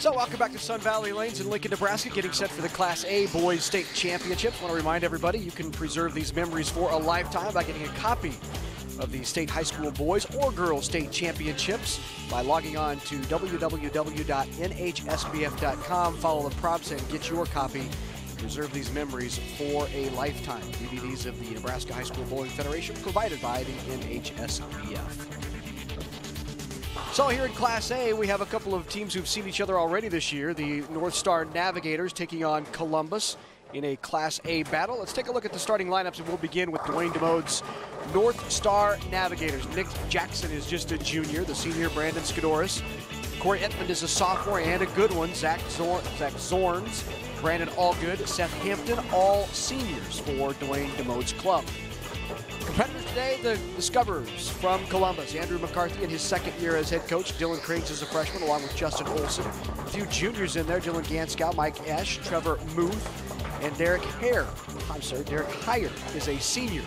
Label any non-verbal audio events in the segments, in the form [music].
So, welcome back to Sun Valley Lanes in Lincoln, Nebraska, getting set for the Class A Boys State Championships. Want to remind everybody you can preserve these memories for a lifetime by getting a copy of the state high school boys or girls state championships by logging on to www.nhsbf.com. Follow the prompts and get your copy. Preserve these memories for a lifetime. DVDs of the Nebraska High School Bowling Federation provided by the NHSBF. So here in Class A, we have a couple of teams who've seen each other already this year. The North Star Navigators taking on Columbus in a Class A battle. Let's take a look at the starting lineups, and we'll begin with Dwayne DeMode's North Star Navigators. Nick Jackson is just a junior. The senior, Brandon Skidoris. Corey Entman is a sophomore and a good one. Zach, Zach Zorns, Brandon Allgood, Seth Hampton, all seniors for Dwayne DeMode's club. Competitors today, the Discoverers from Columbus. Andrew McCarthy in his second year as head coach. Dylan Cranes is a freshman, along with Justin Olson. A few juniors in there, Dylan Ganskow, Mike Esch, Trevor Muth, and Derek Hare. I'm sorry, Derek Heyer is a senior.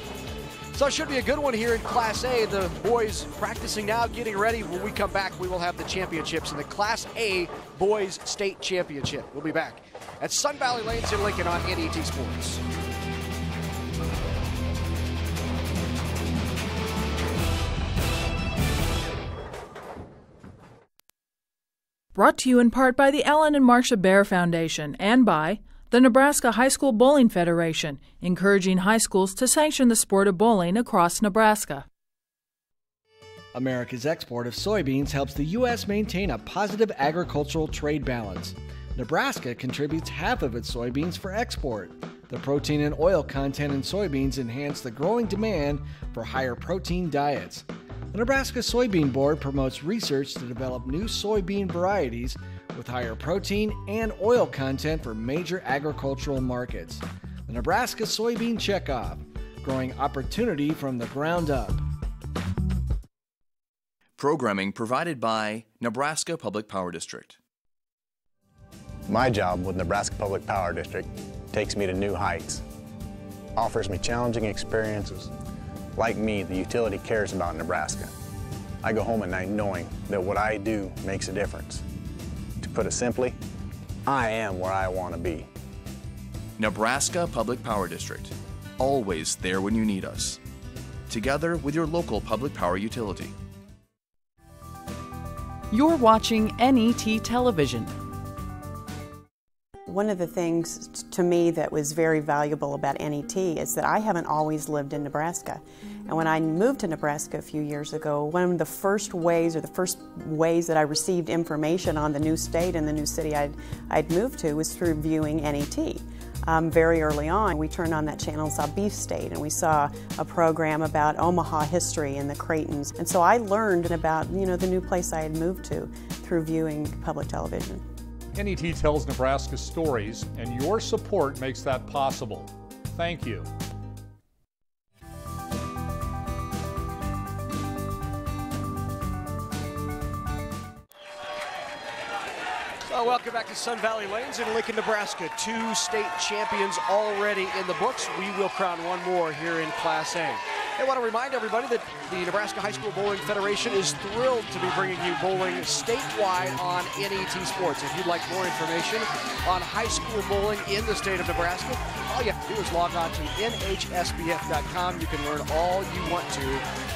So it should be a good one here in Class A. The boys practicing now, getting ready. When we come back, we will have the championships in the Class A Boys State Championship. We'll be back at Sun Valley Lanes in Lincoln on NET Sports. Brought to you in part by the Ellen and Marcia Bear Foundation and by the Nebraska High School Bowling Federation, encouraging high schools to sanction the sport of bowling across Nebraska. America's export of soybeans helps the U.S. maintain a positive agricultural trade balance. Nebraska contributes half of its soybeans for export. The protein and oil content in soybeans enhance the growing demand for higher protein diets. The Nebraska Soybean Board promotes research to develop new soybean varieties with higher protein and oil content for major agricultural markets. The Nebraska Soybean Checkoff, growing opportunity from the ground up. Programming provided by Nebraska Public Power District. My job with Nebraska Public Power District takes me to new heights, offers me challenging experiences. Like me, the utility cares about Nebraska. I go home at night knowing that what I do makes a difference. To put it simply, I am where I want to be. Nebraska Public Power District. Always there when you need us. Together with your local public power utility. You're watching NET Television. One of the things to me that was very valuable about NET is that I haven't always lived in Nebraska. And when I moved to Nebraska a few years ago, one of the first ways or the first ways that I received information on the new state and the new city I'd, I'd moved to was through viewing NET. Um, very early on, we turned on that channel and saw Beef State, and we saw a program about Omaha history and the Creightons. And so I learned about you know the new place I had moved to through viewing public television. NET tells Nebraska stories, and your support makes that possible. Thank you. So welcome back to Sun Valley Lanes in Lincoln, Nebraska. Two state champions already in the books. We will crown one more here in Class A. I want to remind everybody that the Nebraska High School Bowling Federation is thrilled to be bringing you bowling statewide on NET Sports. If you'd like more information on high school bowling in the state of Nebraska, all you have to do is log on to nhsbf.com. You can learn all you want to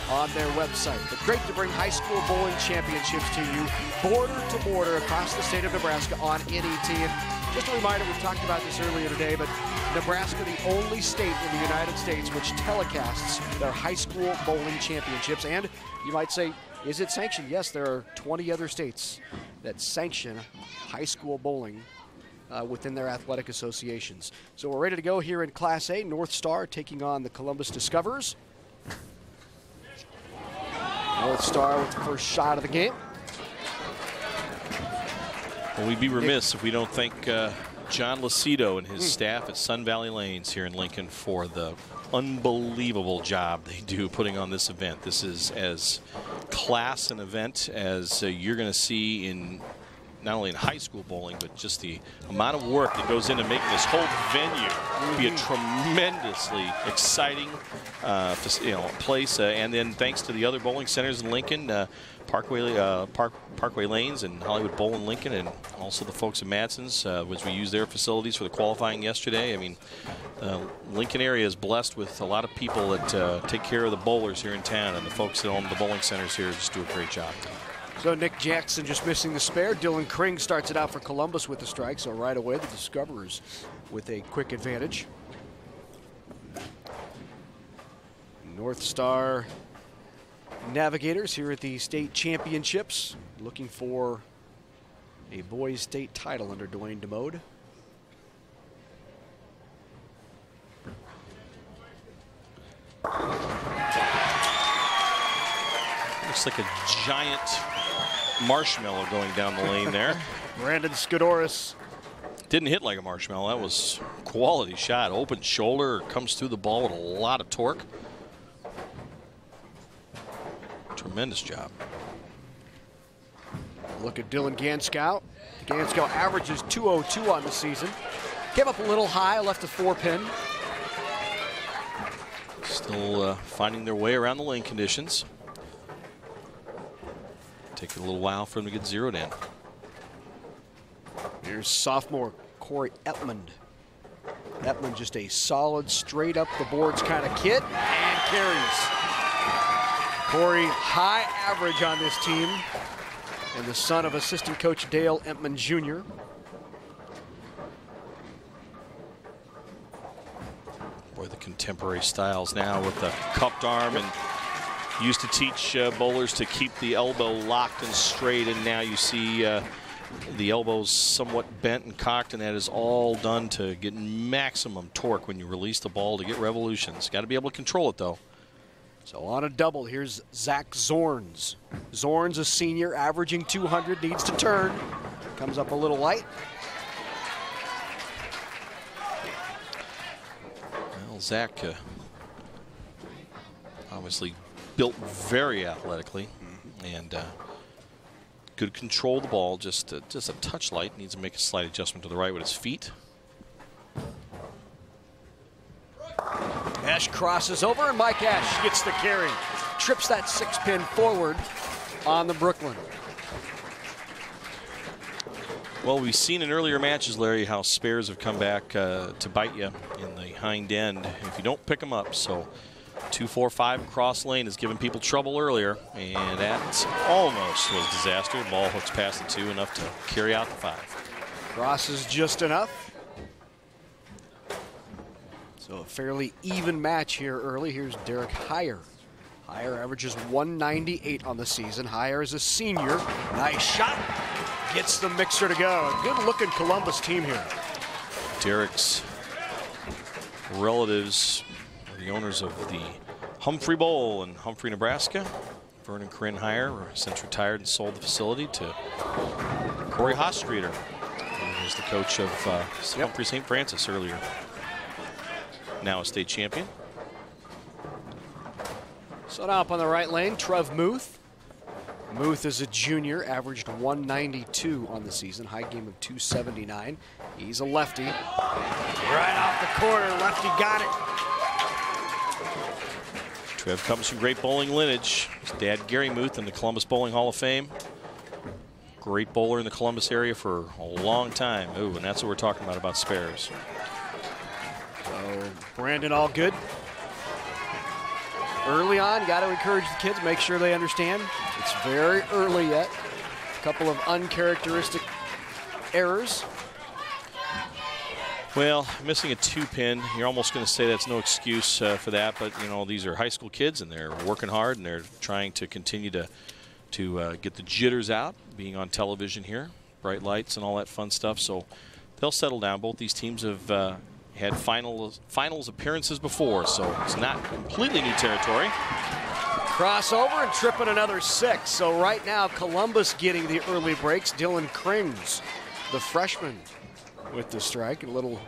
on their website. But great to bring high school bowling championships to you, border to border across the state of Nebraska on NET. Just a reminder, we've talked about this earlier today, but Nebraska, the only state in the United States which telecasts their high school bowling championships. And you might say, is it sanctioned? Yes, there are 20 other states that sanction high school bowling uh, within their athletic associations. So we're ready to go here in Class A. North Star taking on the Columbus Discoverers. North Star with the first shot of the game. Well, we'd be remiss if we don't thank uh, John Lucido and his staff at Sun Valley Lanes here in Lincoln for the unbelievable job they do putting on this event. This is as class an event as uh, you're going to see in not only in high school bowling, but just the amount of work that goes into making this whole venue be a tremendously exciting uh, you know, place. Uh, and then thanks to the other bowling centers in Lincoln, uh, Parkway, uh, Park, Parkway Lanes and Hollywood Bowl in Lincoln, and also the folks at Matson's, uh, which we used their facilities for the qualifying yesterday. I mean, uh, Lincoln area is blessed with a lot of people that uh, take care of the bowlers here in town, and the folks that own the bowling centers here just do a great job. So Nick Jackson just missing the spare. Dylan Kring starts it out for Columbus with the strike. So right away the Discoverers with a quick advantage. North Star Navigators here at the state championships looking for a boys state title under Dwayne DeMode. Looks like a giant marshmallow going down the lane there. [laughs] Brandon Skidoris. Didn't hit like a marshmallow. That was quality shot. Open shoulder, comes through the ball with a lot of torque. Tremendous job. Look at Dylan Ganskow. Ganskow averages 202 on the season. Came up a little high, left a four pin. Still uh, finding their way around the lane conditions. Take a little while for him to get zeroed in. Here's sophomore Corey Epmond. Epmond just a solid, straight up the boards kind of kid and carries. Corey, high average on this team, and the son of assistant coach Dale Epmond Jr. Boy, the contemporary styles now with the cupped arm and used to teach uh, bowlers to keep the elbow locked and straight, and now you see uh, the elbows somewhat bent and cocked, and that is all done to get maximum torque when you release the ball to get revolutions. Got to be able to control it, though. So on a double, here's Zach Zorns. Zorns, a senior, averaging 200, needs to turn. Comes up a little light. Well, Zach uh, obviously built very athletically and uh, good control the ball. Just uh, just a touch light. Needs to make a slight adjustment to the right with his feet. Ash crosses over, and Mike Ash gets the carry. Trips that six pin forward on the Brooklyn. Well, we've seen in earlier matches, Larry, how spares have come back uh, to bite you in the hind end if you don't pick them up. So, two, four, five cross lane is giving people trouble earlier, and that almost was disaster. Ball hooks past the two, enough to carry out the five. Crosses just enough. So a fairly even match here early. Here's Derek Heyer. Heyer averages 198 on the season. Heyer is a senior. Nice shot. Gets the mixer to go. A good looking Columbus team here. Derek's relatives the owners of the Humphrey Bowl in Humphrey, Nebraska. Vernon Corinne Heyer since retired and sold the facility to Corey Hostreeter, who was the coach of uh, yep. Humphrey St. Francis earlier now a state champion. So now up on the right lane, Trev Muth. Muth is a junior, averaged 192 on the season, high game of 279. He's a lefty. Right off the corner, lefty got it. Trev comes from great bowling lineage. His dad, Gary Muth, in the Columbus Bowling Hall of Fame. Great bowler in the Columbus area for a long time. Ooh, and that's what we're talking about, about spares. So Brandon Allgood. Early on, got to encourage the kids, make sure they understand. It's very early yet. A couple of uncharacteristic errors. Well, missing a two pin, you're almost going to say that's no excuse uh, for that. But you know, these are high school kids, and they're working hard, and they're trying to continue to to uh, get the jitters out, being on television here, bright lights and all that fun stuff. So they'll settle down. Both these teams have uh, had finals, finals appearances before, so it's not completely new territory. Crossover and tripping another six. So right now, Columbus getting the early breaks. Dylan Krings, the freshman, with the strike. A little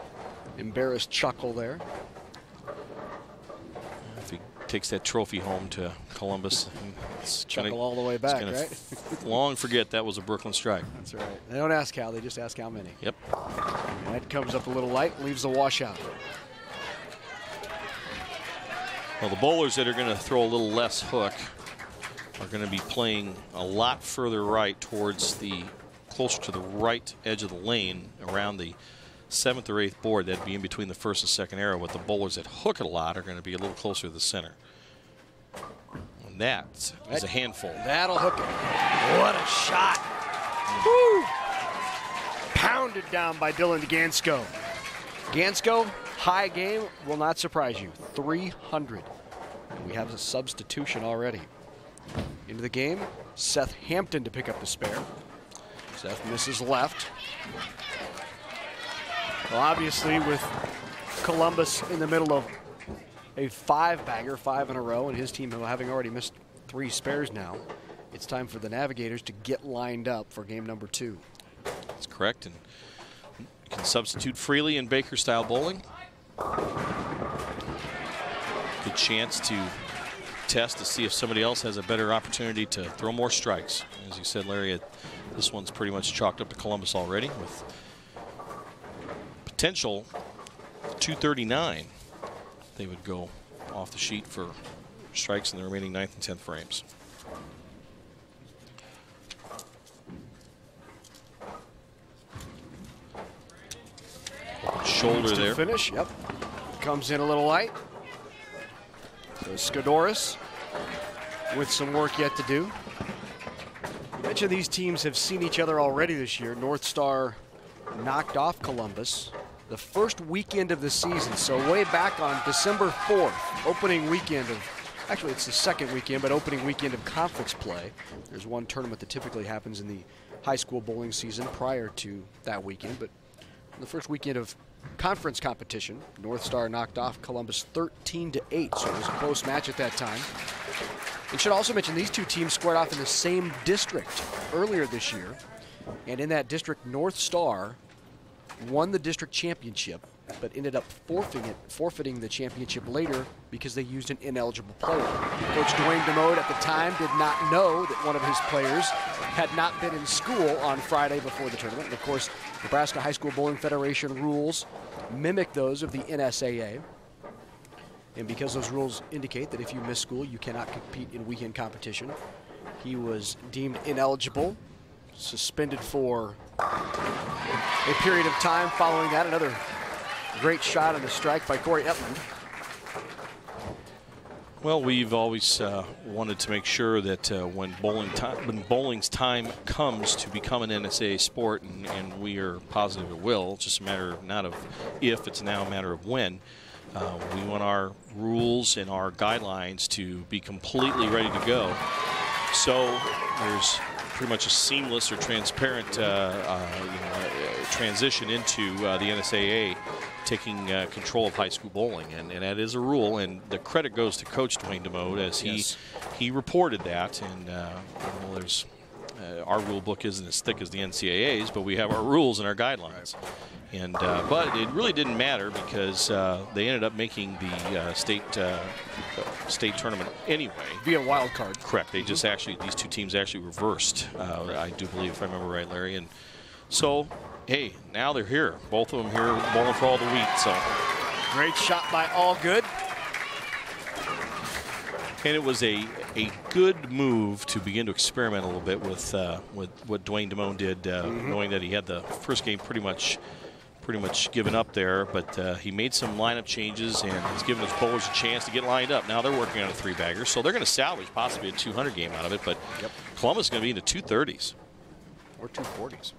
embarrassed chuckle there. If he takes that trophy home to Columbus. [laughs] It's Chuckle gonna, all the way back, right? long forget that was a Brooklyn strike. That's right. They don't ask how, they just ask how many. Yep. And that comes up a little light, leaves the washout. Well, the bowlers that are going to throw a little less hook are going to be playing a lot further right towards the closer to the right edge of the lane around the seventh or eighth board. That'd be in between the first and second arrow. But the bowlers that hook it a lot are going to be a little closer to the center. And that is a handful. That'll hook it. What a shot. Woo! Pounded down by Dylan Ganskow. Ganskow, high game, will not surprise you. 300. we have a substitution already. Into the game, Seth Hampton to pick up the spare. Seth misses left. Well, obviously, with Columbus in the middle of a five bagger, five in a row, and his team having already missed three spares now, it's time for the Navigators to get lined up for game number two. That's correct. And you can substitute freely in Baker style bowling. Good chance to test to see if somebody else has a better opportunity to throw more strikes. As you said, Larry, this one's pretty much chalked up to Columbus already with potential 239. They would go off the sheet for strikes in the remaining ninth and 10th frames. Shoulder there. Finish, yep. Comes in a little light. So Skidoris with some work yet to do. Each of these teams have seen each other already this year. North Star knocked off Columbus the first weekend of the season. So way back on December 4th, opening weekend of, actually it's the second weekend, but opening weekend of conference play. There's one tournament that typically happens in the high school bowling season prior to that weekend, but the first weekend of conference competition, North Star knocked off Columbus 13 to 8, so it was a close match at that time. And should also mention these two teams squared off in the same district earlier this year. And in that district, North Star won the district championship, but ended up forfeiting, it, forfeiting the championship later because they used an ineligible player. Coach Dwayne DeMode at the time did not know that one of his players had not been in school on Friday before the tournament. And of course, Nebraska High School Bowling Federation rules mimic those of the NSAA. And because those rules indicate that if you miss school, you cannot compete in weekend competition, he was deemed ineligible, suspended for a period of time following that. Another great shot on the strike by Corey Etland. Well, we've always uh, wanted to make sure that uh, when bowling time, when bowling's time comes to become an NSAA sport, and, and, we are positive it will, it's just a matter of not of if, it's now a matter of when. Uh, we want our rules and our guidelines to be completely ready to go. So there's pretty much a seamless or transparent uh, uh, you know, uh, transition into uh, the NSAA taking uh, control of high school bowling, and, and, that is a rule. And the credit goes to Coach Dwayne DeMode as he yes. he reported that. And uh, well, there's our rule book isn't as thick as the NCAA's, but we have our rules and our guidelines. And uh, but it really didn't matter because uh, they ended up making the uh, state uh, state tournament anyway via wild card. Correct. They just actually these two teams actually reversed. Uh, I do believe if I remember right, Larry. And so hey, now they're here. Both of them here bowling for all the wheat. So great shot by Allgood. And it was a, a good move to begin to experiment a little bit with uh, with what Dwayne DeMode did, uh, mm -hmm. knowing that he had the first game pretty much pretty much given up there, but uh, he made some lineup changes and has given his bowlers a chance to get lined up. Now they're working on a three bagger, so they're going to salvage possibly a 200 game out of it, but yep. Columbus is going to be in the 230s. Or 240s.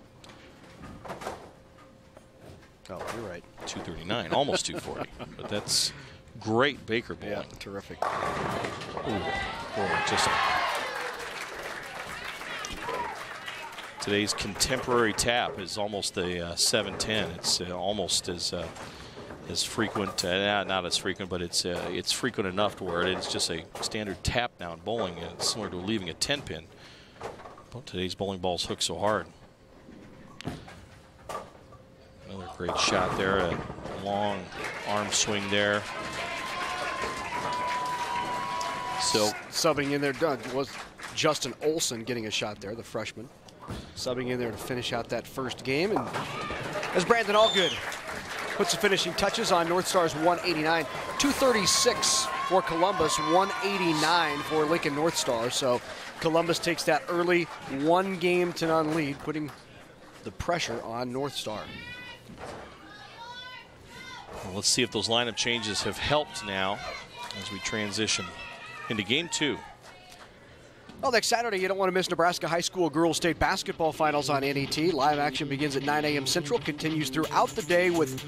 Oh, you're right. 239, almost 240. [laughs] But that's great Baker bowling. Yeah, terrific. Ooh, boy, just today's contemporary tap is almost a uh, 710. It's uh, almost as uh, as frequent, uh, not as frequent, but it's uh, it's frequent enough to where it's just a standard tap now in bowling, and it's similar to leaving a 10 pin. But today's bowling balls hook so hard. Another great shot there, a long arm swing there. So subbing in there Doug was Justin Olson getting a shot there, the freshman. Subbing in there to finish out that first game. And as Brandon Allgood puts the finishing touches on North Stars 189. 236 for Columbus, 189 for Lincoln North Star. So Columbus takes that early one game to none lead, putting the pressure on North Star. Well, let's see if those lineup changes have helped now as we transition into game two. Well, next Saturday, you don't want to miss Nebraska High School Girls State Basketball Finals on NET. Live action begins at 9 a.m. Central, continues throughout the day with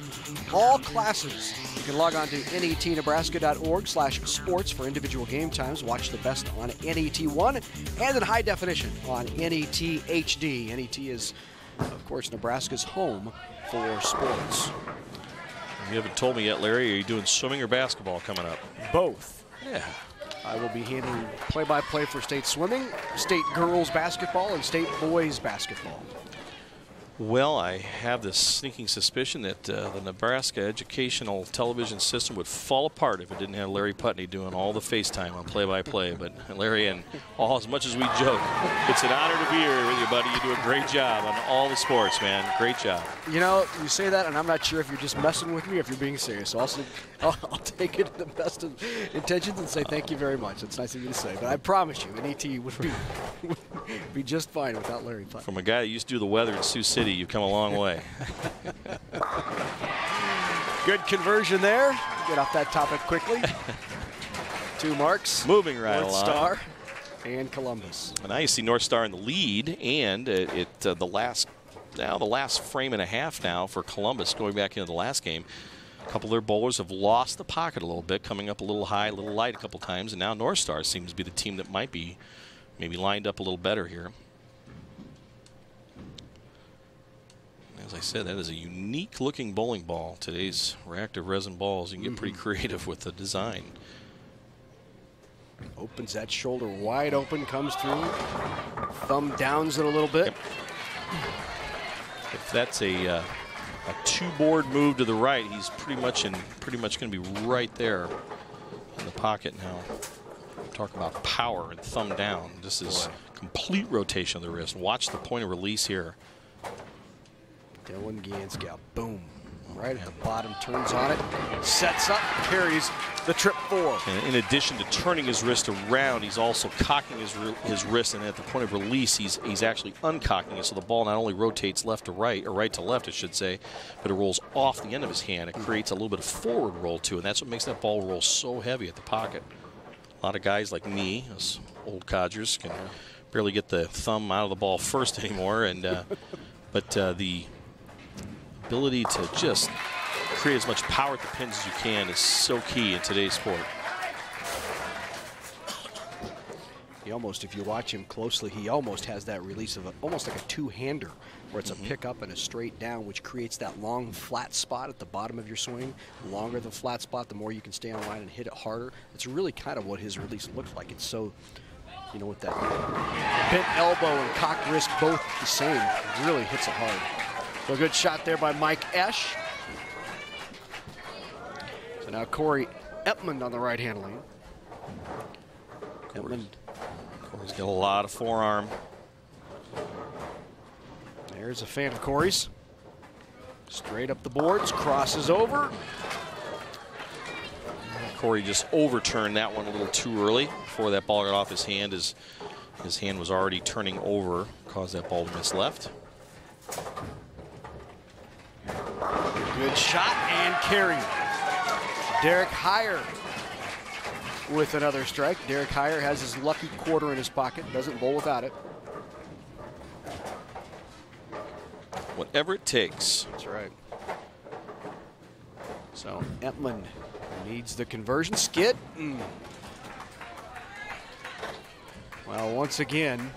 all classes. You can log on to netnebraska.org slash sports for individual game times. Watch the best on NET1 and in high definition on NET HD. NET is, of course, Nebraska's home for sports. You haven't told me yet, Larry. Are you doing swimming or basketball coming up? Both. Yeah. I will be handling play-by-play for state swimming, state girls basketball, and state boys basketball. Well, I have this sneaking suspicion that uh, the Nebraska educational television system would fall apart if it didn't have Larry Punteney doing all the FaceTime on play-by-play. But Larry, and all as much as we joke, it's an honor to be here with you, buddy. You do a great job on all the sports, man. Great job. You know, you say that, and I'm not sure if you're just messing with me or if you're being serious. So also, I'll, I'll take it in the best of intentions and say thank you very much. It's nice of you to say, but I promise you, NET would be [laughs] would be just fine without Larry Punteney. From a guy that used to do the weather in Sioux City, you've come a long way. [laughs] Good conversion there. Get off that topic quickly. [laughs] Two marks. Moving right North along. Star and Columbus. And now you see North Star in the lead, and it, it uh, the last now the last frame and a half now for Columbus going back into the last game. A couple of their bowlers have lost the pocket a little bit, coming up a little high, a little light a couple times, and now North Star seems to be the team that might be maybe lined up a little better here. As I said, that is a unique looking bowling ball. Today's reactive resin balls, you can get pretty creative with the design. Opens that shoulder wide open, comes through. Thumb downs it a little bit. If that's a, uh, a two-board move to the right, he's pretty much in pretty much going to be right there in the pocket now. Talk about power and thumb down. This is complete rotation of the wrist. Watch the point of release here. Dylan Ganskow, boom. Right at the bottom, turns on it, sets up, carries the trip four. And in addition to turning his wrist around, he's also cocking his his wrist, and at the point of release, he's he's actually uncocking it, so the ball not only rotates left to right, or right to left, I should say, but it rolls off the end of his hand. It creates a little bit of forward roll too, and that's what makes that ball roll so heavy at the pocket. A lot of guys like me, us old codgers, can barely get the thumb out of the ball [laughs] first anymore, and uh, but uh, the ability to just create as much power at the pins as you can is so key in today's sport. He almost, if you watch him closely, he almost has that release of a, almost like a two-hander, where it's Mm-hmm. a pick up and a straight down, which creates that long flat spot at the bottom of your swing. The longer the flat spot, the more you can stay on line and hit it harder. It's really kind of what his release looks like. It's so, you know, with that bent elbow and cocked wrist both the same, it really hits it hard. So a good shot there by Mike Esch. So now Corey Epman on the right-hand lane. Epman He's got a lot of forearm. There's a fan of Corey's. Straight up the boards, crosses over. Corey just overturned that one a little too early before that ball got off his hand. His, his hand was already turning over, caused that ball to miss left. Good shot and carry. Derek Heyer with another strike. Derek Heyer has his lucky quarter in his pocket, doesn't bowl without it. Whatever it takes. That's right. So Etman needs the conversion skid. Mm. Well, once again,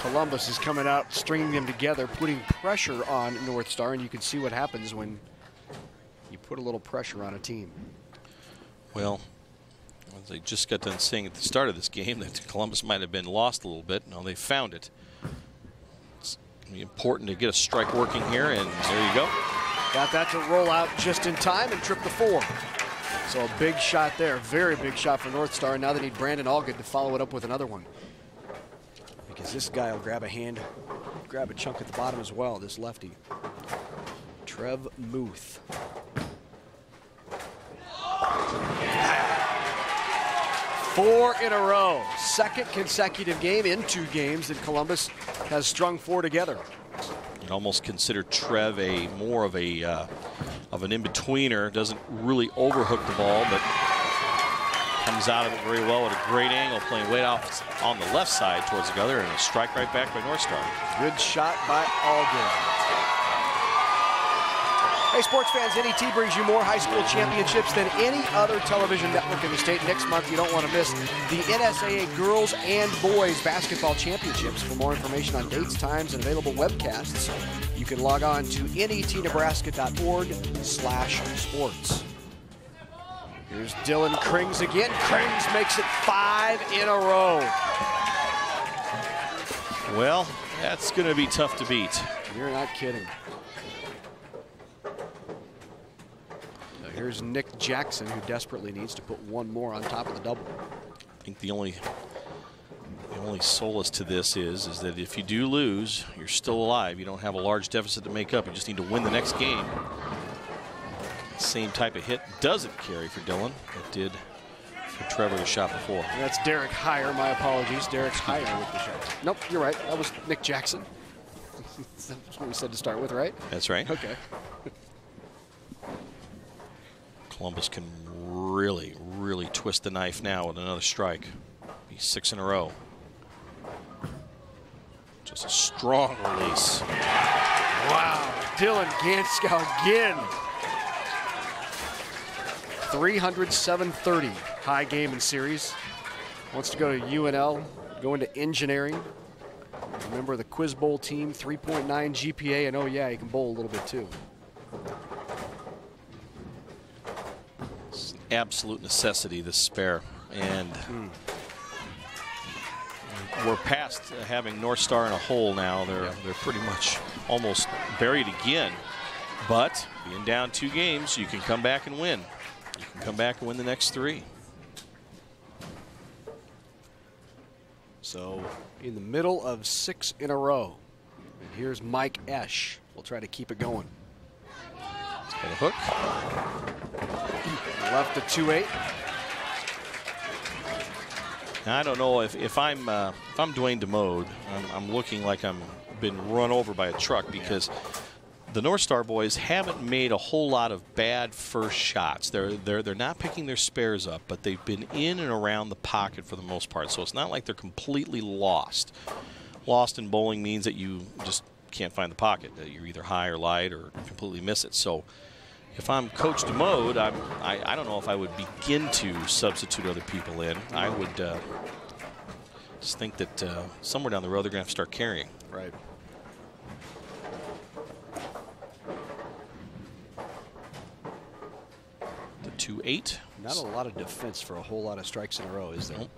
Columbus is coming out, stringing them together, putting pressure on North Star, and you can see what happens when you put a little pressure on a team. Well, as I just got done saying at the start of this game that Columbus might have been lost a little bit. Now they found it. It's important to get a strike working here, and there you go. Got that to roll out just in time and trip the four. So a big shot there, very big shot for North Star. Now they need Brandon Allgood to follow it up with another one. Because this guy will grab a hand, grab a chunk at the bottom as well, this lefty. Trev Muth. Four in a row. Second consecutive game in two games that Columbus has strung four together. You'd almost consider Trev a more of a uh, of an in-betweener. Doesn't really overhook the ball, but comes out of it very well at a great angle, playing way off on the left side towards the gutter, and a strike right back by North Star. Good shot by Allgood. Hey, sports fans, NET brings you more high school championships than any other television network in the state. Next month, you don't want to miss the NSAA Girls and Boys Basketball Championships. For more information on dates, times, and available webcasts, you can log on to netnebraska.org slash sports. Here's Dylan Krings again. Krings makes it five in a row. Well, that's going to be tough to beat. You're not kidding. Here's Nick Jackson, who desperately needs to put one more on top of the double. I think the only the only solace to this is is that if you do lose, you're still alive. You don't have a large deficit to make up. You just need to win the next game. Same type of hit doesn't carry for Dylan. It did for Trevor the shot before. That's Derek Heyer. My apologies. Derek Heyer with the shot. Nope, you're right. That was Nick Jackson. [laughs] That's what we said to start with, right? That's right. Okay. Columbus can really, really twist the knife now with another strike. Be six in a row. Just a strong release. Wow. Dylan Ganskow again. 300, 730. High game in series. Wants to go to UNL, go into engineering. Remember the Quiz Bowl team, 3.9 GPA, and oh yeah, he can bowl a little bit too. absolute necessity, this spare. And hmm. we're past having North Star in a hole now. They're, they're pretty much almost buried again. But being down two games, you can come back and win. You can come back and win the next three. So in the middle of six in a row. And here's Mike Esch. We'll try to keep it going. Got a hook. Left the 2-8. I don't know if, if I'm uh, if I'm Dwayne DeMode, I'm, I'm, looking like I'm been run over by a truck because the North Star boys haven't made a whole lot of bad first shots. They're they're they're not picking their spares up, but they've been in and around the pocket for the most part. So it's not like they're completely lost. Lost in bowling means that you just can't find the pocket. That you're either high or light or completely miss it. So if I'm Coach DeMode, I'm, I, I don't know if I would begin to substitute other people in. I would uh, just think that uh, somewhere down the road they're going to have to start carrying. Right. The 2-8. Not a lot of defense for a whole lot of strikes in a row, is there? Nope.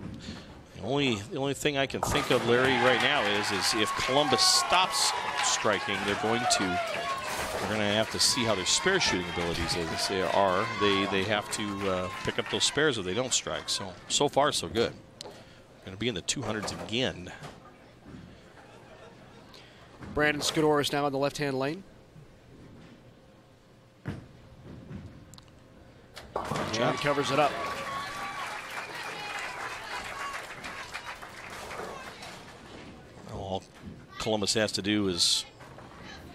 The only the only thing I can think of, Larry, right now is is if Columbus stops striking, they're going to we're going to have to see how their spare shooting abilities is. They are. They they have to uh, pick up those spares if they don't strike. So so far so good. Going to be in the 200s again. Brandon Skidor is now in the left-hand lane. John covers it up. All Columbus has to do is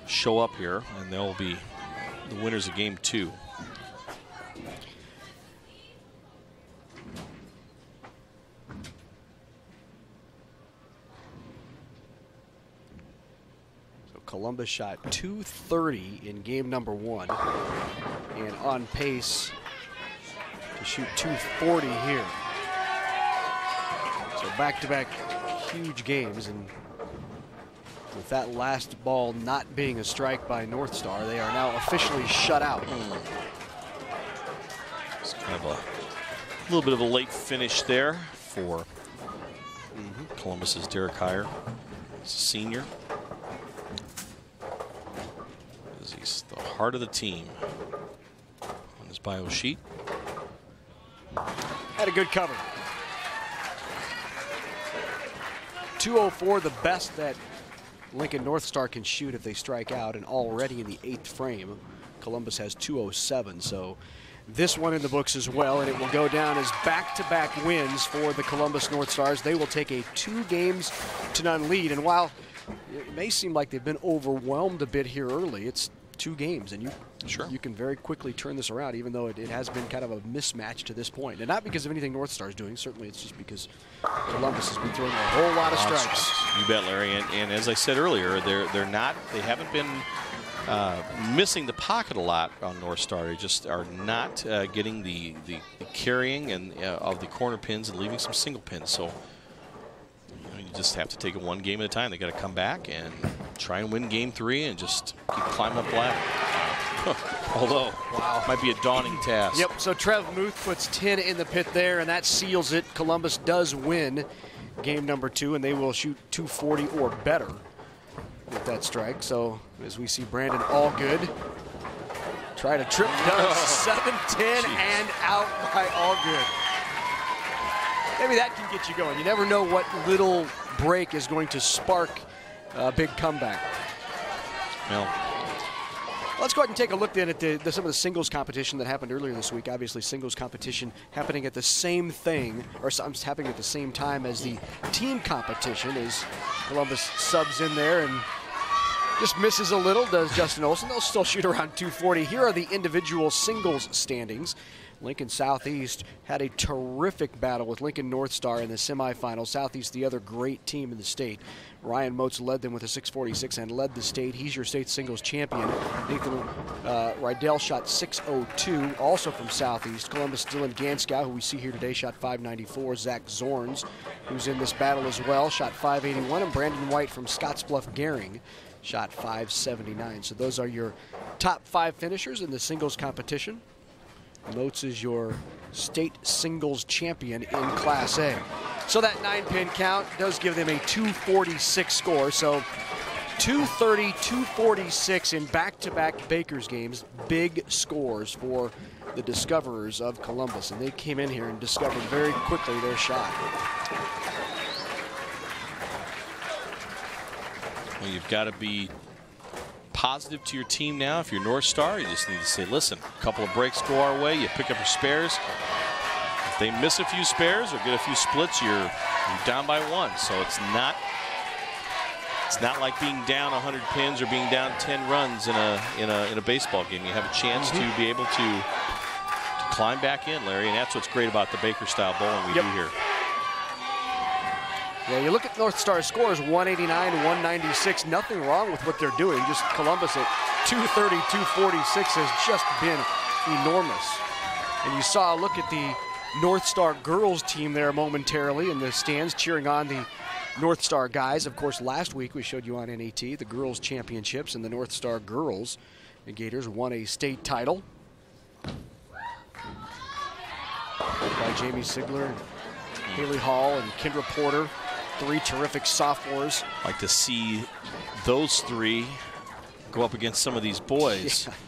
show up here, and they'll be the winners of game two. So Columbus shot 230 in game number one and on pace to shoot 240 here. So back-to-back -back huge games and with that last ball not being a strike by North Star, they are now officially shut out. It's kind of a little bit of a late finish there for mm -hmm. Columbus's Derek Heyer. Senior. He's the heart of the team on his bio sheet. Got a good cover. 204, the best that Lincoln North Star can shoot if they strike out, and already in the eighth frame, Columbus has 207. So this one in the books as well, and it will go down as back-to-back -back wins for the Columbus North Stars. They will take a two games to none lead, and while it may seem like they've been overwhelmed a bit here early, it's two games, and you sure. you can very quickly turn this around, even though it, it, has been kind of a mismatch to this point. And not because of anything North Star is doing. Certainly, it's just because Columbus has been throwing a whole lot of strikes. You bet, Larry. And, and as I said earlier, they're they're not they haven't been uh, missing the pocket a lot on North Star. They just are not uh, getting the, the, the, carrying and uh, of the corner pins and leaving some single pins. So you, know, you, just have to take it one game at a time. They got to come back and try and win game three and just keep climbing up ladder. [laughs] Although, wow, might be a daunting task. Yep. So Trev Muth puts 10 in the pit there, and that seals it. Columbus does win game number two, and they will shoot 240 or better with that strike. So as we see Brandon Allgood try to trip [laughs] down 7-10 and out by Allgood. Maybe that can get you going. You never know what little break is going to spark a big comeback. Well, Let's go ahead and take a look then at the, the, some of the singles competition that happened earlier this week. Obviously, singles competition happening at the same thing, or happening at the same time as the team competition as Columbus subs in there and just misses a little, does Justin Olson. They'll still shoot around 240. Here are the individual singles standings. Lincoln Southeast had a terrific battle with Lincoln North Star in the semifinals. Southeast, the other great team in the state. Ryan Moats led them with a 646 and led the state. He's your state singles champion. Nathan uh, Rydell shot 602, also from Southeast. Columbus Dylan Ganskow, who we see here today, shot 594. Zach Zorns, who's in this battle as well, shot 581. And Brandon White from Scottsbluff Gering shot 579. So those are your top five finishers in the singles competition. Moats is your state singles champion in Class A. So that nine pin count does give them a 246 score. So 230, 246 in back to back Bakers games. Big scores for the discoverers of Columbus. And they came in here and discovered very quickly their shot. Well, you've got to be positive to your team now. If you're North Star, you just need to say, listen, a couple of breaks go our way, you pick up your spares. If they miss a few spares or get a few splits, you're, you're down by one. So it's not it's not like being down 100 pins or being down 10 runs in a in a in a baseball game. You have a chance mm -hmm. to be able to, to climb back in, Larry, and that's what's great about the Baker style bowling we yep. do here. Yeah, you look at North Star scores 189, 196. Nothing wrong with what they're doing. Just Columbus at 230, 246 has just been enormous. And you saw a look at the North Star girls team there momentarily in the stands cheering on the North Star guys. Of course, last week we showed you on NET the girls championships and the North Star girls. The Gators won a state title. By Jamie Sigler, Haley Hall, and Kendra Porter three terrific sophomores. Like to see those three go up against some of these boys. [laughs]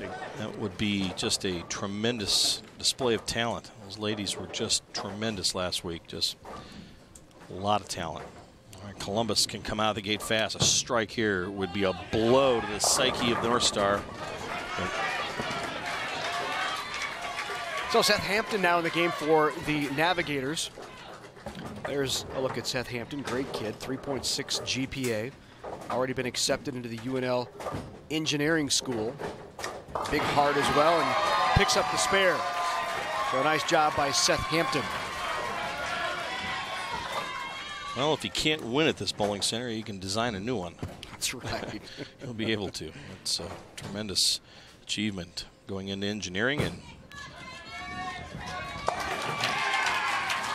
Yeah, that would be just a tremendous display of talent. Those ladies were just tremendous last week. Just a lot of talent. Columbus can come out of the gate fast. A strike here would be a blow to the psyche of the North Star. But so Seth Hampton now in the game for the Navigators. There's a look at Seth Hampton, great kid, 3.6 GPA. Already been accepted into the UNL Engineering School. Big heart as well, and picks up the spare. So a nice job by Seth Hampton. Well, if he can't win at this bowling center, he can design a new one. That's right. [laughs] He'll be able to. It's a tremendous achievement going into engineering and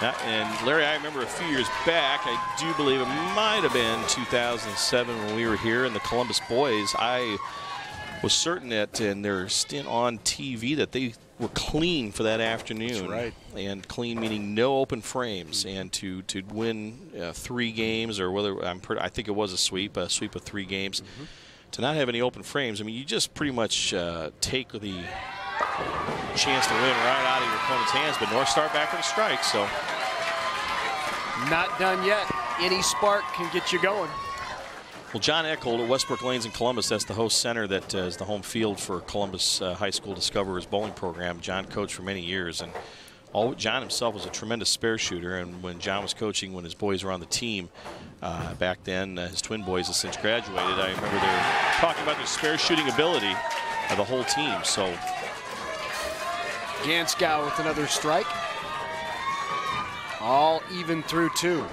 and Larry, I remember a few years back, I do believe it might have been 2007 when we were here in the Columbus Boys. I was certain that in their stint on TV that they were clean for that afternoon. That's right. And clean meaning no open frames, and to to win uh, three games or whether I'm pretty, I think it was a sweep, a sweep of three games. Mm -hmm. To not have any open frames, I mean, you just pretty much uh, take the chance to win right out of your opponent's hands. But North Star back with a strike, so. Not done yet. Any spark can get you going. Well, John Echold at Westbrook Lanes in Columbus, that's the host center that uh, is the home field for Columbus uh, High School Discoverers bowling program. John coached for many years, and all, John himself was a tremendous spare shooter. And when John was coaching, when his boys were on the team uh, back then, uh, his twin boys have since graduated. I remember they were talking about their spare shooting ability of the whole team. So Ganskow with another strike. All even through two.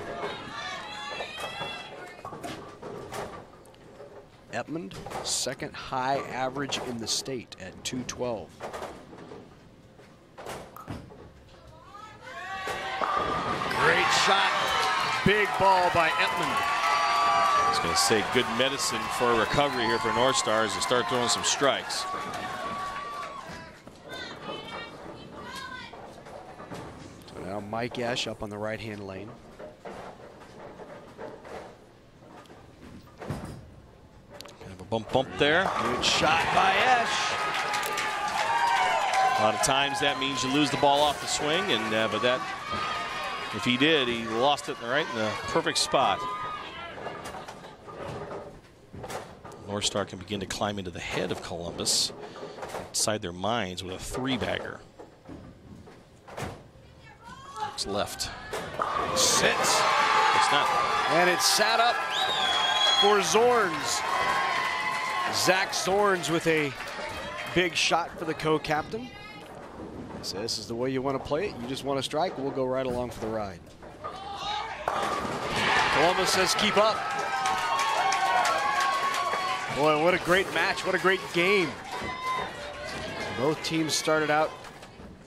Edmond, second high average in the state at 212. Great shot. Big ball by Edmond. I was going to say good medicine for recovery here for North Stars to start throwing some strikes. So now Mike Esch up on the right hand lane. Kind of a bump bump there. Good shot by Esch. A lot of times that means you lose the ball off the swing, and uh, but that if he did, he lost it right in the perfect spot. North Star can begin to climb into the head of Columbus inside their minds with a three Left. Sits. It's not. And it's sat up for Zorns. Zach Zorns with a big shot for the co-captain. So this is the way you want to play it. You just want to strike, we'll go right along for the ride. Columbus says keep up. Boy, what a great match. What a great game. Both teams started out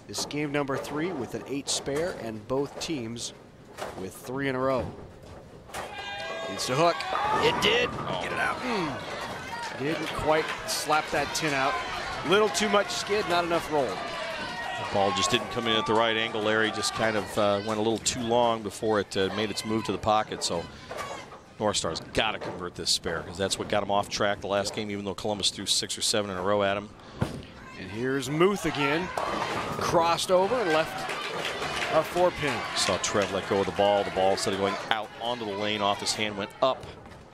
this game number three with an eight spare, and both teams with three in a row. Needs to hook. It did. Get it out. Mm. Didn't quite slap that tin out. Little too much skid, not enough roll. The ball just didn't come in at the right angle. Larry just kind of uh, went a little too long before it uh, made its move to the pocket. So North Star's got to convert this spare because that's what got him off track the last game, even though Columbus threw six or seven in a row at him. And here's Muth again. Crossed over and left a four pin. Saw Trev let go of the ball. The ball, instead of going out onto the lane off his hand, went up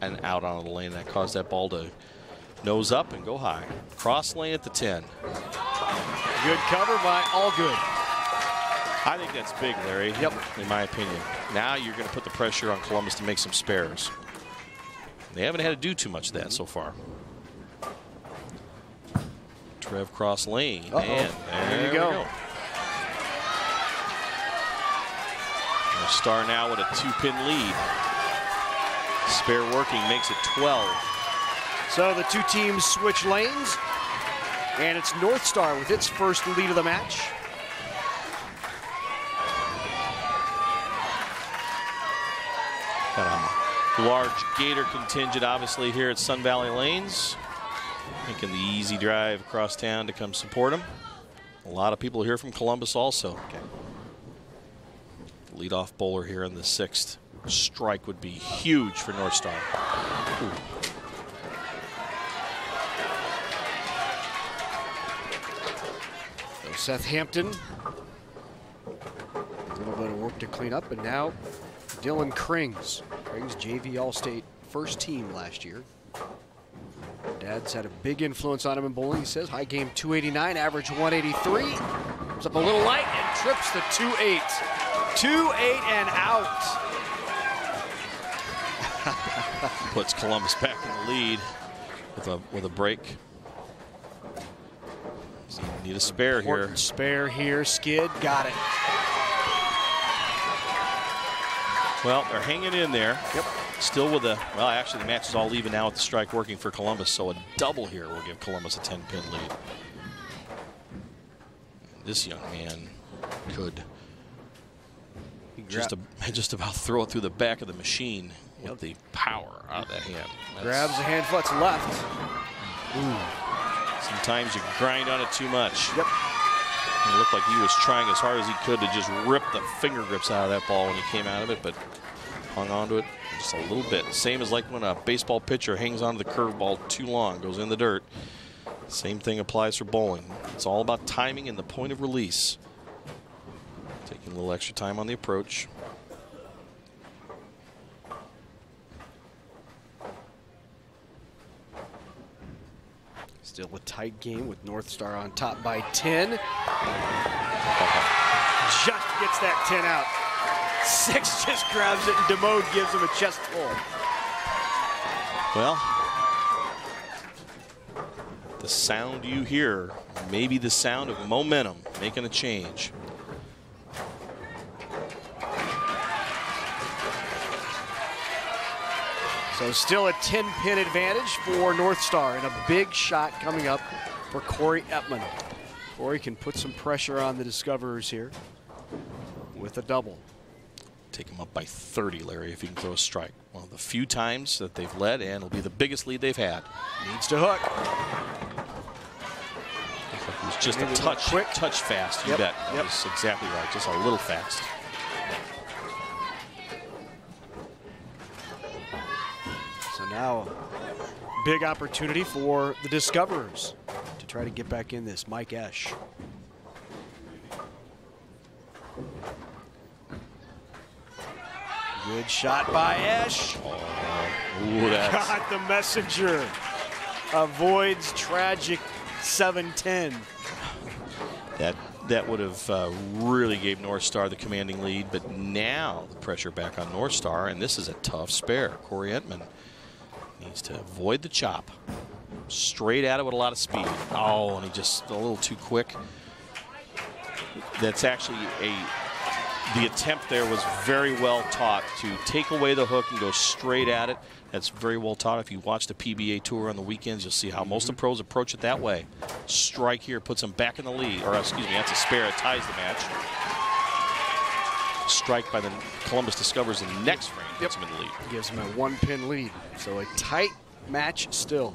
and out onto the lane. That caused that ball to nose up and go high. Cross lane at the 10. Good cover by Allgood. I think that's big, Larry. Yep. In my opinion. Now you're going to put the pressure on Columbus to make some spares. They haven't had to do too much of that so far. Trev cross lane. Uh-oh. And There you we go. North Star now with a two-pin lead. Spare working makes it 12. So the two teams switch lanes. And it's North Star with its first lead of the match. Got a large Gator contingent, obviously, here at Sun Valley Lanes. Making the easy drive across town to come support them. A lot of people here from Columbus also. Leadoff bowler here in the sixth. Strike would be huge for North Star. Ooh. So Seth Hampton. A little bit of work to clean up, and now Dylan Krings. Krings, JV All-State first team last year. Dad's had a big influence on him in bowling. He says high game 289, average 183. Comes up a little light and trips the 2-8. 2-8 and out. [laughs] Puts Columbus back in the lead with a with a break. So need a spare here. Spare here. Skid, got it. Well, they're hanging in there. Yep. Still with a, well, actually, the match is all even now with the strike working for Columbus, so a double here will give Columbus a 10 pin lead. This young man could just, a, [laughs] just about throw it through the back of the machine with the power out of that hand. That's- Grabs the hand flut's left. Sometimes you grind on it too much. Yep. It looked like he was trying as hard as he could to just rip the finger grips out of that ball when he came out of it, but hung on to it just a little bit. Same as like when a baseball pitcher hangs onto the curveball too long, goes in the dirt. Same thing applies for bowling. It's all about timing and the point of release. Taking a little extra time on the approach. Still a tight game with North Star on top by 10. Uh-huh. Just gets that 10 out. Six just grabs it and DeMode gives him a chest pull. Well, the sound you hear may be the sound of momentum making a change. So still a 10 pin advantage for North Star and a big shot coming up for Corey Ettman. Corey can put some pressure on the Discoverers here with a double. Take him up by 30, Larry, if he can throw a strike. One of the few times that they've led, and it'll be the biggest lead they've had. Needs to hook. It was just a a touch, quick. touch fast. You Yep, bet. yep. That's exactly right. Just a little fast. So now, big opportunity for the Discoverers to try to get back in this. Mike Esch. Good shot by Esch. Ooh, that's God, the messenger avoids tragic 7-10. that that would have uh, really gave North Star the commanding lead, but now the pressure back on North Star, and this is a tough spare. Corey Entman needs to avoid the chop. Straight at it with a lot of speed. Oh, and he just a little too quick. That's actually a the attempt there was very well taught to take away the hook and go straight at it. That's very well taught. If you watch the PBA tour on the weekends, you'll see how mm-hmm. most of the pros approach it that way. Strike here puts him back in the lead, or excuse me, that's a spare. It ties the match. Strike by the Columbus Discoverers in the next frame puts them in the lead. Gives him a one pin lead. So a tight match still.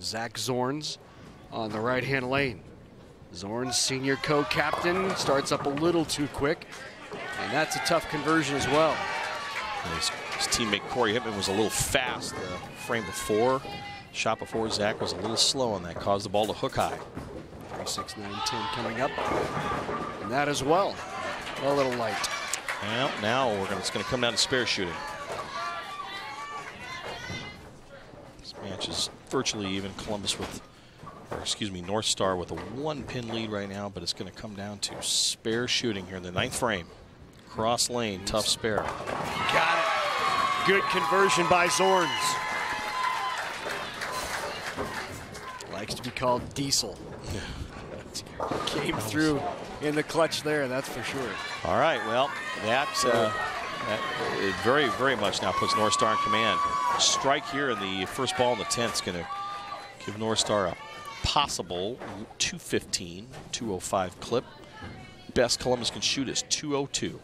Zach Zorns on the right hand lane. Zorns, senior co captain, starts up a little too quick. And that's a tough conversion as well. His, his teammate Corey Hittman was a little fast uh, the frame before. Shot before Zach was a little slow on that, caused the ball to hook high. 3 6 9 10 coming up. And that as well. A little light. Well, now we're gonna, it's going to come down to spare shooting. This match is virtually even. Columbus with, or excuse me, North Star with a one pin lead right now, but it's going to come down to spare shooting here in the ninth frame. Cross lane, tough spare. Got it. Good conversion by Zorns. Likes to be called Diesel. [laughs] Came through in the clutch there, that's for sure. All right, well, that, uh, that it very, very much now puts North Star in command. Strike here in the first ball in the 10th is going to give North Star a possible 215, 205 clip. Best Columbus can shoot is 202.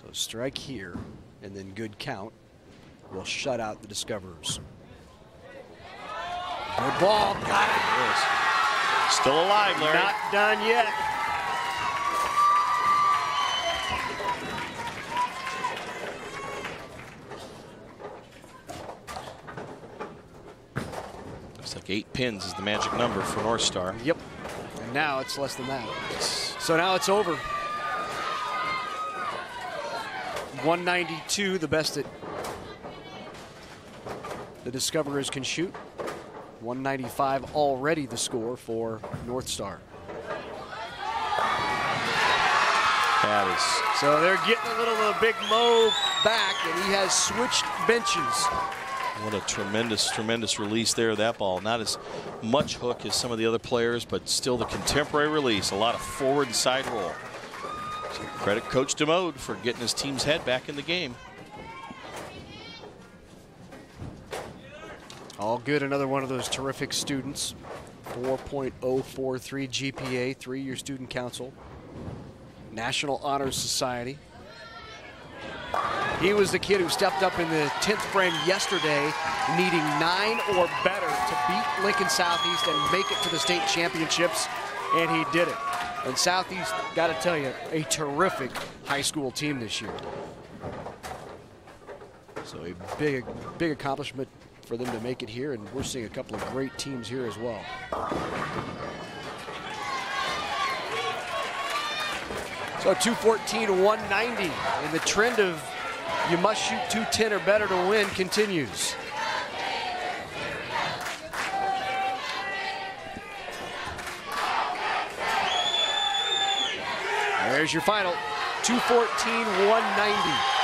So strike here, and then good count will shut out the Discoverers. Good ball, got it. Still alive, Larry. Not done yet. Like eight pins is the magic number for North Star. Yep. And now it's less than that. So now it's over. 192, the best that the Discoverers can shoot. 195 already the score for North Star. That is So they're getting a little uh, Big Mo back, and he has switched benches. What a tremendous, tremendous release there that ball. Not as much hook as some of the other players, but still the contemporary release. A lot of forward and side roll. So credit Coach DeMode for getting his team's head back in the game. Allgood. Another one of those terrific students. 4.043 GPA, three-year student council. National Honor Society. He was the kid who stepped up in the 10th frame yesterday, needing nine or better to beat Lincoln Southeast and make it to the state championships, and he did it. And Southeast, got to tell you, a terrific high school team this year. So a big, big accomplishment for them to make it here, and we're seeing a couple of great teams here as well. So 214 190, and the trend of you must shoot 210 or better to win continues. There's your final 214 190.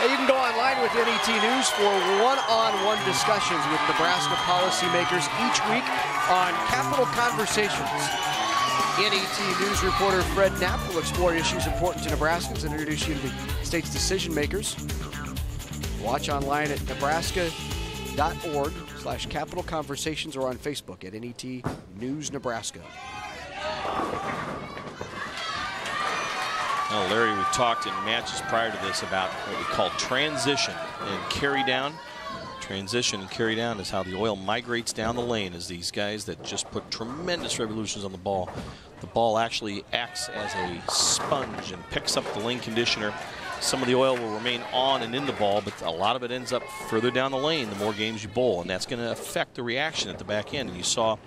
Hey, you can go online with NET News for one-on-one discussions with Nebraska policymakers each week on Capital Conversations. NET News reporter Fred Knapp will explore issues important to Nebraskans and introduce you to the state's decision makers. Watch online at nebraska.org slash capital conversations or on Facebook at NET News Nebraska. Well, Larry, we've talked in matches prior to this about what we call transition and carry down. Transition and carry down is how the oil migrates down the lane as these guys that just put tremendous revolutions on the ball. The ball actually acts as a sponge and picks up the lane conditioner. Some of the oil will remain on and in the ball, but a lot of it ends up further down the lane the more games you bowl, and that's going to affect the reaction at the back end. And you saw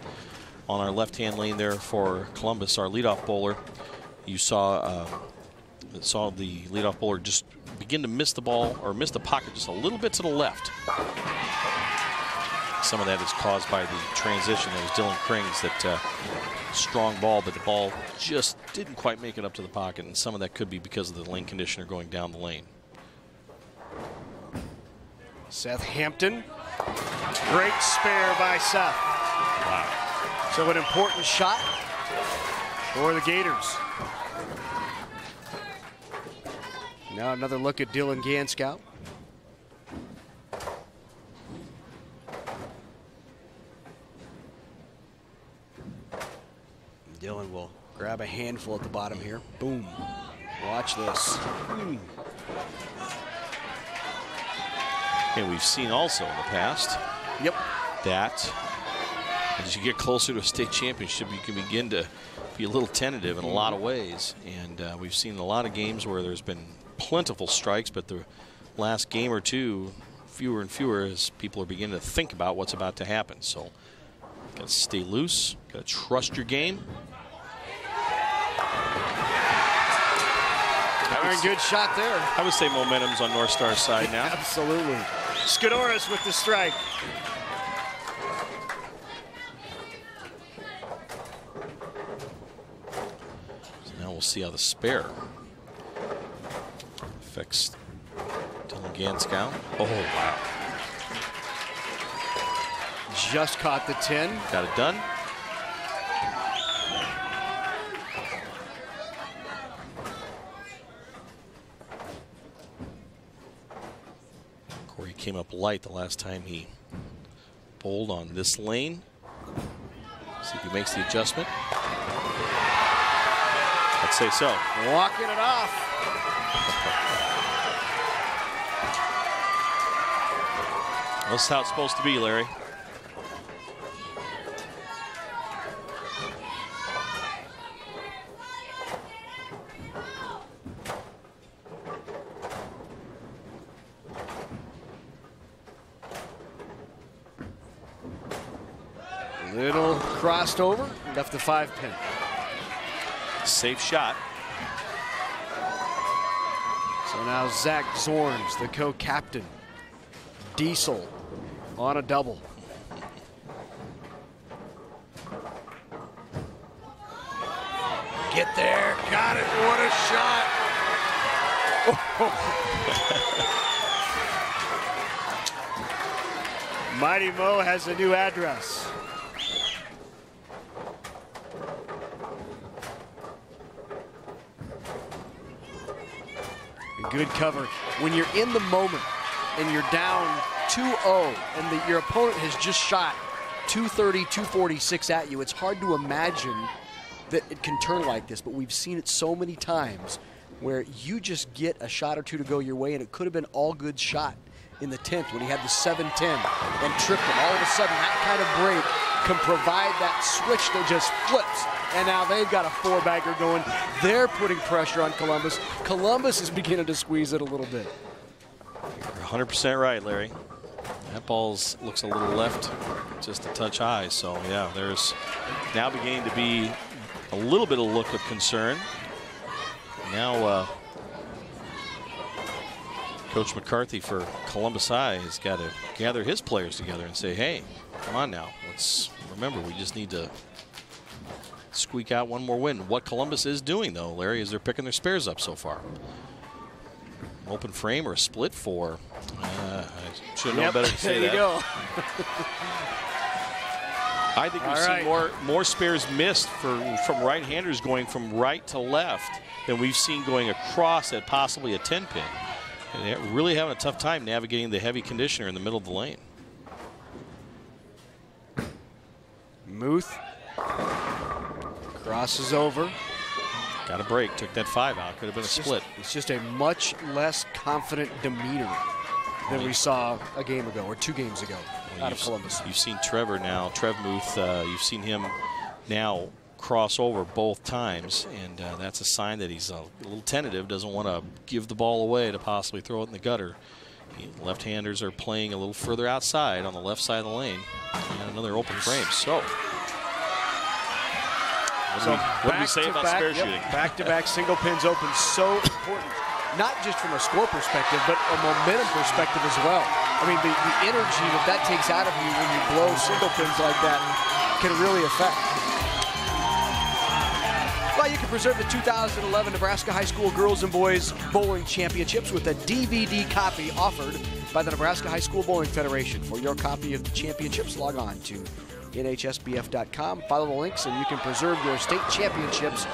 on our left-hand lane there for Columbus, our leadoff bowler, you saw uh, saw the leadoff bowler just begin to miss the ball or miss the pocket just a little bit to the left. Some of that is caused by the transition. That was Dylan Krings that uh, strong ball, but the ball just didn't quite make it up to the pocket, and some of that could be because of the lane conditioner going down the lane. Seth Hampton, great spare by Seth. Wow. So an important shot for the Gators. Now another look at Dylan Ganskow. Dylan will grab a handful at the bottom here. Boom. Watch this. Hmm. And we've seen also in the past Yep. that as you get closer to a state championship, you can begin to be a little tentative in a lot of ways. And uh, we've seen a lot of games where there's been plentiful strikes, but the last game or two, fewer and fewer as people are beginning to think about what's about to happen. So, got to stay loose, got to trust your game. Darn good shot there. I would say momentum's on North Star's side now. [laughs] Absolutely. Skidoris with the strike. So now we'll see how the spare affects Dylan Ganskow. Oh, wow. Just caught the 10. Got it done. Corey came up light the last time he bowled on this lane. See if he makes the adjustment. I'd say so. Walking it off. This is how it's supposed to be, Larry. Little crossed over, left the five pin. Safe shot. So now Zach Zorns, the co-captain. Diesel on a double. Get there, got it, what a shot. [laughs] Mighty Mo has a new address. Good cover. When you're in the moment and you're down 2-0 and the, your opponent has just shot 230, 246 at you, it's hard to imagine that it can turn like this, but we've seen it so many times where you just get a shot or two to go your way and it could have been Allgood shot in the 10th when he had the 7-10 and tripped him. All of a sudden, that kind of break can provide that switch that just flips. And now they've got a four-bagger going. They're putting pressure on Columbus. Columbus is beginning to squeeze it a little bit. 100% right, Larry. That ball looks a little left, just a touch high. So, yeah, there's now beginning to be a little bit of look of concern. Now, uh, Coach McCarthy for Columbus High has got to gather his players together and say, hey, come on now. Let's remember, we just need to squeak out one more win. What Columbus is doing, though, Larry, is they're picking their spares up so far. Open frame or a split four. Uh, Have yep. better to [laughs] say there that. [laughs] I think we've All seen more more spares missed for from right-handers going from right to left than we've seen going across at possibly a 10 pin. And they're really having a tough time navigating the heavy conditioner in the middle of the lane. Muth crosses over. Got a break, took that five out. Could have been a It's just- split. it's just a much less confident demeanor than we saw a game ago or two games ago out of Columbus. You've seen Trevor now, Trev Muth, uh, you've seen him now cross over both times, and uh, that's a sign that he's a little tentative, doesn't want to give the ball away to possibly throw it in the gutter. Left-handers are playing a little further outside on the left side of the lane. And another open frame. So, what do we, what do we say about back, spare yep, shooting? Back-to-back single pins open, so important. Not just from a score perspective, but a momentum perspective as well. I mean, the, the energy that that takes out of you when you blow single pins like that can really affect. Well, you can preserve the 2011 Nebraska High School Girls and Boys Bowling Championships with a DVD copy offered by the Nebraska High School Bowling Federation. For your copy of the championships, log on to nhsbf.com, follow the links, and you can preserve your state championships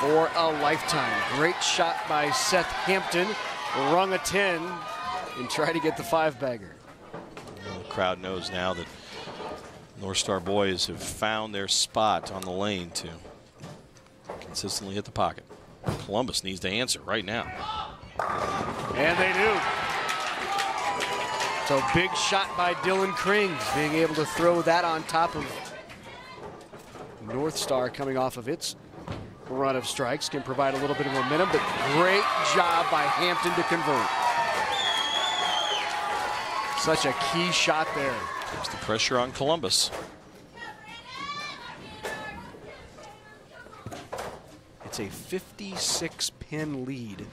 for a lifetime. Great shot by Seth Hampton, rung a 10, and try to get the five bagger. The crowd knows now that North Star boys have found their spot on the lane to consistently hit the pocket. Columbus needs to answer right now. And they do. So big shot by Dylan Krings, being able to throw that on top of North Star coming off of its run of strikes can provide a little bit of momentum, but great job by Hampton to convert. Such a key shot there. Keeps the pressure on Columbus. It's a 56 pin lead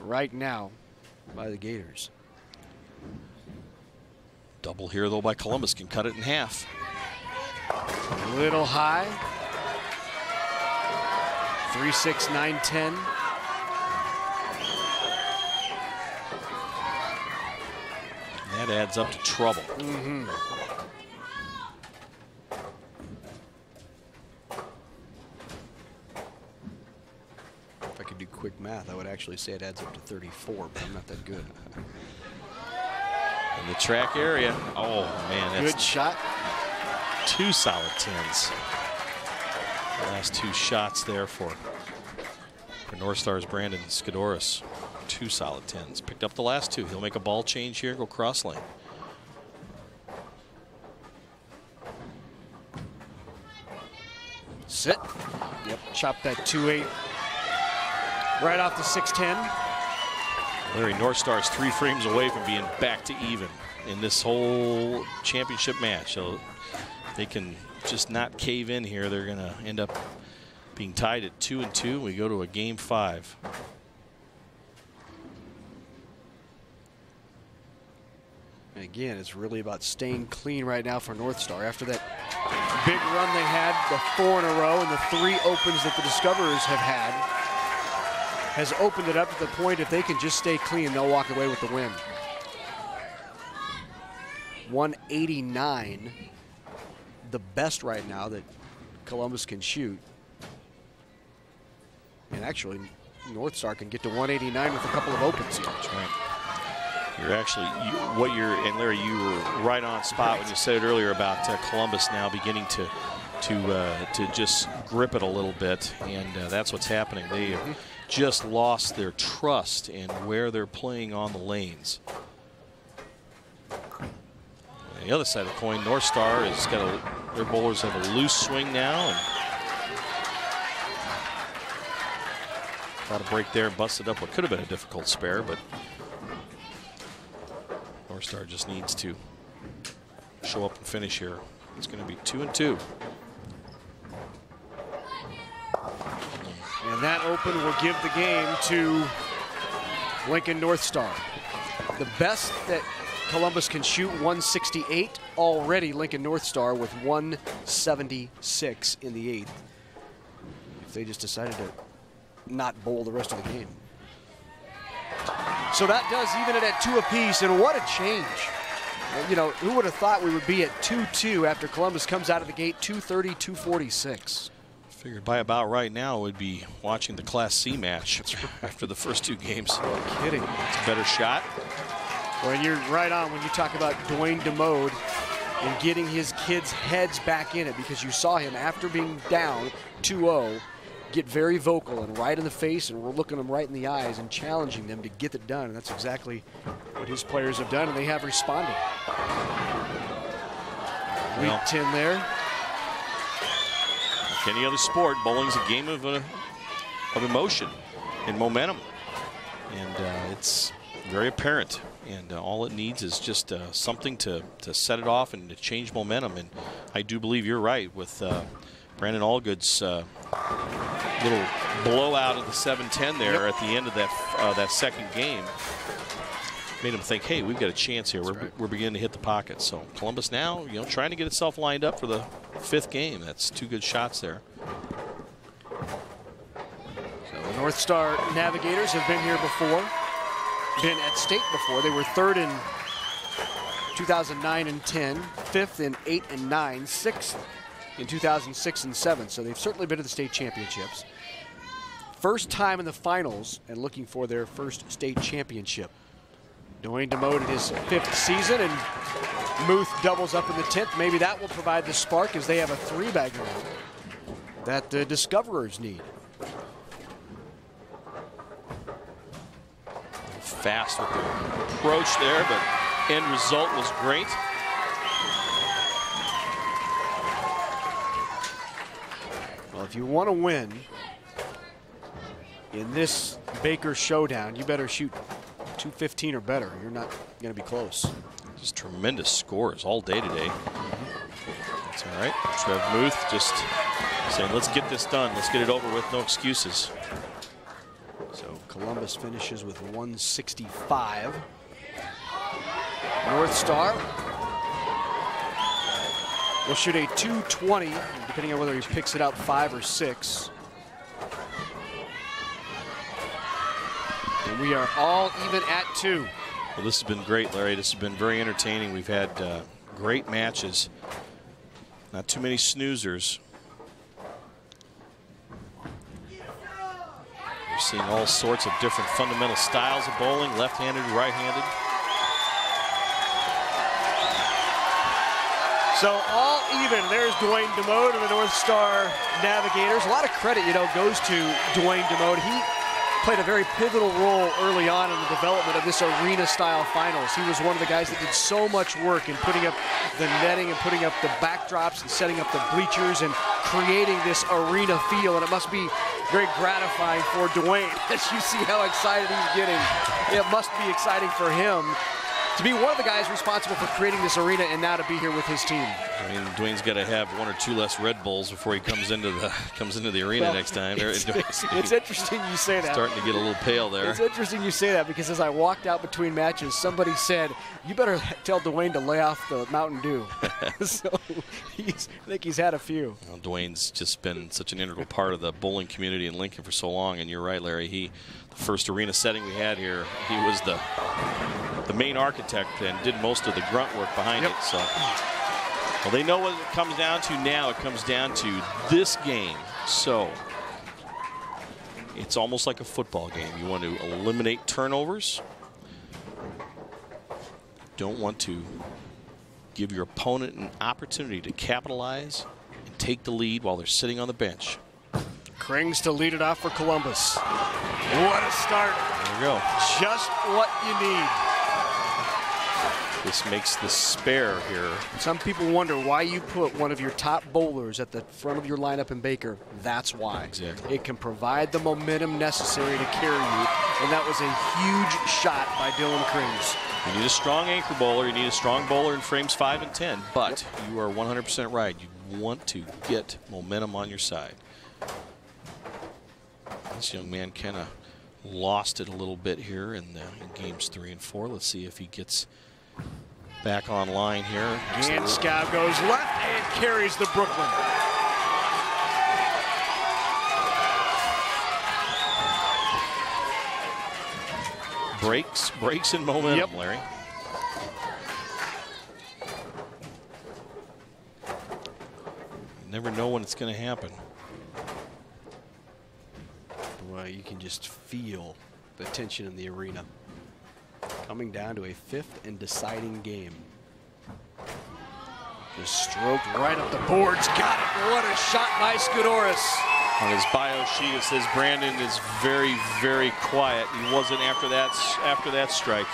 right now by the Gators. Double here though by Columbus can cut it in half. A little high. Three, six, nine, ten. That adds up to trouble. Mm -hmm. quick math, I would actually say it adds up to 34, but I'm not that good. In the track area. Oh, man. That's good shot. Two solid 10s last two shots there for, for North Stars Brandon Skidoris. Two solid tens. Picked up the last two. He'll make a ball change here, go cross lane. Sit. Yep, chop that 2 8 right off the 610. Larry North Star's three frames away from being back to even in this whole championship match. So they can just not cave in here, they're going to end up being tied at two and two. We go to a game five. And again, it's really about staying clean right now for North Star. After that big run they had, the four in a row, and the three opens that the Discoverers have had, has opened it up to the point if they can just stay clean, they'll walk away with the win. 189, the best right now that Columbus can shoot. And actually, North Star can get to 189 with a couple of opens here. Right. You're actually you, what you're and Larry, you were right on spot when you said it earlier about uh, Columbus now beginning to to uh, to just grip it a little bit, and uh, that's what's happening. They have just lost their trust in where they're playing on the lanes. On the other side of the coin, North Star has got a their bowlers have a loose swing now and got a break there, busted up what could have been a difficult spare, but North Star just needs to show up and finish here. It's going to be two and two. And that open will give the game to Lincoln North Star. The best that Columbus can shoot 168 already Lincoln North Star with 176 in the eighth. If they just decided to not bowl the rest of the game. So that does even it at two apiece, and what a change. You know, who would have thought we would be at 2-2 after Columbus comes out of the gate 230, 246. Figured by about right now we'd be watching the Class C match [laughs] after the first two games. No kidding. It's a better shot. Well, you're right on when you talk about Dwayne DeMode and getting his kids' heads back in it because you saw him after being down 2-0 get very vocal and right in the face and we're looking them right in the eyes and challenging them to get it done. And that's exactly what his players have done and they have responded. Week well, 10 there. Like any other sport, bowling's a game of, uh, of emotion and momentum. And uh, it's very apparent. And uh, all it needs is just uh, something to, to set it off and to change momentum. And I do believe you're right with uh, Brandon Allgood's uh, little blowout of the 7-10 there yep. at the end of that uh, that second game made him think, hey, we've got a chance here. We're, right. we're beginning to hit the pocket. So Columbus now, you know, trying to get itself lined up for the fifth game. That's two good shots there. So the North Star Navigators have been here before, been at state before. They were third in 2009 and 10, fifth in 8 and 9, sixth in 2006 and 7. So they've certainly been to the state championships. First time in the finals and looking for their first state championship. Dwayne DeMode in his fifth season and Muth doubles up in the 10th. Maybe that will provide the spark as they have a three bagger that the Discoverers need. Fast with the approach there, but end result was great. Well, if you want to win in this Baker showdown, you better shoot 215 or better. You're not going to be close. Just tremendous scores all day today. That's all right. Trev Muth just saying, let's get this done. Let's get it over with. No excuses. Columbus finishes with 165. North Star will shoot a 220, depending on whether he picks it out five or six. And we are all even at two. Well, this has been great, Larry. This has been very entertaining. We've had uh, great matches. Not too many snoozers. Seeing all sorts of different fundamental styles of bowling, left-handed, right-handed. So all even. There's Dwayne DeMode of the North Star Navigators. A lot of credit, you know, goes to Dwayne DeMode. He played a very pivotal role early on in the development of this arena-style finals. He was one of the guys that did so much work in putting up the netting and putting up the backdrops and setting up the bleachers and creating this arena feel. And it must be very gratifying for Dwayne [laughs] as you see how excited he's getting. It must be exciting for him to be one of the guys responsible for creating this arena and now to be here with his team. I mean, Dwayne's got to have one or two less Red Bulls before he comes into the [laughs] comes into the arena well, next time. It's, [laughs] it's, interesting you say that. Starting to get a little pale there. It's interesting you say that because as I walked out between matches, somebody said, "You better [laughs] tell Dwayne to lay off the Mountain Dew." so I think he's had a few. Well, Dwayne's just been such an integral part of the bowling community in Lincoln for so long, and you're right, Larry. He the first arena setting we had here, he was the the main architect and did most of the grunt work behind yep. it. So, well, they know what it comes down to now. It comes down to this game. So, it's almost like a football game. You want to eliminate turnovers. Don't want to give your opponent an opportunity to capitalize and take the lead while they're sitting on the bench. Krings to lead it off for Columbus. What a start. There you go. Just what you need. this makes the spare here. Some people wonder why you put one of your top bowlers at the front of your lineup in Baker. That's why. Exactly. It can provide the momentum necessary to carry you, and that was a huge shot by Dylan Krings. You need a strong anchor bowler. You need a strong bowler in frames 5 and 10. But yep. you are 100% right. You want to get momentum on your side. This young man kind of lost it a little bit here in, the, in games 3 and 4. Let's see if he gets back online here. Ganskow goes left and carries the Brooklyn. Breaks, breaks in momentum, yep. Larry. never know when it's going to happen. You can just feel the tension in the arena. Coming down to a fifth and deciding game. Just stroked right up the boards. Got it. What a shot by Skudoris. On his bio sheet, it says Brandon is very, very quiet. He wasn't after that after that strike.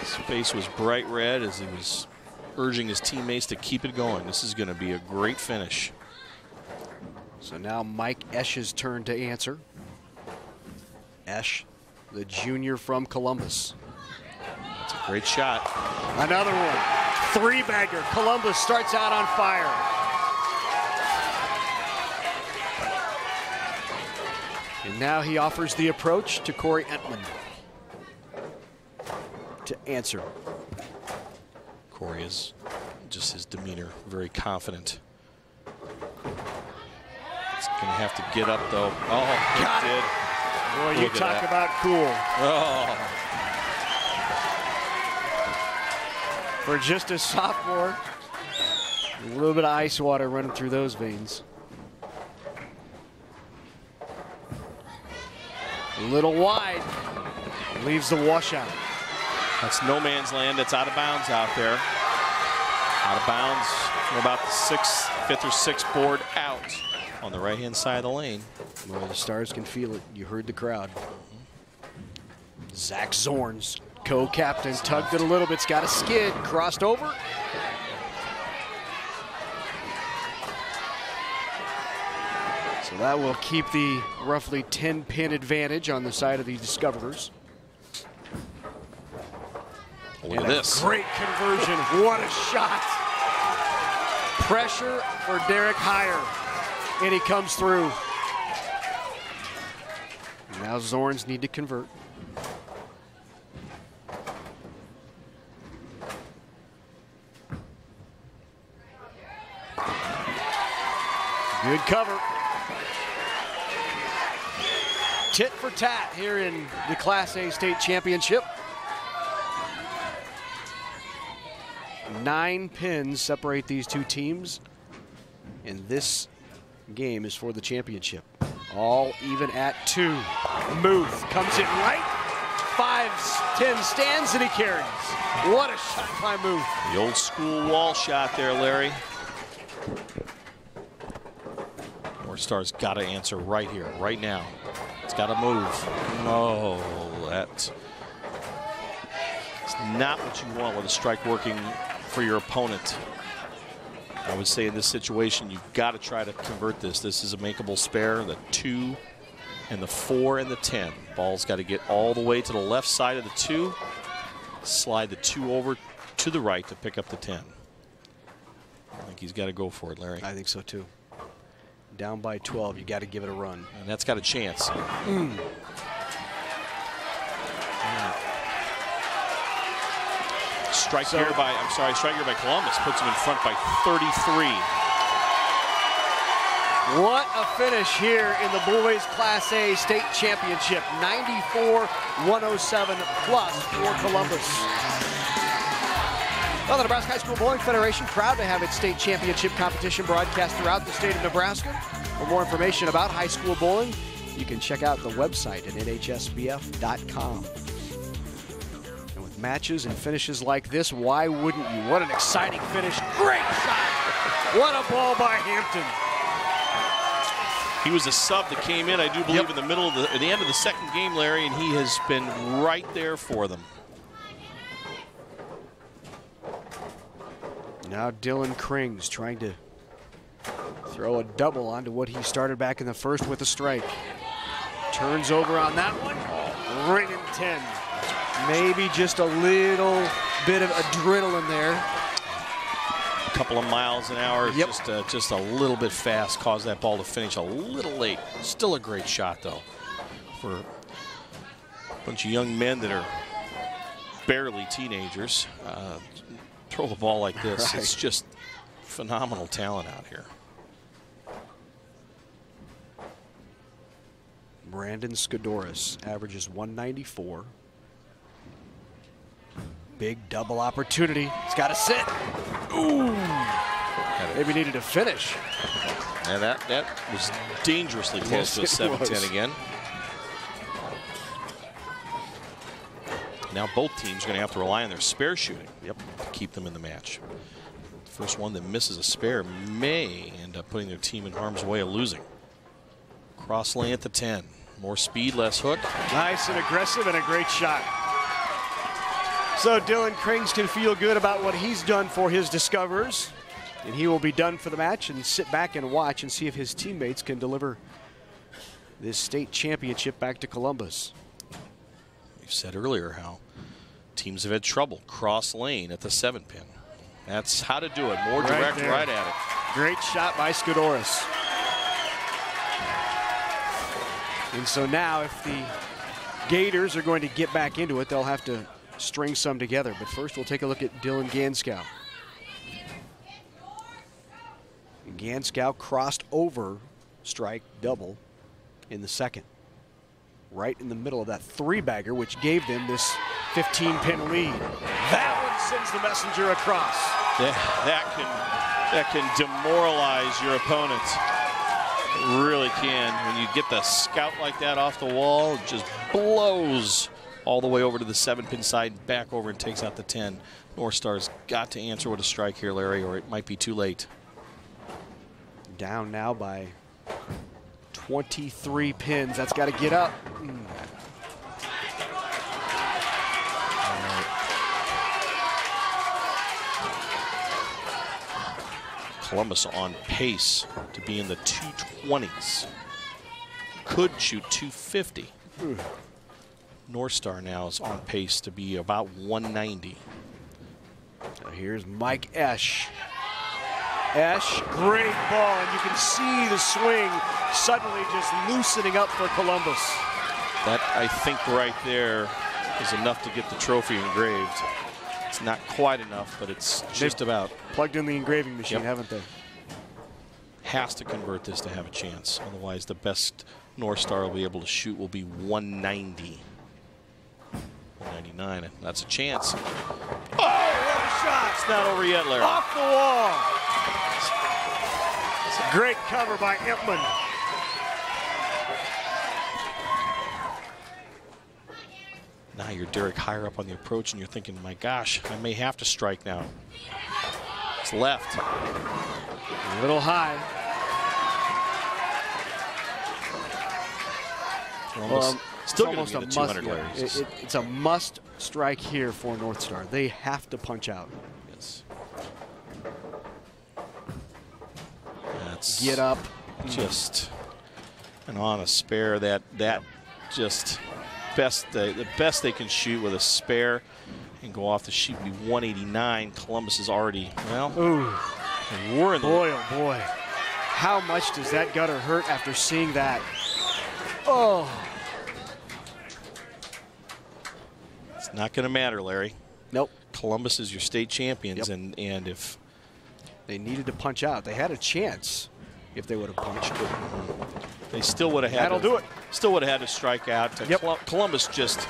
His face was bright red as he was urging his teammates to keep it going. This is going to be a great finish. So now Mike Esch's turn to answer. Esch, the junior from Columbus. That's a great shot. Another one. Three bagger. Columbus starts out on fire. And now he offers the approach to Corey Entman to answer. Corey is just his demeanor, very confident. It's going to have to get up, though. Oh, Got it did. Boy, you talk about cool. Oh. For just a sophomore, a little bit of ice water running through those veins. A little wide. Leaves the washout. That's no man's land. That's out of bounds out there. Out of bounds from about the sixth, fifth or sixth board out on the right-hand side of the lane. Well, the Stars can feel it. You heard the crowd. Zach Zorns, co-captain, tugged it a little bit. It's got a skid, crossed over. So that will keep the roughly 10 pin advantage on the side of the Discoverers. Look at this. Great conversion. What a shot. Pressure for Derek Heyer. And he comes through. Now Zorns need to convert. Good cover. Tit for tat here in the Class A state championship. Nine pins separate these two teams, and this game is for the championship. All even at two. Muth comes in right. Five, ten stands, and he carries. What a shot by Muth. The old school wall shot there, Larry. North Star's got to answer right here, right now. It's got to move. Oh, that's not what you want with a strike working for your opponent. I would say in this situation, you've got to try to convert this. This is a makeable spare, the two and the four and the 10. Ball's got to get all the way to the left side of the two, slide the two over to the right to pick up the 10. I think he's got to go for it, Larry. I think so too. Down by 12, you got to give it a run. And that's got a chance. Mm. Strike so, here by, I'm sorry, strike here by Columbus puts him in front by 33. What a finish here in the boys Class A state championship. 94-107 plus for Columbus. Well, the Nebraska High School Bowling Federation proud to have its state championship competition broadcast throughout the state of Nebraska. For more information about high school bowling, you can check out the website at nhsbf.com matches and finishes like this. Why wouldn't you? What an exciting finish. Great shot. What a ball by Hampton. He was a sub that came in, I do believe, yep. in the middle of the, the end of the second game, Larry, and he has been right there for them. Now Dylan Krings trying to throw a double onto what he started back in the first with a strike. Turns over on that one, right in 10. Maybe just a little bit of adrenaline there. A couple of miles an hour, Yep. just uh, just a little bit fast, caused that ball to finish a little late. Still a great shot though, for a bunch of young men that are barely teenagers. Uh, throw the ball like this, Right. it's just phenomenal talent out here. Brandon Skadoris averages 194. Big double opportunity. He's got to sit. Ooh. Maybe needed to finish. And that that was dangerously [laughs] close Yes, to a it 7-10 again. Now both teams are going to have to rely on their spare shooting. Yep. To keep them in the match. First one that misses a spare may end up putting their team in harm's way of losing. Cross lane at the 10. More speed, less hook. Nice and aggressive and a great shot. So Dylan Krings can feel good about what he's done for his Discoverers. And he will be done for the match and sit back and watch and see if his teammates can deliver this state championship back to Columbus. We've said earlier how teams have had trouble cross lane at the seven pin. That's how to do it. More Right direct there. right at it. Great shot by Skadoris. And so now if the Gators are going to get back into it, they'll have to string some together. But first we'll take a look at Dylan Ganskow. Ganskow crossed over strike double in the second. Right in the middle of that three bagger, which gave them this 15 pin lead. That one sends the messenger across. That, that can that can demoralize your opponents. It really can. When you get the scout like that off the wall, it just blows all the way over to the seven pin side, back over and takes out the 10. North Star's got to answer with a strike here, Larry, or it might be too late. Down now by 23 pins. That's got to get up. Mm. Columbus on pace to be in the 220s. Could shoot 250. North Star now is on pace to be about 190. Now here's Mike Esch. Esch, great ball, and you can see the swing suddenly just loosening up for Columbus. That, I think, right there is enough to get the trophy engraved. It's not quite enough, but it's just about. Plugged in the engraving machine, Yep. haven't they? Has to convert this to have a chance. Otherwise, the best North Star will be able to shoot will be 190. 199. That's a chance. Oh, what a shot! It's not over yet, Larry. Off the wall. Great cover by Impman. Now you're Derek Heyer up on the approach, and you're thinking, my gosh, I may have to strike now. It's left. A little high. Columbus Um, still almost a must. yeah. It- it- it's a must strike here for North Star. They have to punch out. Yes. That's Get up. just and on a spare that that just best the, the best they can shoot with a spare and go off the sheet would be 189 columbus is already well Ooh. and we're in the Boy, oh boy. How much does that gutter hurt after seeing that? Oh, not going to matter larry nope. columbus is your state champions Yep. and and if They needed to punch out. They had a chance if they would have punched. they still would have had That'll to, do it. still would have had to strike out Yep. Col- columbus just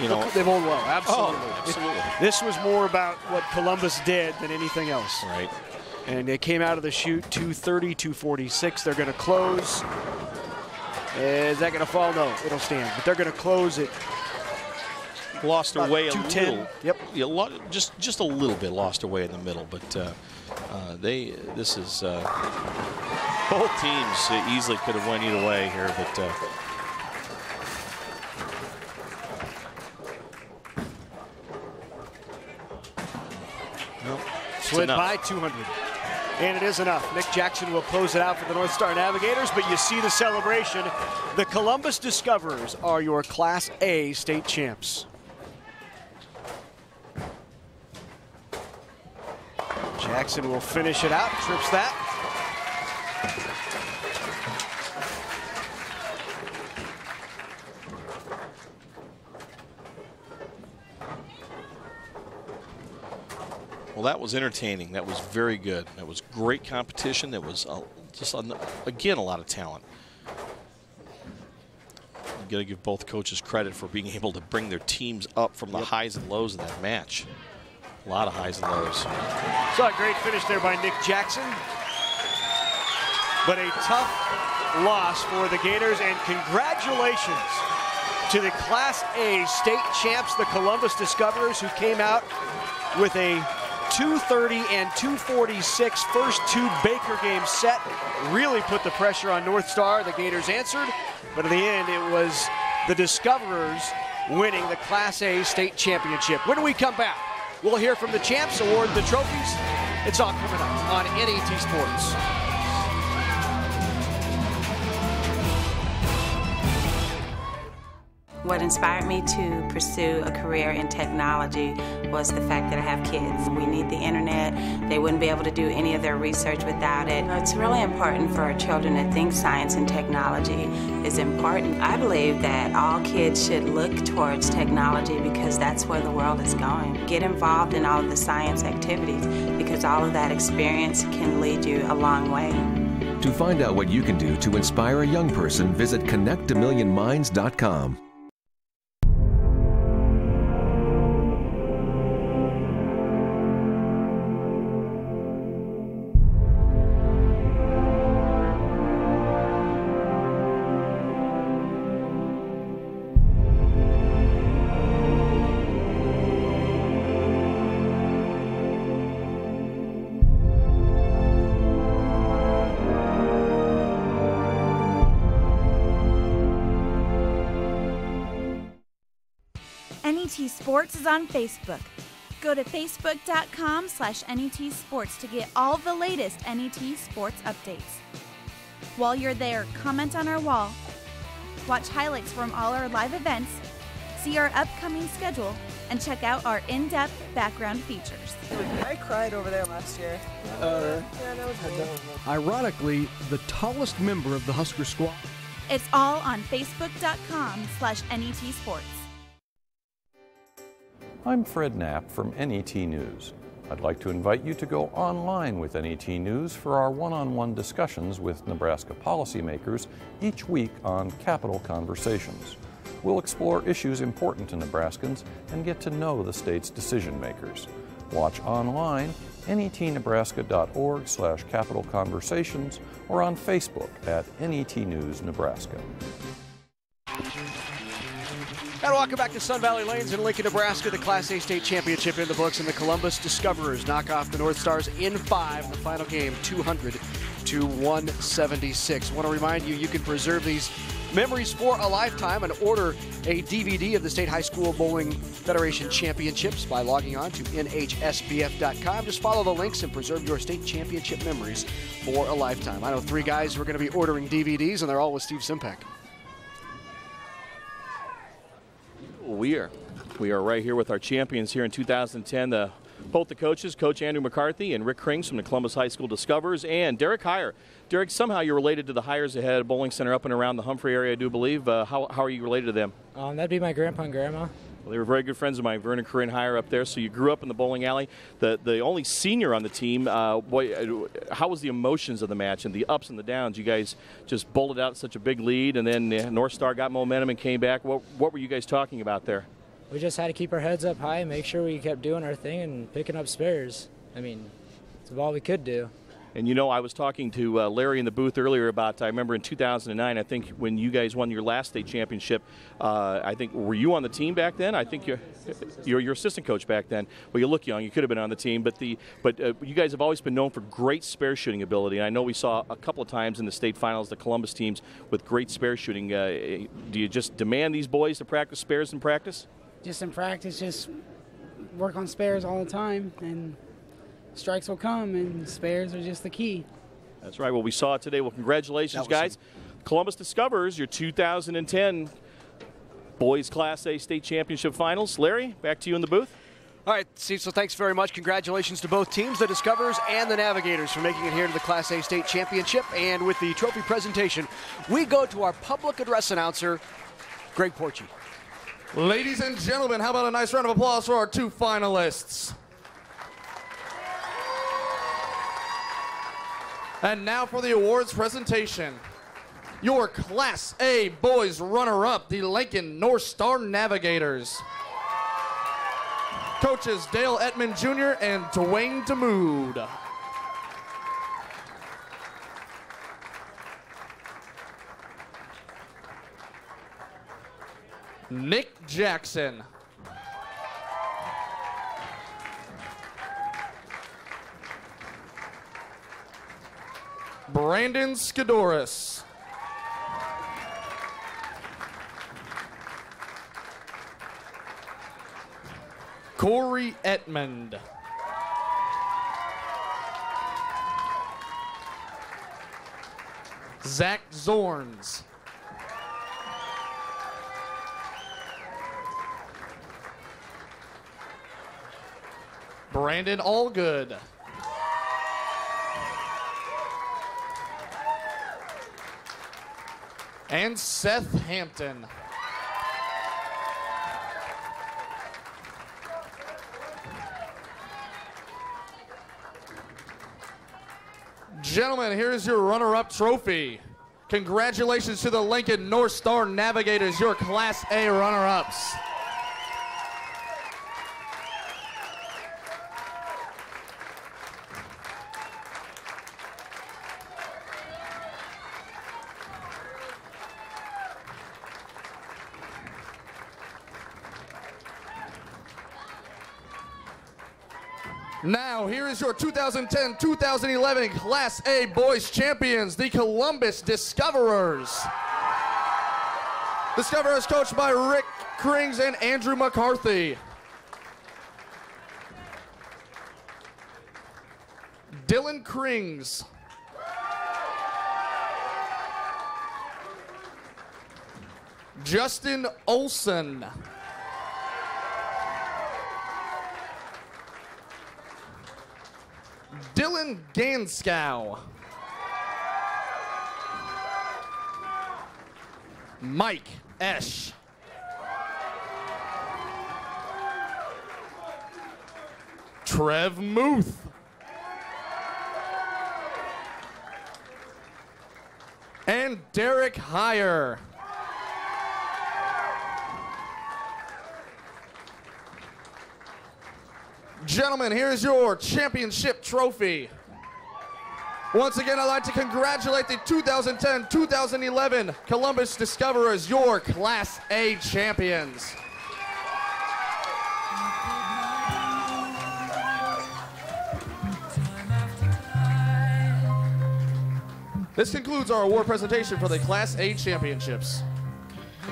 you know They bowled well, absolutely. Oh, absolutely. This was more about what Columbus did than anything else. right And they came out of the shoot 230, 246. They're going to close. Is that going to fall? No, it'll stand. But they're going to close it. Lost their way a little. Yep. Yeah, lo- just just a little bit lost their way in the middle, but uh, uh, they this is uh, both teams uh, easily could have went either way here, but. Uh, Swing Slid by 200. And it is enough. Nick Jackson will close it out for the North Star Navigators, but you see the celebration. The Columbus Discoverers are your Class A state champs. Jackson will finish it out, trips that. Well, that was entertaining. That was very good. That was great competition. That was uh, just, again, a lot of talent. You got to give both coaches credit for being able to bring their teams up from the highs and lows of that match. A lot of highs and lows. Saw a great finish there by Nick Jackson. But a tough loss for the Gators, and congratulations to the Class A state champs, the Columbus Discoverers, who came out with a 230 and 246 first two Baker games set. Really put the pressure on North Star. The Gators answered, but in the end, it was the Discoverers winning the Class A state championship. When do we come back, we'll hear from the champs, award the trophies. It's all coming up on NET Sports. What inspired me to pursue a career in technology was the fact that I have kids. We need the internet. They wouldn't be able to do any of their research without it. It's really important for our children to think science and technology is important. I believe that all kids should look towards technology because that's where the world is going. Get involved in all of the science activities because all of that experience can lead you a long way. To find out what you can do to inspire a young person, visit connectamillionminds.com. Sports is on Facebook. Go to facebook.com slash NET Sports to get all the latest NET Sports updates. While you're there, comment on our wall, watch highlights from all our live events, see our upcoming schedule, and check out our in-depth background features. I cried over there last year. Uh, yeah, that was me. Ironically, the tallest member of the Husker squad. It's all on facebook.com slash NET Sports. I'm Fred Knapp from NET News. I'd like to invite you to go online with NET News for our one on one discussions with Nebraska policymakers each week on Capital Conversations. We'll explore issues important to Nebraskans and get to know the state's decision makers. Watch online netnebraska.org slash capital conversations or on Facebook at NET News Nebraska. And welcome back to Sun Valley Lanes in Lincoln, Nebraska. The Class A state championship in the books, and the Columbus Discoverers knock off the North Stars in five in the final game, 200 to 176. Want to remind you, you can preserve these memories for a lifetime and order a DVD of the State High School Bowling Federation Championships by logging on to nhsbf.com. Just follow the links and preserve your state championship memories for a lifetime. I know three guys who are going to be ordering DVDs, and they're all with Steve Simpak. We are. We are right here with our champions here in 2010. The, both the coaches, Coach Andrew McCarthy and Rick Krings from the Columbus High School Discoverers, and Derek Heyer. Derek, somehow you're related to the Heyers ahead of Bowling Center up and around the Humphrey area, I do believe. Uh, how, how are you related to them? Um, that'd be my grandpa and grandma. Well, they were very good friends of mine, Vernon Corinne Heyer up there. So you grew up in the bowling alley. The the only senior on the team. Uh, boy, uh, how was the emotions of the match and the ups and the downs? You guys just bowled out such a big lead, and then North Star got momentum and came back. What what were you guys talking about there? We just had to keep our heads up high and make sure we kept doing our thing and picking up spares. I mean, it's all we could do. And you know, I was talking to uh, Larry in the booth earlier about. I remember in 2009, I think when you guys won your last state championship. Uh, I think were you on the team back then? I think you're you're your assistant coach back then. Well, you look young. You could have been on the team, but the but uh, you guys have always been known for great spare shooting ability. And I know we saw a couple of times in the state finals the Columbus teams with great spare shooting. Uh, do you just demand these boys to practice spares in practice? Just in practice, just work on spares all the time and strikes will come, and spares are just the key. That's right. Well, we saw it today. Well, congratulations, guys. Columbus Discoverers your 2010 Boys Class A State Championship Finals. Larry, back to you in the booth. All right, Cecil, thanks very much. Congratulations to both teams, the Discoverers and the Navigators, for making it here to the Class A State Championship. And with the trophy presentation, we go to our public address announcer, Greg Porchi. Ladies and gentlemen, how about a nice round of applause for our two finalists? And now for the awards presentation. Your Class A boys runner up, the Lincoln North Star Navigators. Coaches Dale Edmond Jr. and Dwayne DeMode. Nick Jackson. Brandon Skidoris. Corey Edmond. Zach Zorns. Brandon Allgood. And Seth Hampton. Gentlemen, here's your runner-up trophy. Congratulations to the Lincoln North Star Navigators, your Class A runner-ups. Now, here is your 2010-2011 Class A Boys Champions, the Columbus Discoverers. Discoverers coached by Rick Krings and Andrew McCarthy. Dylan Krings. Justin Olson. Ganskow. Mike Esch. Trev Muth. And Derek Heyer. Gentlemen, here's your championship trophy. Once again, I'd like to congratulate the 2010-2011 Columbus Discoverers, your Class A champions. This concludes our award presentation for the Class A championships.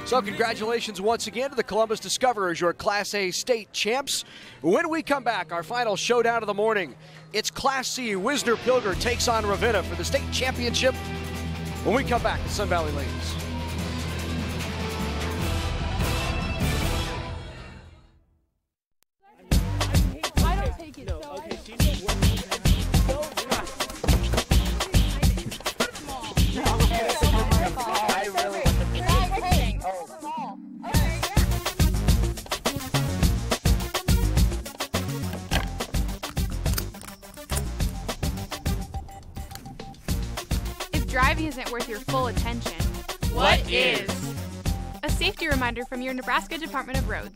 So, congratulations once again to the Columbus Discoverers, your Class A state champs. When we come back, our final showdown of the morning, it's Class C. Wisner Pilger takes on Ravenna for the state championship. When we come back the Sun Valley Lanes. Nebraska Department of Roads.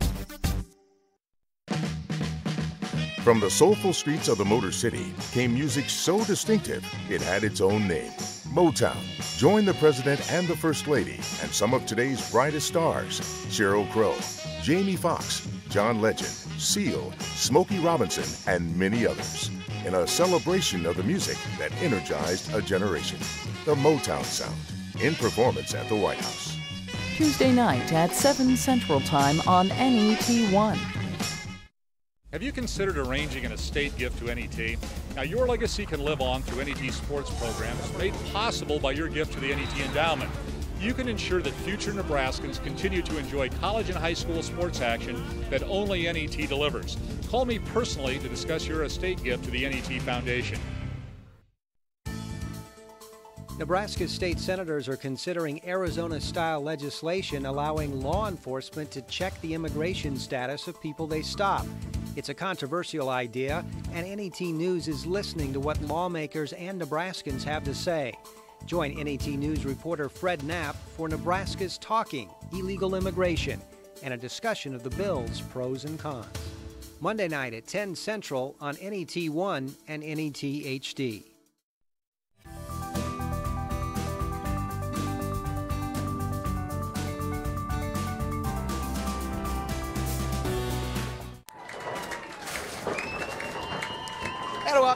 From the soulful streets of the Motor City came music so distinctive it had its own name Motown. Join the President and the First Lady and some of today's brightest stars Sheryl Crow, Jamie Foxx, John Legend, Seal, Smokey Robinson, and many others in a celebration of the music that energized a generation. The Motown Sound in performance at the White House. Tuesday night at 7 Central Time on NET1. Have you considered arranging an estate gift to NET? Now, your legacy can live on through NET sports programs made possible by your gift to the NET Endowment. You can ensure that future Nebraskans continue to enjoy college and high school sports action that only NET delivers. Call me personally to discuss your estate gift to the NET Foundation. Nebraska state senators are considering Arizona style legislation allowing law enforcement to check the immigration status of people they stop. It's a controversial idea, and NET News is listening to what lawmakers and Nebraskans have to say. Join NET News reporter Fred Knapp for Nebraska's Talking Illegal Immigration and a discussion of the bill's pros and cons. Monday night at 10 Central on NET 1 and NET HD.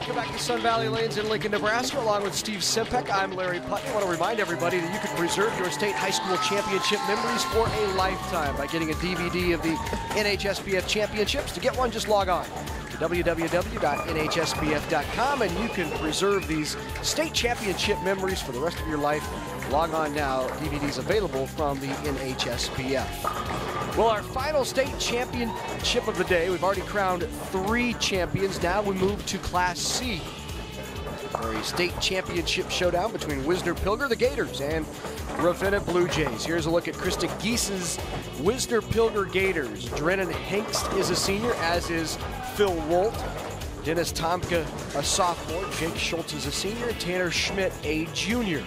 Welcome back to Sun Valley Lanes in Lincoln, Nebraska, along with Steve Simpek. I'm Larry Punteney. I want to remind everybody that you can preserve your state high school championship memories for a lifetime by getting a DVD of the NHSBF championships. To get one, just log on to www.nhsbf.com and you can preserve these state championship memories for the rest of your life. Log on now. DVDs available from the NHSBF. Well, our final state championship of the day, we've already crowned three champions. Now we move to Class C. For a state championship showdown between Wisner Pilger, the Gators, and Ravenna Blue Jays. Here's a look at Krista Geese's Wisner Pilger Gators. Drennan Hengst is a senior, as is Phil Wolt. Dennis Tomka, a sophomore. Jake Schultz is a senior. Tanner Schmidt, a junior.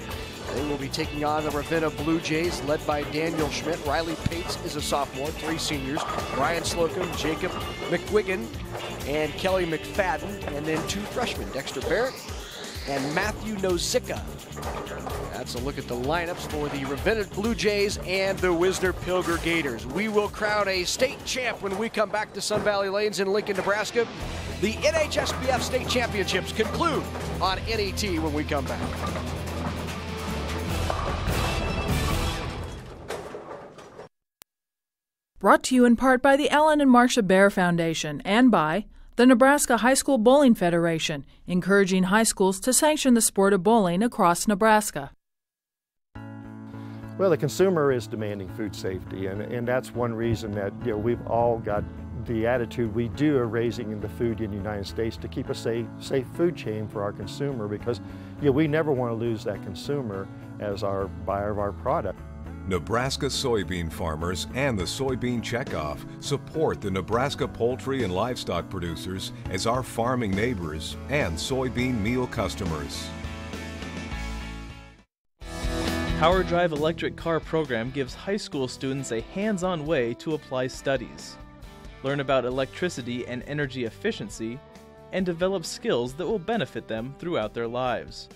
They will be taking on the Ravenna Blue Jays, led by Daniel Schmidt. Riley Pates is a sophomore, three seniors. Brian Slocum, Jacob McWiggin, and Kelly McFadden, and then two freshmen, Dexter Barrett and Matthew Nozica. That's a look at the lineups for the Ravenna Blue Jays and the Wisner Pilger Gators. We will crown a state champ when we come back to Sun Valley Lanes in Lincoln, Nebraska. The NHSBF state championships conclude on NET when we come back. Brought to you in part by the Alan and Marcia Baer Foundation and by the Nebraska High School Bowling Federation, encouraging high schools to sanction the sport of bowling across Nebraska. Well, the consumer is demanding food safety, and, and that's one reason that you know, we've all got the attitude we do of raising the food in the United States to keep a safe, safe food chain for our consumer because you know, we never want to lose that consumer as our buyer of our product. Nebraska soybean farmers and the Soybean Checkoff support the Nebraska poultry and livestock producers as our farming neighbors and soybean meal customers. Power Drive Electric Car program gives high school students a hands-on way to apply studies. Learn about electricity and energy efficiency and develop skills that will benefit them throughout their lives.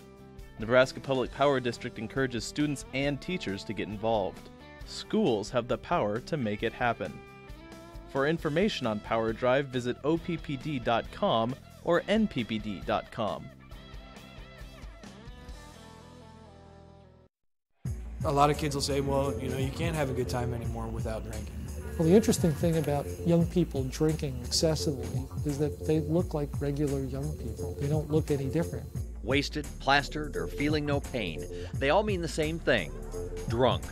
Nebraska Public Power District encourages students and teachers to get involved. Schools have the power to make it happen. For information on Power Drive, visit oppd.com or nppd.com. A lot of kids will say, well, you know, you can't have a good time anymore without drinking. Well, the interesting thing about young people drinking excessively is that they look like regular young people. They don't look any different wasted, plastered, or feeling no pain, they all mean the same thing drunk.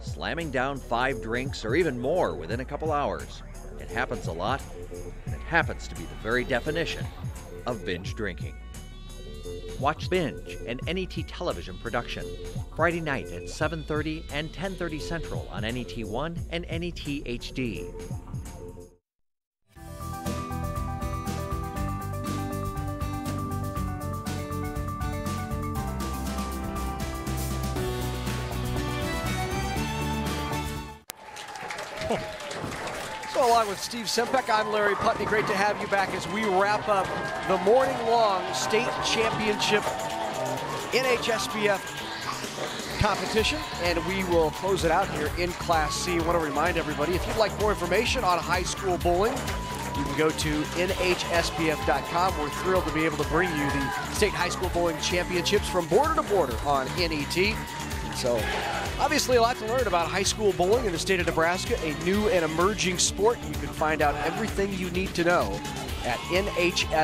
Slamming down five drinks or even more within a couple hours. It happens a lot, and it happens to be the very definition of binge drinking. Watch Binge, an NET television production, Friday night at 7:30 and 10:30 Central on NET1 and NET HD. With Steve Simpek, I'm Larry Punteney. Great to have you back as we wrap up the morning long state championship NHSBF competition, and we will close it out here in Class C. I want to remind everybody if you'd like more information on high school bowling, you can go to nhsbf.com. We're thrilled to be able to bring you the state high school bowling championships from border to border on NET. So, obviously, a lot to learn about high school bowling in the state of Nebraska, a new and emerging sport. You can find out everything you need to know at nhsbf.com.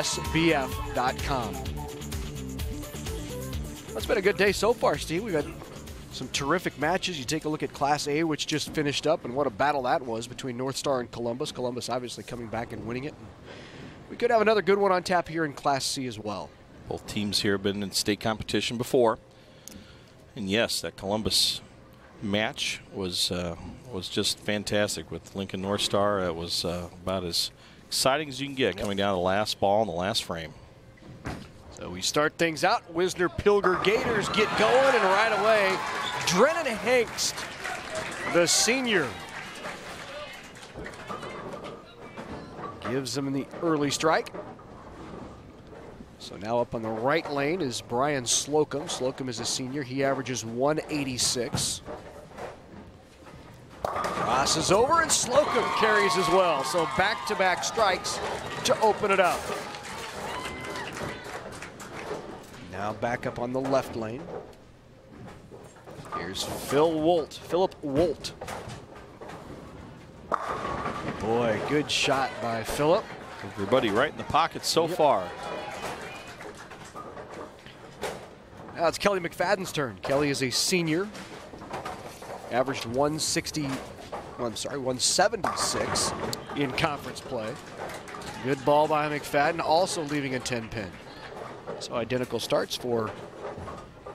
It's been a good day so far, Steve. We've had some terrific matches. You take a look at Class A, which just finished up, and what a battle that was between North Star and Columbus. Columbus obviously coming back and winning it. We could have another good one on tap here in Class C as well. Both teams here have been in state competition before. And yes, that Columbus match was uh, was just fantastic with Lincoln North Star. It was uh, about as exciting as you can get coming down to the last ball in the last frame. So we start things out. Wisner Pilger Gators get going, and right away, Drennan Hengst, the senior, gives them the early strike. So now up on the right lane is Brian Slocum. Slocum is a senior. He averages 186. Crosses over and Slocum carries as well. So back-to-back -back strikes to open it up. Now back up on the left lane. Here's Phil Wolt, Philip Wolt. Boy, good shot by Philip. Everybody right in the pocket so yep. far. Now it's Kelly McFadden's turn. Kelly is a senior. Averaged 160, I'm sorry, 176 in conference play. Good ball by McFadden, also leaving a 10 pin. So identical starts for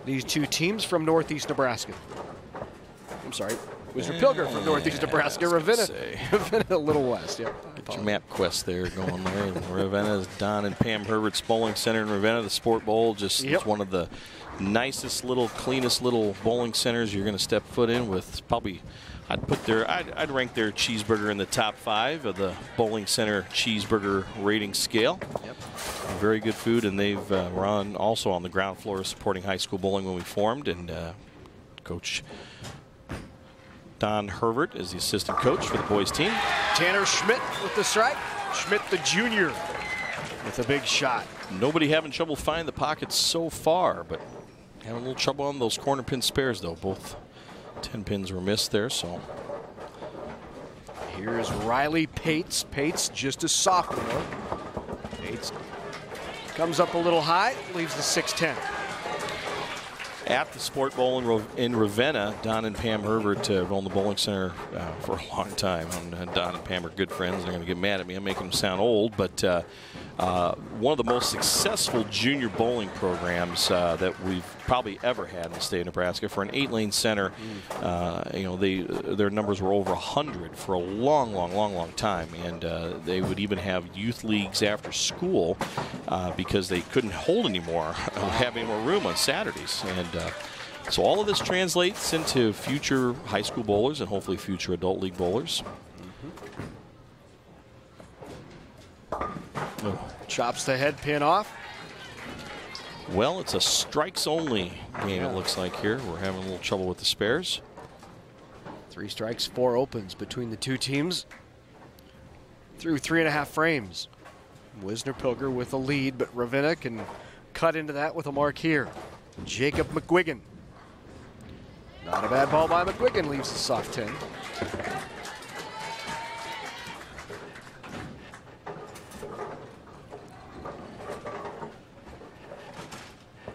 these two teams from Northeast Nebraska. I'm sorry, Wisner Pilger from Northeast Nebraska, Ravenna, [laughs] Ravenna a little west. Yep. Get your MapQuest there going there. [laughs] Ravenna is Don and Pam Herbert's Bowling Center in Ravenna. The Sport Bowl just yep. one of the nicest little, cleanest little bowling centers you're going to step foot in with probably I'd put their I'd, I'd, rank their cheeseburger in the top five of the bowling center cheeseburger rating scale. Yep. Very good food, and they've uh, run also on the ground floor supporting high school bowling when we formed. And uh, Coach Don Herbert is the assistant coach for the boys team. Tanner Schmidt with the strike. Schmidt the junior with a big shot. Nobody having trouble finding the pockets so far, but having a little trouble on those corner pin spares though. Both 10 pins were missed there, so. Here's Riley Pates. Pates just a sophomore. Pates comes up a little high, leaves the 610 at the Sport Bowl in, in Ravenna. Don and Pam Herbert uh, owned the bowling center uh, for a long time. And, uh, Don and Pam are good friends. They're going to get mad at me. I'm making them sound old, but uh, uh, one of the most successful junior bowling programs uh, that we've probably ever had in the state of Nebraska for an eight-lane center. Mm. you know, they their numbers were over 100 for a long, long, long, long time, and they would even have youth leagues after school because they couldn't hold anymore, [laughs] have any more room on Saturdays, and uh, so all of this translates into future high school bowlers and hopefully future adult league bowlers. Oh. Chops the head pin off. Well, it's a strikes only game, yeah. it looks like here. We're having a little trouble with the spares. Three strikes, four opens between the two teams through three and a half frames. Wisner Pilger with a lead, but Ravenna can cut into that with a mark here. Jacob McGuigan. Not a bad ball by McGuigan, leaves the soft 10.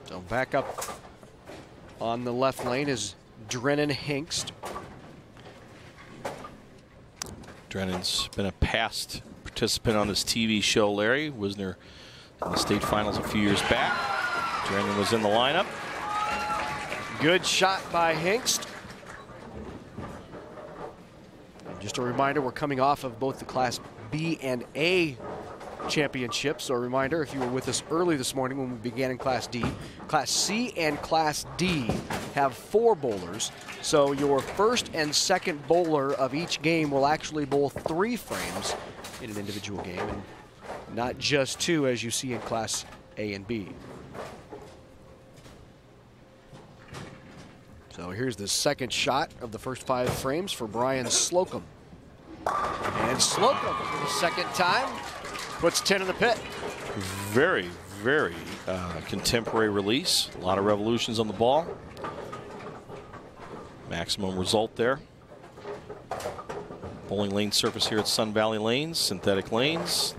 So back up on the left lane is Drennan Hengst. Drennan's been a past participant on this TV show, Larry. Wisner in the state finals a few years back. Drennan was in the lineup. Good shot by Hengst. And just a reminder, we're coming off of both the Class B and A championships. So a reminder, if you were with us early this morning when we began in Class D, Class C and Class D have four bowlers. So your first and second bowler of each game will actually bowl three frames in an individual game, and not just two as you see in Class A and B. So here's the second shot of the first five frames for Brian Slocum. And Slocum, for the second time, puts 10 in the pit. Very, very uh, contemporary release. A lot of revolutions on the ball. Maximum result there. Bowling lane surface here at Sun Valley Lanes, synthetic lanes.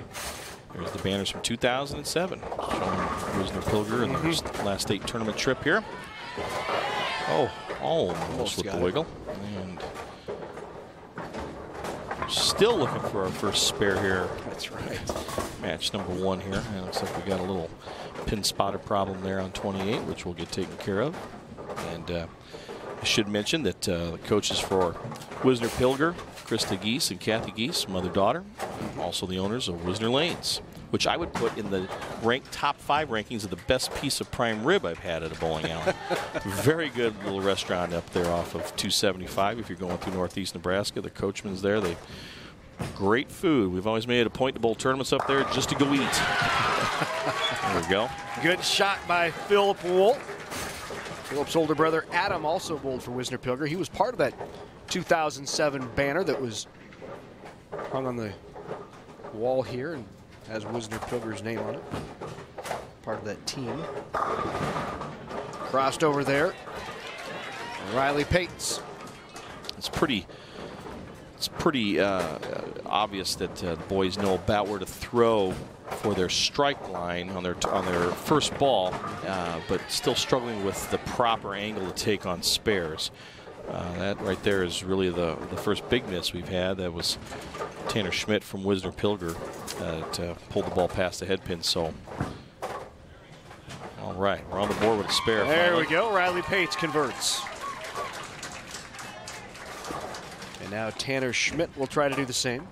Here's the banners from 2007 showing Wisner Pilger in their last state tournament trip here. Oh, almost, Almost with the it. wiggle. And still looking for our first spare here. That's right. Match number one here. And looks like we got a little pin spotter problem there on 28, which we'll get taken care of. And uh, I should mention that uh, the coaches for Wisner Pilger, Krista Geese and Kathy Geese, mother-daughter, also the owners of Wisner Lanes, which I would put in the ranked top five rankings of the best piece of prime rib I've had at a bowling alley. [laughs] Very good little restaurant up there off of 275 if you're going through northeast Nebraska. The coachman's there. They Great food. We've always made it a point to bowl tournaments up there just to go eat. [laughs] there we go. Good shot by Philip Wolt. Philip's older brother Adam also bowled for Wisner Pilger. He was part of that 2007 banner that was hung on the wall here and has Wisner Pilger's name on it. Part of that team. Crossed over there. Riley Pates. It's pretty. It's pretty uh, uh, obvious that uh, the boys know about where to throw for their strike line on their on their first ball, uh, but still struggling with the proper angle to take on spares. Uh, that right there is really the the first big miss we've had. That was Tanner Schmidt from Wisner Pilger that uh, pulled the ball past the head pin. So. All right, we're on the board with a spare. There finally. we go. Riley Pates converts. And now Tanner Schmidt will try to do the same.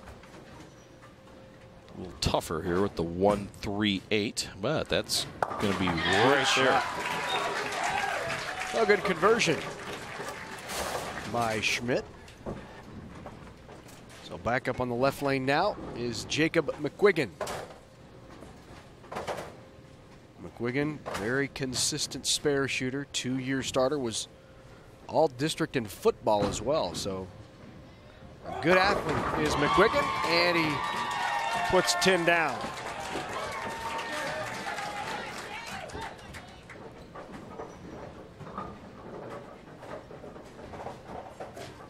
A little tougher here with the 138, but that's going to be right there. A good conversion by Schmidt. So back up on the left lane now is Jacob McQuiggin. McQuiggin, very consistent spare shooter, two-year starter, was all district in football as well. So a good athlete is McQuiggin, and he puts 10 down.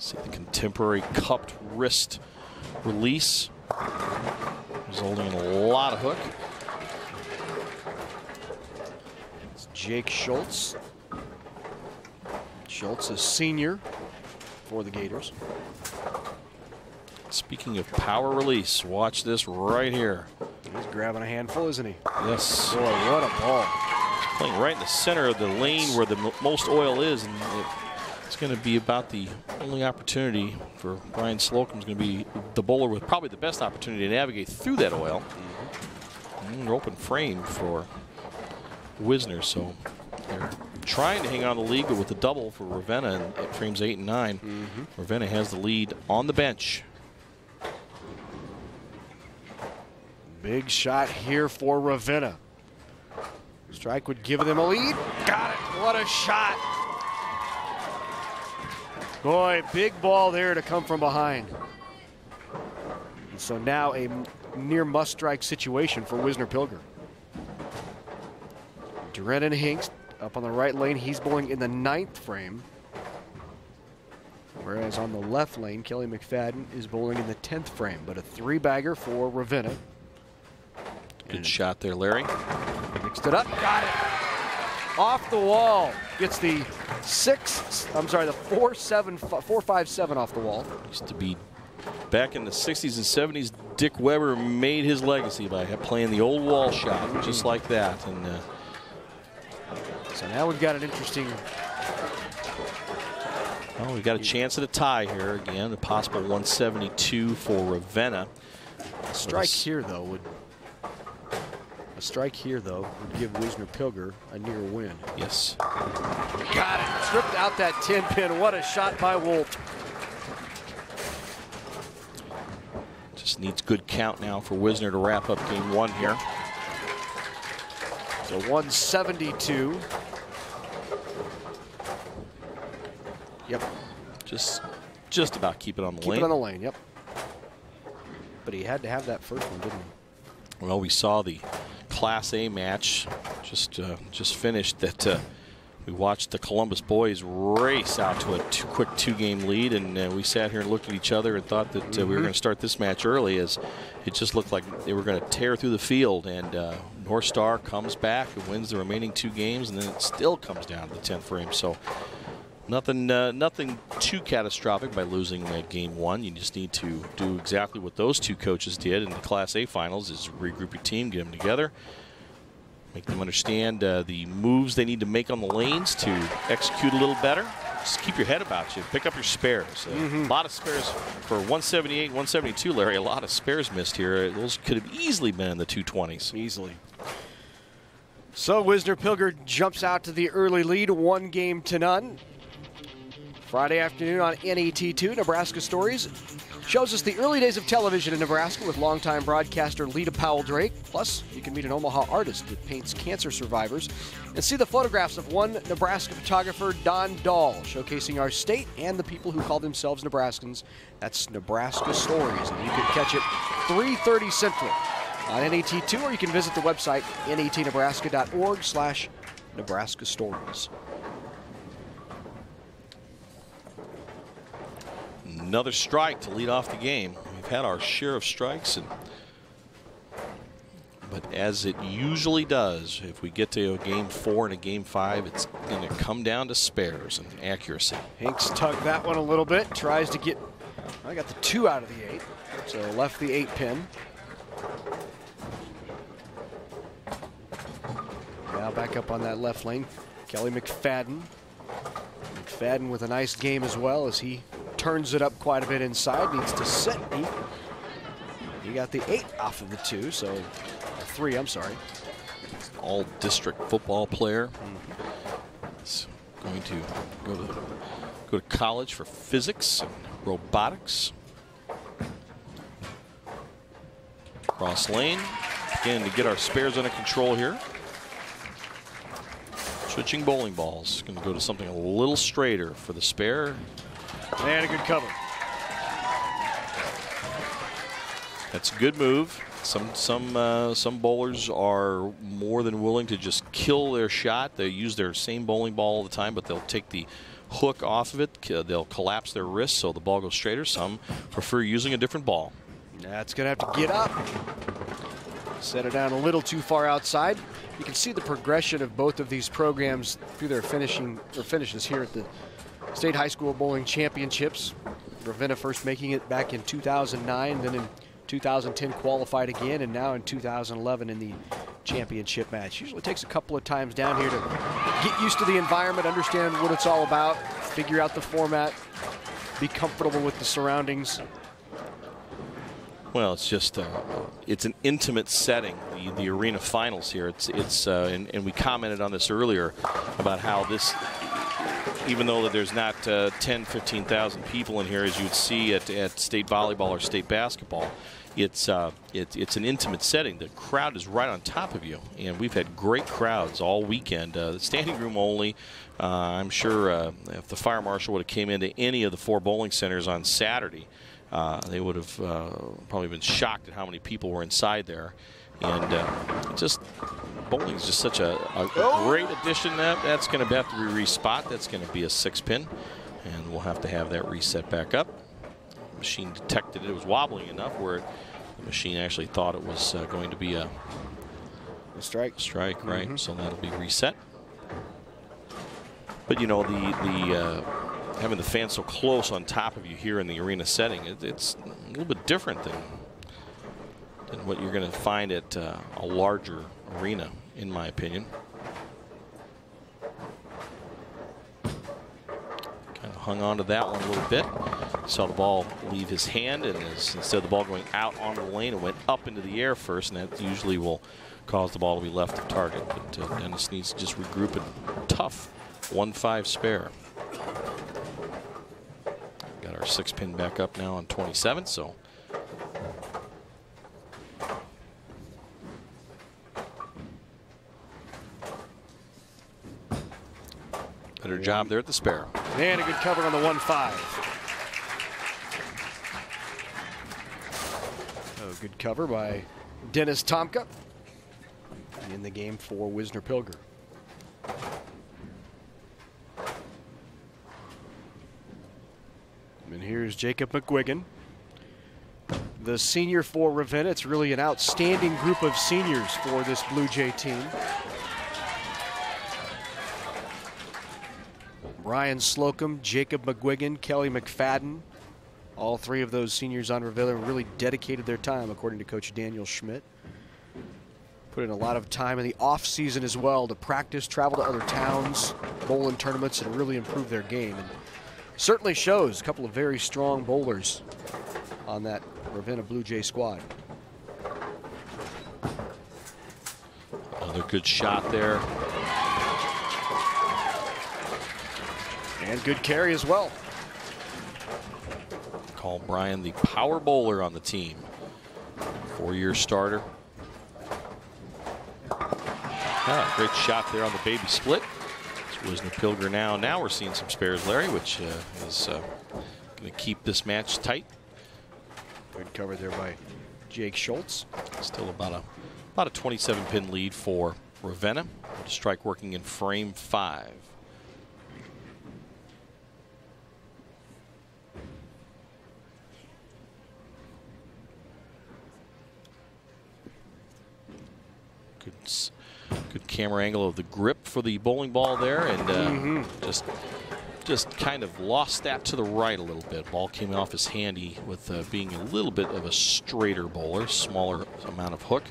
See the contemporary cupped wrist release, resulting in a lot of hook. It's Jake Schultz. Schultz is senior for the Gators. Speaking of power release, watch this right here. He's grabbing a handful, isn't he? Yes. Boy, what a ball. Playing right in the center of the lane where the mo- most oil is, and going to be about the only opportunity for Brian Slocum is going to be the bowler with probably the best opportunity to navigate through that oil. And an open frame for Wisner, so they're trying to hang on the lead, but with the double for Ravenna in- at frames eight and 9 mm-hmm. Ravenna has the lead on the bench. Big shot here for Ravenna. Strike would give them a lead. Got it. What a shot. Boy, big ball there to come from behind. And so now a near must strike situation for Wisner Pilger. Drennan Hengst up on the right lane. He's bowling in the ninth frame. Whereas on the left lane, Kelly McFadden is bowling in the 10th frame. But a three bagger for Ravenna. Good shot there, Larry. Mixed it up. Got it. Off the wall. Gets the six, I'm sorry, the four, seven, four, five, seven off the wall. Used to be back in the 60s and 70s. Dick Weber made his legacy by playing the old wall shot, just like that. And uh, So now we've got an interesting. well, we've got a chance at a tie here again. A possible 172 for Ravenna. Strike here, though, would. A strike here, though, would give Wisner Pilger a near win. Yes. Got it. Stripped out that 10 pin. What a shot by Wolt. Just needs good count now for Wisner to wrap up game one here. So 172. Yep. Just just about keep it on the Keep lane. it on the lane, yep. But he had to have that first one, didn't he? Well, we saw the Class A match just uh, just finished that uh, we watched the Columbus boys race out to a two, quick two-game lead, and uh, we sat here and looked at each other and thought that uh, we were Mhm. going to start this match early, as it just looked like they were going to tear through the field. And uh, North Star comes back and wins the remaining two games, and then it still comes down to the 10th frame. So nothing, uh, nothing too catastrophic by losing uh, game one. You just need to do exactly what those two coaches did in the Class A finals: is regroup your team, get them together make them understand uh, the moves they need to make on the lanes to execute a little better. Just keep your head about you. Pick up your spares. Uh, Mhm. A lot of spares for 178, 172, Larry. A lot of spares missed here. Those could have easily been in the 220s. Easily. So Wisner Pilger jumps out to the early lead, one game to none. Friday afternoon on NET2, Nebraska Stories shows us the early days of television in Nebraska with longtime broadcaster Leta Powell Drake. Plus, you can meet an Omaha artist that paints cancer survivors and see the photographs of one Nebraska photographer, Don Dahl, showcasing our state and the people who call themselves Nebraskans. That's Nebraska Stories, and you can catch it 3:30 Central on NET2, or you can visit the website netnebraska.org slash Nebraska Stories. Another strike to lead off the game. We've had our share of strikes, and but as it usually does, if we get to a game four and a game five, it's going to come down to spares and accuracy. Hanks tugged that one a little bit, tries to get, I got the two out of the eight, so left the eight pin. Now back up on that left lane, Kelly McFadden. McFadden with a nice game as well as he turns it up quite a bit inside, needs to set He, he got the eight off of the two, so three, I'm sorry. All district football player. Going to go to go to college for physics and robotics. Cross lane, Again, to get our spares under control here. Switching bowling balls. Going to go to something a little straighter for the spare. And a good cover. That's a good move. Some some uh, some bowlers are more than willing to just kill their shot. They use their same bowling ball all the time, but they'll take the hook off of it. They'll collapse their wrist so the ball goes straighter. Some prefer using a different ball. That's going to have to get up. Set it down a little too far outside. You can see the progression of both of these programs through their finishing or finishes here at the State High School Bowling Championships. Ravenna first making it back in 2009, then in 2010 qualified again, and now in 2011 in the championship match. Usually takes a couple of times down here to get used to the environment, understand what it's all about, figure out the format, be comfortable with the surroundings. Well, it's just uh, it's an intimate setting, the, the arena finals here. It's it's uh, and, and we commented on this earlier about how this, even though that there's not uh, 10, 15,000 people in here as you would see at, at state volleyball or state basketball, it's uh, it, it's an intimate setting. The crowd is right on top of you, and we've had great crowds all weekend. Uh, standing room only. Uh, I'm sure uh, if the fire marshal would have came into any of the four bowling centers on Saturday. Uh, they would have uh, probably been shocked at how many people were inside there. And uh, just bowling is just such a, a great addition. That that's going to have to be respot. That's going to be a six pin, and we'll have to have that reset back up. machine detected it was wobbling enough where the machine actually thought it was uh, going to be a, a strike. Strike, right? Mhm. So that'll be reset. But you know the the uh, having the fans so close on top of you here in the arena setting, it, it's a little bit different than than what you're going to find at uh, a larger arena, in my opinion. Kind of hung on to that one a little bit. Saw the ball leave his hand, and instead of the ball going out onto the lane, it went up into the air first, and that usually will cause the ball to be left of target. But uh, Dennis needs to just regroup and tough 1-5 spare. Got our six pin back up now on 27, so Better job there at the spare. And a good cover on the 1-5. Oh, good cover by Dennis Tomka. In the game for Wisner Pilger. And here's Jacob McGuigan. The senior for Ravenna. It's really an outstanding group of seniors for this Blue Jay team. Ryan Slocum, Jacob McGuigan, Kelly McFadden. All three of those seniors on Ravenna really dedicated their time, according to Coach Daniel Schmidt. Put in a lot of time in the off season as well to practice, travel to other towns, bowl in tournaments, and really improve their game. And certainly shows a couple of very strong bowlers on that Ravenna Blue Jay squad. Another good shot there. And good carry as well. Call Brian the power bowler on the team. Four-year starter. Ah, great shot there on the baby split. It's Wisner Pilger now. Now we're seeing some spares, Larry, which uh, is uh, going to keep this match tight. Good cover there by Jake Schultz. Still about a about a 27 pin lead for Ravenna. With a Strike working in frame five. Good, good camera angle of the grip for the bowling ball there, and uh, mm -hmm. just just kind of lost that to the right a little bit. Ball came off his handy with uh, being a little bit of a straighter bowler, smaller amount of hook.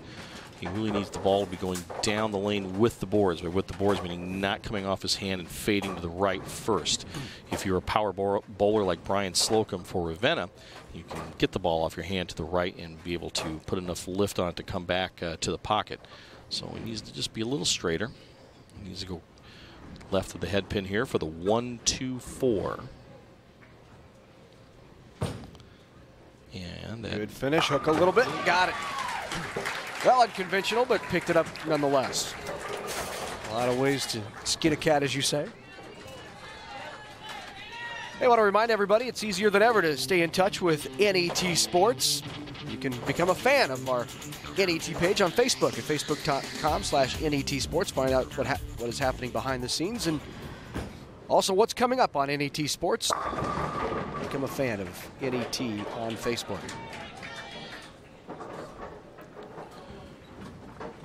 He really needs the ball to be going down the lane with the boards, but with the boards meaning not coming off his hand and fading to the right first. If you're a power bowler like Brian Slocum for Ravenna, you can get the ball off your hand to the right and be able to put enough lift on it to come back uh, to the pocket. So he needs to just be a little straighter. He needs to go left of the head pin here for the one, two, four. And that Good finish, hook a little bit, got it. Well, unconventional, but picked it up nonetheless. A lot of ways to skin a cat, as you say. Hey, I want to remind everybody it's easier than ever to stay in touch with NET Sports. You can become a fan of our NET page on Facebook at facebook.com slash NET Sports. Find out what, what is happening behind the scenes and also what's coming up on NET Sports. Become a fan of NET on Facebook.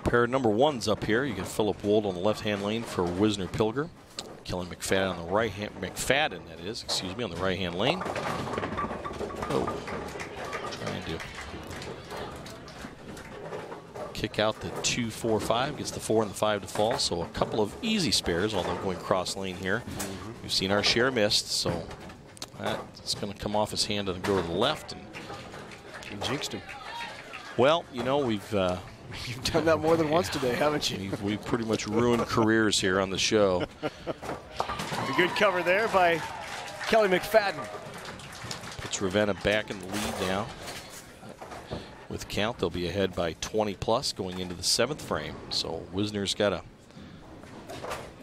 Pair number ones up here. You get Philip Wolt on the left-hand lane for Wisner Pilger. Kelly McFadden on the right hand, McFadden that is, excuse me, on the right hand lane. Oh, trying to kick out the two, four, five, gets the four and the five to fall. So a couple of easy spares, although going cross lane here. Mm -hmm. We've seen our share missed, so that's going to come off his hand and go to the left. And you jinxed him. Well, you know we've. Uh, [laughs] You've done that more than once today, haven't you? We've, we've pretty much ruined careers here on the show. A good cover there by Kelly McFadden. Puts Ravenna back in the lead now. With count, they'll be ahead by 20 plus going into the seventh frame. So Wisner's got to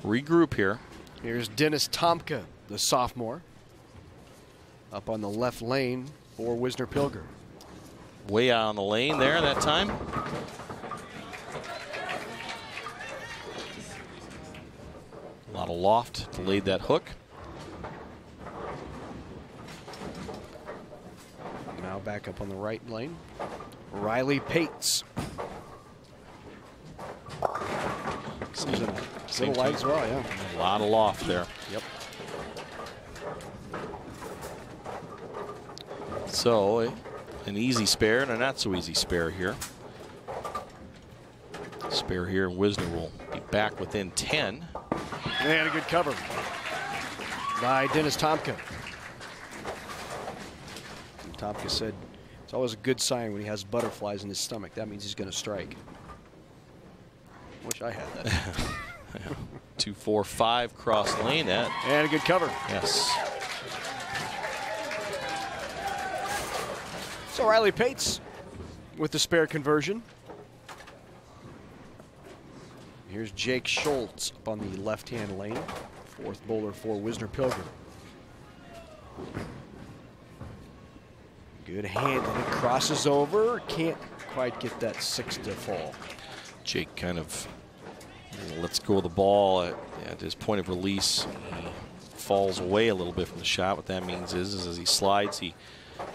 regroup here. Here's Dennis Tomka, the sophomore, up on the left lane for Wisner Pilger. Way out on the lane there that time. A lot of loft to lead that hook. Now back up on the right lane. Riley Pates. Same, little same light as well, yeah. A lot of loft there. Yep. So a, an easy spare and a not so easy spare here. Spare here and Wisner will be back within 10. They had a good cover by Dennis Tomka. Tomka said it's always a good sign when he has butterflies in his stomach. That means he's going to strike. Wish I had that. [laughs] Two, four, five cross lane. That and a good cover. Yes. So Riley Pates with the spare conversion. Here's Jake Schultz up on the left-hand lane. Fourth bowler for Wisner Pilger. Good hand, and it crosses over. Can't quite get that six to fall. Jake kind of lets go of the ball at, at his point of release. He falls away a little bit from the shot. What that means is, is as he slides, he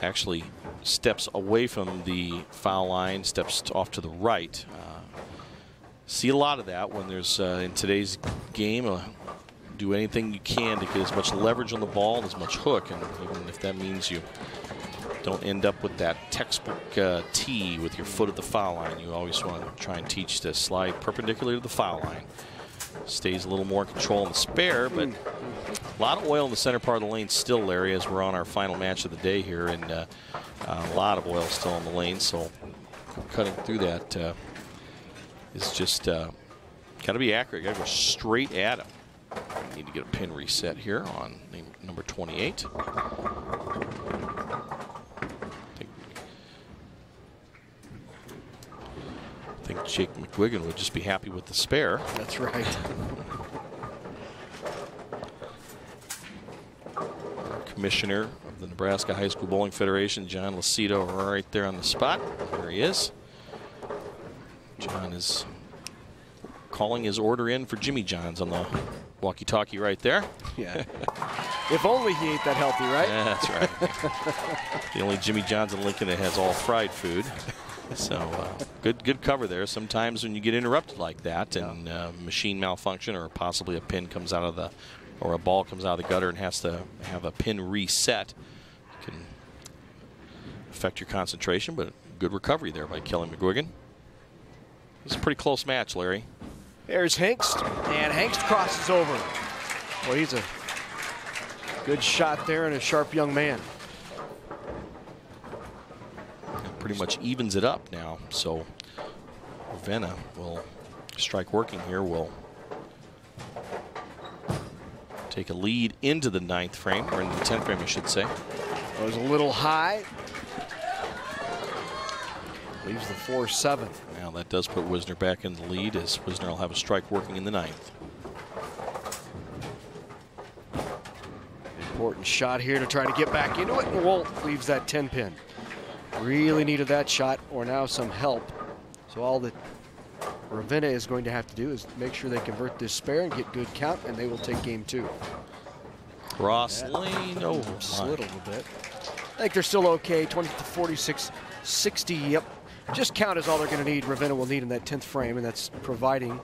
actually steps away from the foul line, steps off to the right. Uh, see a lot of that when there's uh, in today's game. Uh, do anything you can to get as much leverage on the ball and as much hook, and even if that means you don't end up with that textbook uh, tee with your foot at the foul line. You always want to try and teach to slide perpendicular to the foul line. Stays a little more control in the spare, but a lot of oil in the center part of the lane still, Larry, as we're on our final match of the day here, and uh, a lot of oil still in the lane. So cutting through that uh, is just uh, got to be accurate. Got to go straight at him. Need to get a pin reset here on number 28. Think Jake McGuigan would just be happy with the spare. That's right. Our commissioner of the Nebraska High School Bowling Federation, John Lacido, right there on the spot. There he is. John is calling his order in for Jimmy John's on the walkie-talkie right there. [laughs] Yeah. if only he ate that healthy, right? Yeah, that's right. [laughs] the only Jimmy John's in Lincoln that has all fried food. So uh, good, good cover there. Sometimes when you get interrupted like that, and uh, machine malfunction, or possibly a pin comes out of the, or a ball comes out of the gutter and has to have a pin reset, can affect your concentration. But good recovery there by Kelly McGuigan. It's a pretty close match, Larry. There's Hengst, and Hengst crosses over. Well, he's a good shot there and a sharp young man. Pretty much evens it up now. So Ravenna will strike working here, will take a lead into the ninth frame, or into the 10th frame, I should say. It was a little high. Leaves the 4-7. Now that does put Wisner back in the lead as Wisner will have a strike working in the ninth. Important shot here to try to get back into it, and Wolt leaves that 10 pin. Really needed that shot or now some help. So all that Ravenna is going to have to do is make sure they convert this spare and get good count, and they will take game two. Ross Lane, oh, slid a little bit. I think they're still okay. 20 to 46, 60. Yep. Just count is all they're going to need. Ravenna will need in that 10th frame, and that's providing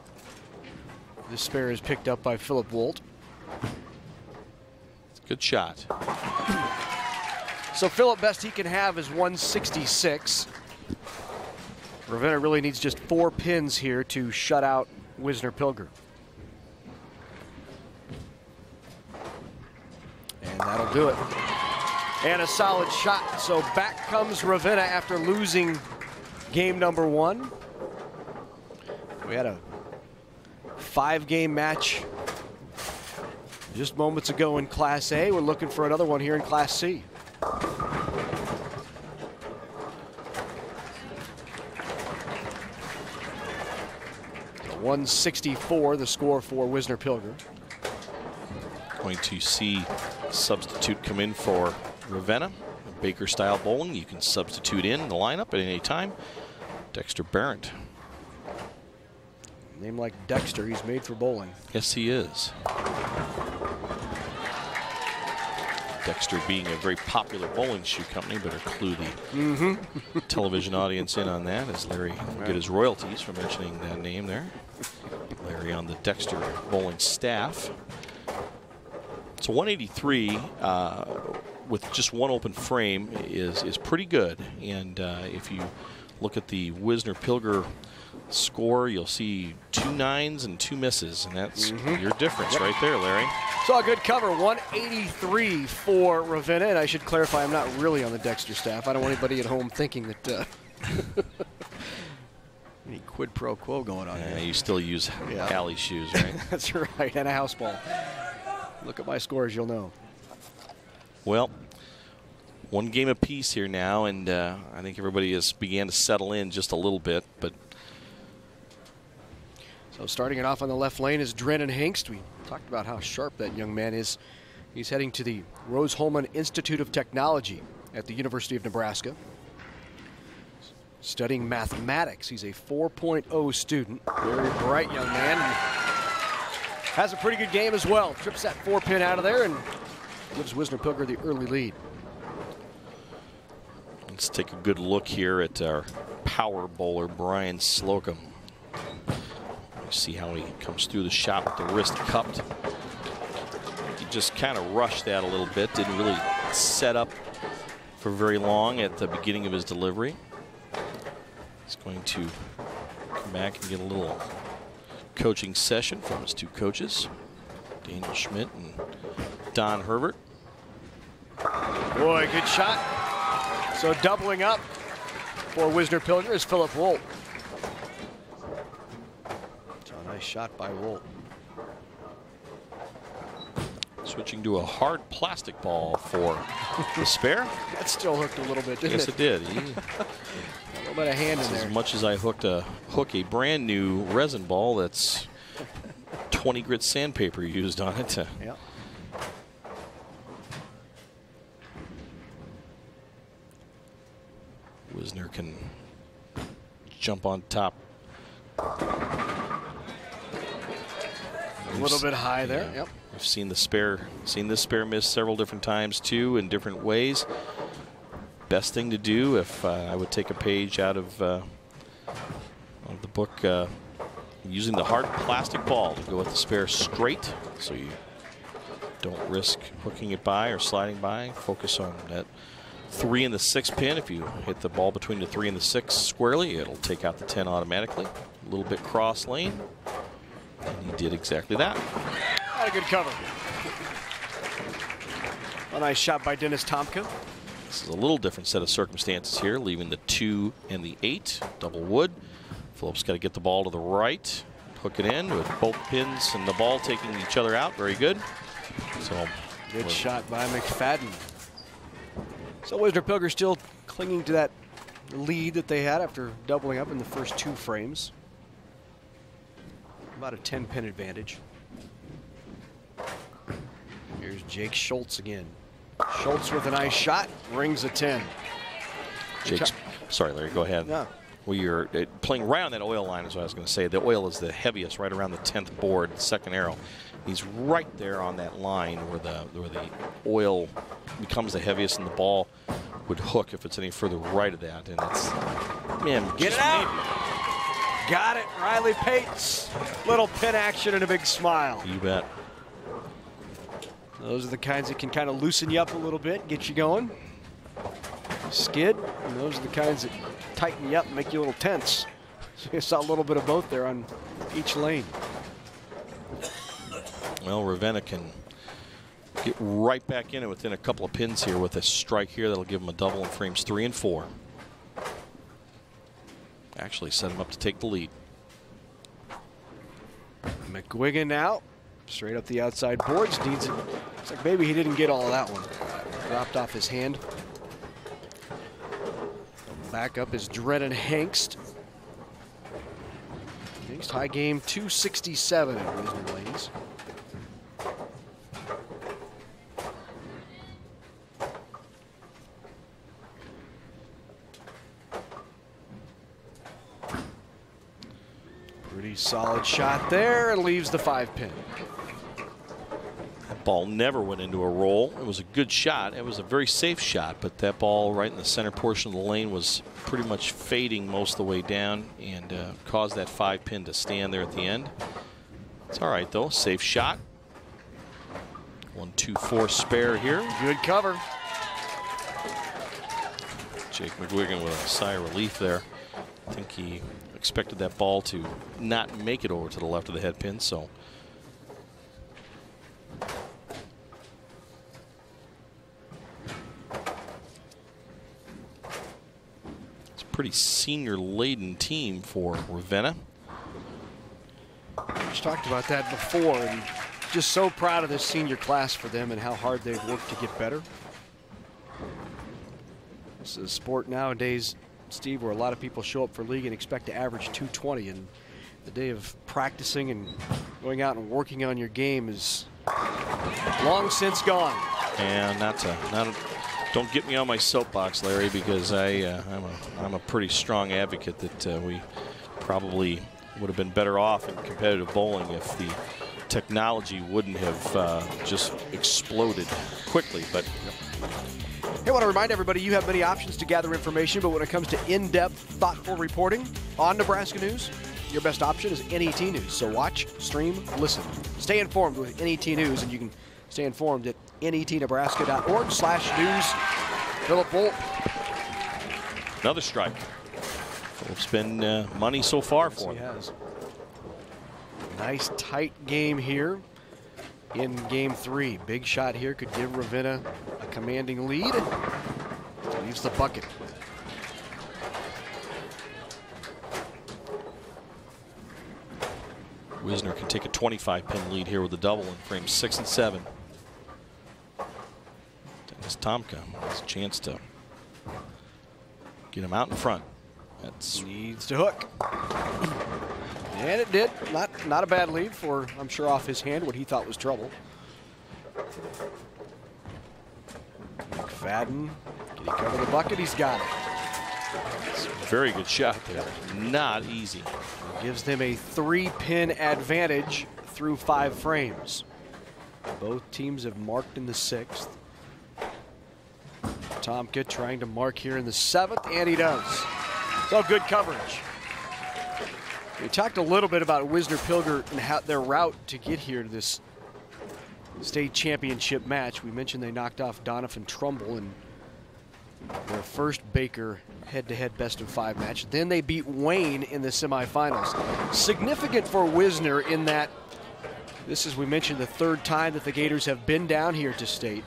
the spare is picked up by Philip Wolt. Good shot. So Philip best he can have is 166. Ravenna really needs just four pins here to shut out Wisner Pilger. And that'll do it. And a solid shot. So back comes Ravenna after losing game number one. We had a five game match just moments ago in Class A. We're looking for another one here in Class C. 164, the score for Wisner Pilger. Going to see substitute come in for Ravenna, Baker style bowling. You can substitute in the lineup at any time. Dexter Barrett. Name like Dexter, he's made for bowling. Yes, he is. Dexter being a very popular bowling shoe company, better clue the mm -hmm. [laughs] television audience in on that as Larry will get his royalties for mentioning that name there. Larry on the Dexter bowling staff. So 183 uh, with just one open frame is is pretty good. And uh, if you look at the Wisner Pilger score, you'll see two nines and two misses, and that's mm -hmm. your difference yep. right there, Larry. Saw a good cover, 183 for Ravenna, and I should clarify, I'm not really on the Dexter staff. I don't want anybody at home thinking that uh, [laughs] any quid pro quo going on. Yeah, you still use yeah. alley shoes, [laughs] right? that's right, and a house ball. Look at my scores, you'll know. Well, one game apiece here now, and uh, I think everybody has began to settle in just a little bit, but so starting it off on the left lane is Drennan Hengst. We talked about how sharp that young man is. He's heading to the Rose-Hulman Institute of Technology at the University of Nebraska. Studying mathematics. He's a 4.0 student. Very bright young man. has a pretty good game as well. Trips that four pin out of there and gives Wisner Pilger the early lead. Let's take a good look here at our power bowler, Brian Slocum. See how he comes through the shot with the wrist cupped. He just kind of rushed that a little bit, didn't really set up for very long at the beginning of his delivery. He's going to come back and get a little coaching session from his two coaches, Daniel Schmidt and Don Herbert. Boy, good shot. So doubling up for Wisner Pilger is Philip Wolt. So a nice shot by Wolt. Switching to a hard plastic ball for the spare. [laughs] That still hooked a little bit, didn't yes, it? it did. He, [laughs] a little bit of hand in there. As much as I hooked a hook a brand new resin ball that's 20 grit sandpaper used on it. To, Yep. Wisner can jump on top. A little bit high there. Yeah. Yep. I've seen the spare, seen this spare miss several different times too, in different ways. Best thing to do, if uh, I would take a page out of, uh, of the book, uh, using the hard plastic ball to go with the spare straight, so you don't risk hooking it by or sliding by. Focus on that three and the six pin. If you hit the ball between the three and the six squarely, it'll take out the 10 automatically. A little bit cross lane. And he did exactly that. Not a good cover. A nice shot by Dennis Tomka. This is a little different set of circumstances here, leaving the two and the eight, double wood. Phillips got to get the ball to the right, hook it in with both pins and the ball taking each other out. Very good. So Good shot by McFadden. So Wisner Pilger still clinging to that lead that they had after doubling up in the first two frames. About a 10 pin advantage. Here's Jake Schultz again. Schultz with a nice shot, rings a 10. Jake's, sorry, Larry, go ahead. No. Well, you're uh, playing right on that oil line is what I was going to say. The oil is the heaviest right around the 10th board, second arrow. He's right there on that line where the where the oil becomes the heaviest and the ball would hook if it's any further right of that. And it's, man, Get it out. Got it, Riley Pates. Little pin action and a big smile. You bet. Those are the kinds that can kind of loosen you up a little bit, get you going. Skid, and those are the kinds that tighten you up and make you a little tense. So [laughs] you saw a little bit of both there on each lane. Well, Ravenna can get right back in it within a couple of pins here with a strike here that'll give him a double in frames three and four. Actually set him up to take the lead. McGuigan now, straight up the outside boards, needs it. It's like maybe he didn't get all of that one. Dropped off his hand. Back up is Drennan Hengst. Hengst high game 267 at Wisner Lanes. Pretty solid shot there and leaves the five pin. That ball never went into a roll. It was a good shot. It was a very safe shot, but that ball right in the center portion of the lane was pretty much fading most of the way down and uh, caused that five pin to stand there at the end. It's all right though. Safe shot. One, two, four spare here. Good cover. Jake McGuigan with a sigh of relief there. I think he expected that ball to not make it over to the left of the head pin, so. It's a pretty senior laden team for Ravenna. Just talked about that before, and just so proud of this senior class for them and how hard they've worked to get better. This is a sport nowadays, Steve, where a lot of people show up for league and expect to average 220, and the day of practicing and going out and working on your game is long since gone. And not to, not a, don't get me on my soapbox, Larry, because I, uh, I'm, a, I'm a pretty strong advocate that uh, we probably would have been better off in competitive bowling if the technology wouldn't have uh, just exploded quickly. But Hey, I want to remind everybody you have many options to gather information, but when it comes to in depth, thoughtful reporting on Nebraska news, your best option is NET News. So watch, stream, listen. Stay informed with NET News, and you can stay informed at netnebraska.org slash news. Philip Wolt. another strike. Phillip's been uh, money so far for He him. has. Nice tight game here in game three. Big shot here could give Ravenna a commanding lead. Leaves the bucket. Wisner can take a 25 pin lead here with a double in frames six and seven. Dennis Tomka has a chance to get him out in front. That's needs to hook. And it did. Not not a bad lead for, I'm sure, off his hand what he thought was trouble. McFadden, can he cover the bucket? He's got it. Very good shot there. Not easy. Gives them a three-pin advantage through five frames. Both teams have marked in the sixth. Tomka trying to mark here in the seventh, and he does. So good coverage. We talked a little bit about Wisner Pilger and how their route to get here to this state championship match. We mentioned they knocked off Doniphan Trumbull in their first Baker head-to-head best of five match. Then they beat Wayne in the semifinals. Significant for Wisner in that this is, we mentioned, the third time that the Gators have been down here to state.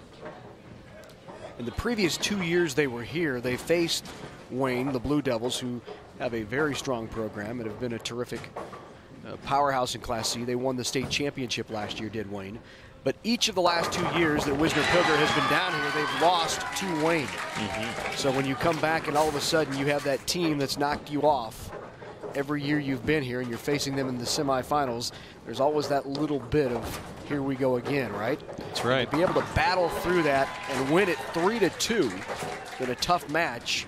In the previous two years they were here, they faced Wayne, the Blue Devils, who have a very strong program and have been a terrific uh, powerhouse in Class C. They won the state championship last year, did Wayne. But each of the last two years that Wisner Pilger has been down here, they've lost to Wayne. So when you come back and all of a sudden you have that team that's knocked you off every year you've been here and you're facing them in the semifinals, there's always that little bit of here we go again, right? That's right. To be able to battle through that and win it three to two in a tough match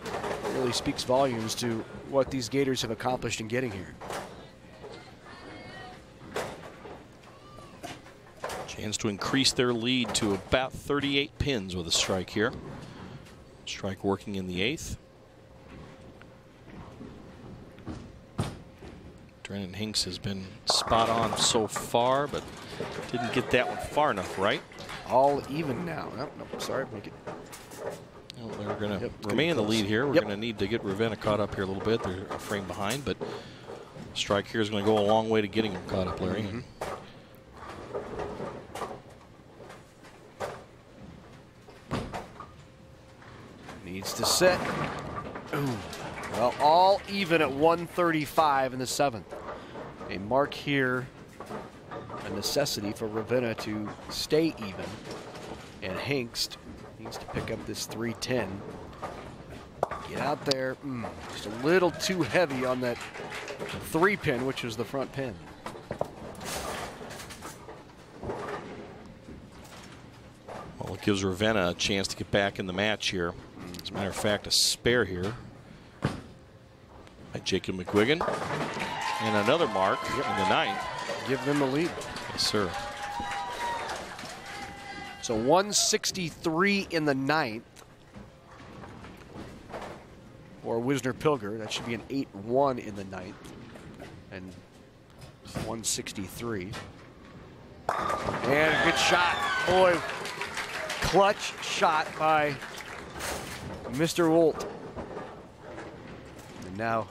really speaks volumes to what these Gators have accomplished in getting here. Chance to increase their lead to about 38 pins with a strike here. Strike working in the eighth. Drennan Hengst has been spot on so far, but didn't get that one far enough, right? All even now. Nope, nope, sorry, make it. Well, they're going to Yep, remain in the lead here. We're Yep. going to need to get Ravenna caught up here a little bit. They're a frame behind, but strike here is going to go a long way to getting them caught up, Larry. Mm-hmm. Needs to set. Ooh. Well, all even at 135 in the seventh. A mark here, a necessity for Ravenna to stay even. And Hengst needs to pick up this 310. Get out there. Mm, just a little too heavy on that three pin, which was the front pin. Well, it gives Ravenna a chance to get back in the match here. As a matter of fact, a spare here by Jacob McGuigan. And another mark in the ninth. Give them the lead. Yes, sir. So 163 in the ninth. Or Wisner Pilger. That should be an 8 1 in the ninth. And 163. And a good shot. Boy, clutch shot by Mr. Wolt. And now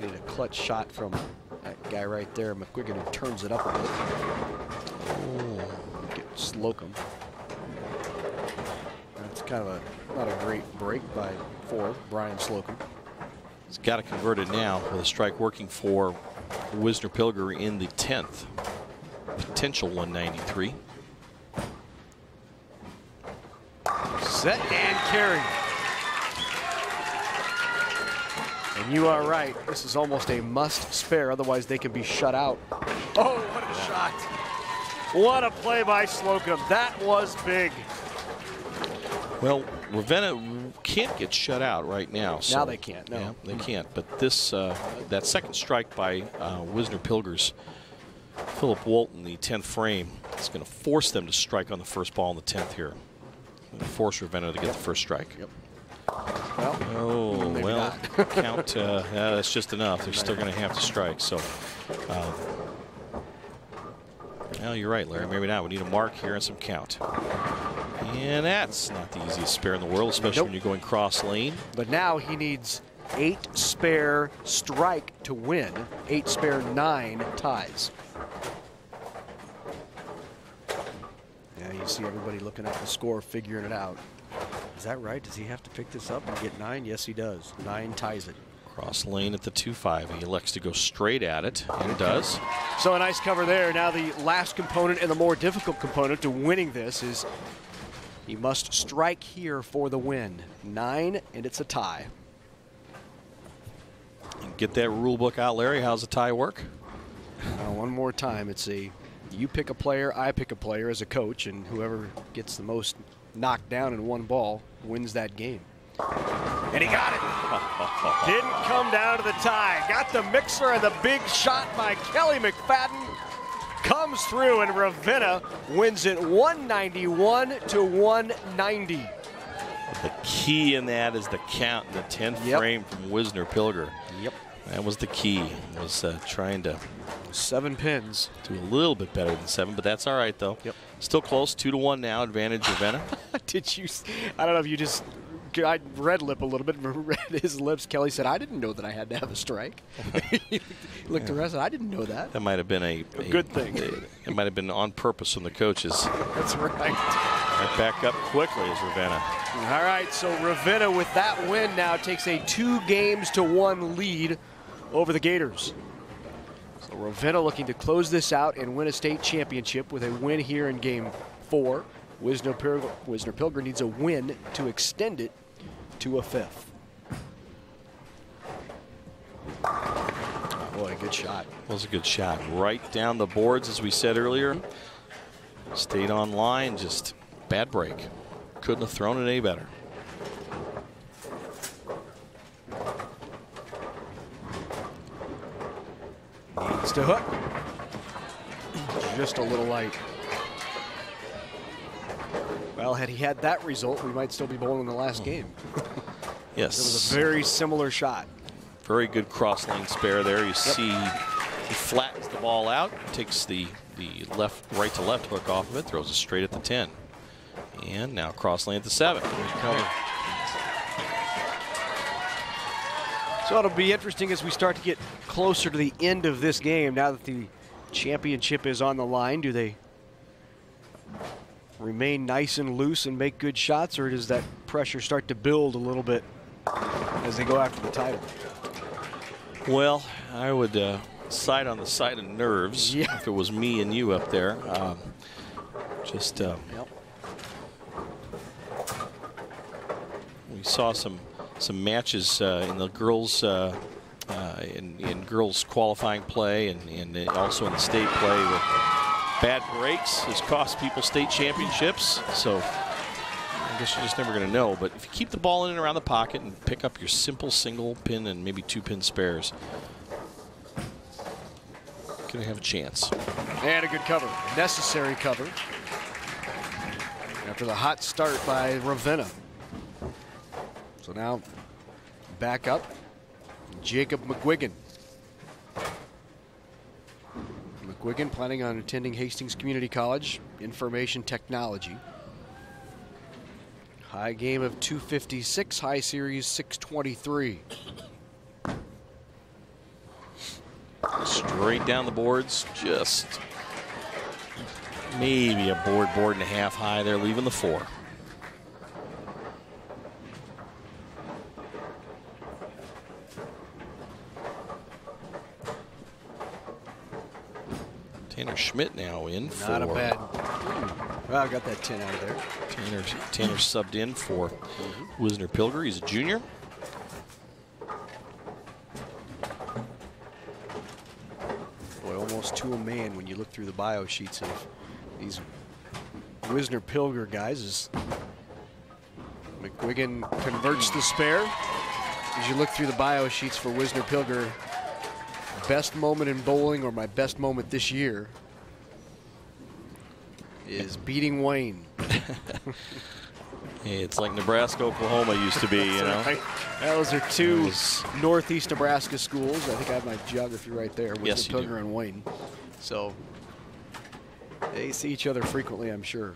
get a clutch shot from that guy right there, McGuigan, who turns it up a bit. Oh, get Slocum. That's kind of a not a great break by four, Brian Slocum. He's got to convert it now with a strike working for Wisner Pilger in the 10th. Potential 193. Set and carry. And you are right. This is almost a must spare, otherwise they can be shut out. Oh, what a shot. What a play by Slocum. That was big. Well, Ravenna can't get shut out right now. So, Now they can't, no. Yeah, they can't. But this, uh, that second strike by uh, Wisner Pilgers Philip Walton, the 10th frame, is going to force them to strike on the first ball in the 10th here. Force Ravenna to get the first strike. Yep. Well, oh, well, [laughs] count, uh, yeah, that's just enough. They're still going to have to strike. So, uh, well, you're right, Larry. Maybe not. We need a mark here and some count. And that's not the easiest spare in the world, especially Nope. when you're going cross lane. But now he needs eight spare strike to win. Eight spare nine ties. Yeah, you see everybody looking at the score, figuring it out. Is that right? Does he have to pick this up and get nine? Yes, he does. Nine ties it. Cross lane at the 2-5. He elects to go straight at it, and it does. So a nice cover there. Now the last component and the more difficult component to winning this is he must strike here for the win. Nine, and it's a tie. Get that rule book out, Larry. How's the tie work? Uh, one more time, it's a you pick a player, I pick a player as a coach, and whoever gets the most knocked down in one ball wins that game. And he got it. [laughs] Didn't come down to the tie. Got the mixer and the big shot by Kelly McFadden comes through, and Ravenna wins it 191 to 190. The key in that is the count in the 10th Yep. frame from Wisner Pilger. Yep. That was the key, was uh, trying to seven pins. Do a little bit better than seven, but that's all right though. Yep. Still close, two to one now, advantage Ravenna. [laughs] Did you? I don't know if you just. I red lip a little bit, [laughs] read his lips. Kelly said, "I didn't know that I had to have a strike." [laughs] looked around and "I didn't know that." That might have been a, A good thing. It might have been on purpose from the coaches. That's right. Right back up quickly as Ravenna. All right, so Ravenna with that win now takes a two games to one lead over the Gators. Ravenna looking to close this out and win a state championship with a win here in game four. Wisner, Pil- Wisner Pilger needs a win to extend it to a fifth. Oh, boy, good shot. That was a good shot. Right down the boards, as we said earlier. Stayed on line, just bad break. Couldn't have thrown it any better. Needs to hook. Just a little light. Well, had he had that result, we might still be bowling in the last game. [laughs] Yes. It was a very similar shot. Very good cross lane spare there. You see he flattens the ball out, takes the, the left, right to left hook off of it, throws it straight at the 10. And now cross lane at the 7. So it'll be interesting as we start to get closer to the end of this game. Now that the championship is on the line, do they remain nice and loose and make good shots, or does that pressure start to build a little bit as they go after the title? Well, I would uh, side on the side of nerves [laughs] Yeah. if it was me and you up there. Um, just uh, we saw some some matches uh, in the girls uh, uh, in, in girls qualifying play and, and also in the state play with bad breaks has cost people state championships. So I guess you're just never going to know. But if you keep the ball in and around the pocket and pick up your simple single pin and maybe two pin spares, going to have a chance. And a good cover, necessary cover. After the hot start by Ravenna. Now back up, Jacob McGuigan. McGuigan planning on attending Hastings Community College, Information Technology. High game of 256, high series 623. Straight down the boards, just maybe a board, board and a half high there, leaving the four. Tanner Schmidt now in for. Not a bad. Hmm. Well, I got that 10 out of there. Tanner, Tanner subbed in for Wisner Pilger. He's a junior. Boy, almost to a man when you look through the bio sheets of these Wisner Pilger guys. As McGuigan converts the spare. As you look through the bio sheets for Wisner Pilger, best moment in bowling or my best moment this year is beating Wayne. [laughs] It's like Nebraska, Oklahoma used to be, you know. Right. Those are two northeast Nebraska schools. I think I have my geography right there. with Yes, you. Pilger and Wayne. So they see each other frequently, I'm sure.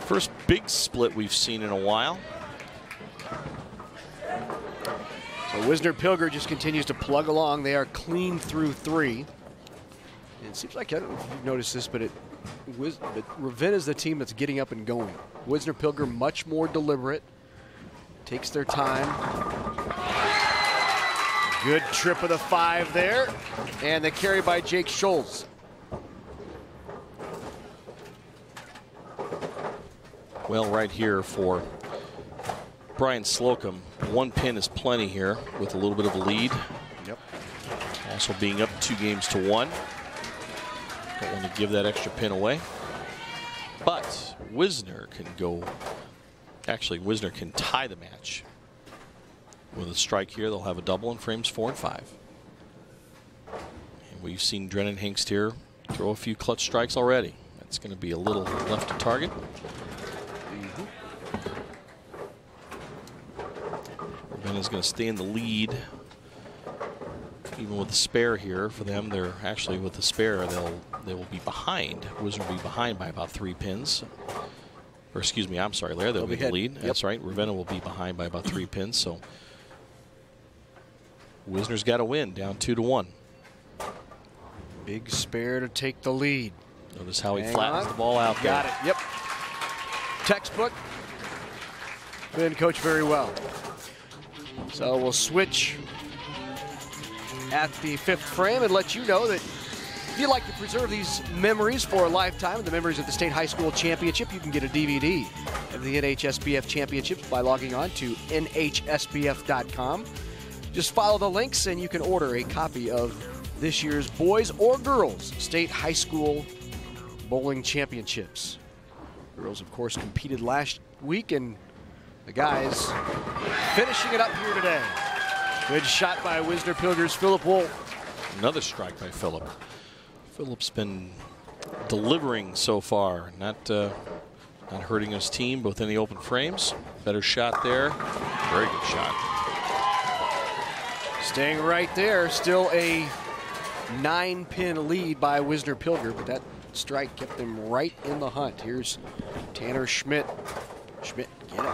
First big split we've seen in a while. So Wisner Pilger just continues to plug along. They are clean through three. And it seems like I don't know if you've noticed this, but it but Ravenna's the team that's getting up and going. Wisner Pilger much more deliberate, takes their time. Good trip of the five there, and the carry by Jake Schultz. Well, right here for Brian Slocum, one pin is plenty here with a little bit of a lead. Yep. Also being up two games to one. Don't want to give that extra pin away. But Wisner can go. Actually, Wisner can tie the match. With a strike here, they'll have a double in frames four and five. And we've seen Drennan Hengst here throw a few clutch strikes already. That's going to be a little left to target. Ravenna's going to stay in the lead. Even with the spare here for them, they're actually with the spare, they'll they will be behind. Wisner will be behind by about three pins. Or excuse me, I'm sorry, Larry, they'll, They'll be be in the lead. Yep. That's right. Ravenna will be behind by about three pins. So Wisner's got to win, down two to one. Big spare to take the lead. Notice how he Hang flattens on. the ball out Got there. it. Yep. Textbook. Been coached very well. So we'll switch at the fifth frame and let you know that if you'd like to preserve these memories for a lifetime, the memories of the State High School Championship, you can get a DVD of the NHSBF Championships by logging on to nhsbf.com. Just follow the links and you can order a copy of this year's boys or girls State High School Bowling Championships. Girls, of course, competed last week, and the guys finishing it up here today. Good shot by Wisner Pilgers, Philip Wolt. Another strike by Philip. Philip's been delivering so far, not uh, not hurting his team, both in the open frames. Better shot there. Very good shot. Staying right there, still a nine pin lead by Wisner Pilger, but that strike kept them right in the hunt. Here's Tanner Schmidt. Schmidt, get it.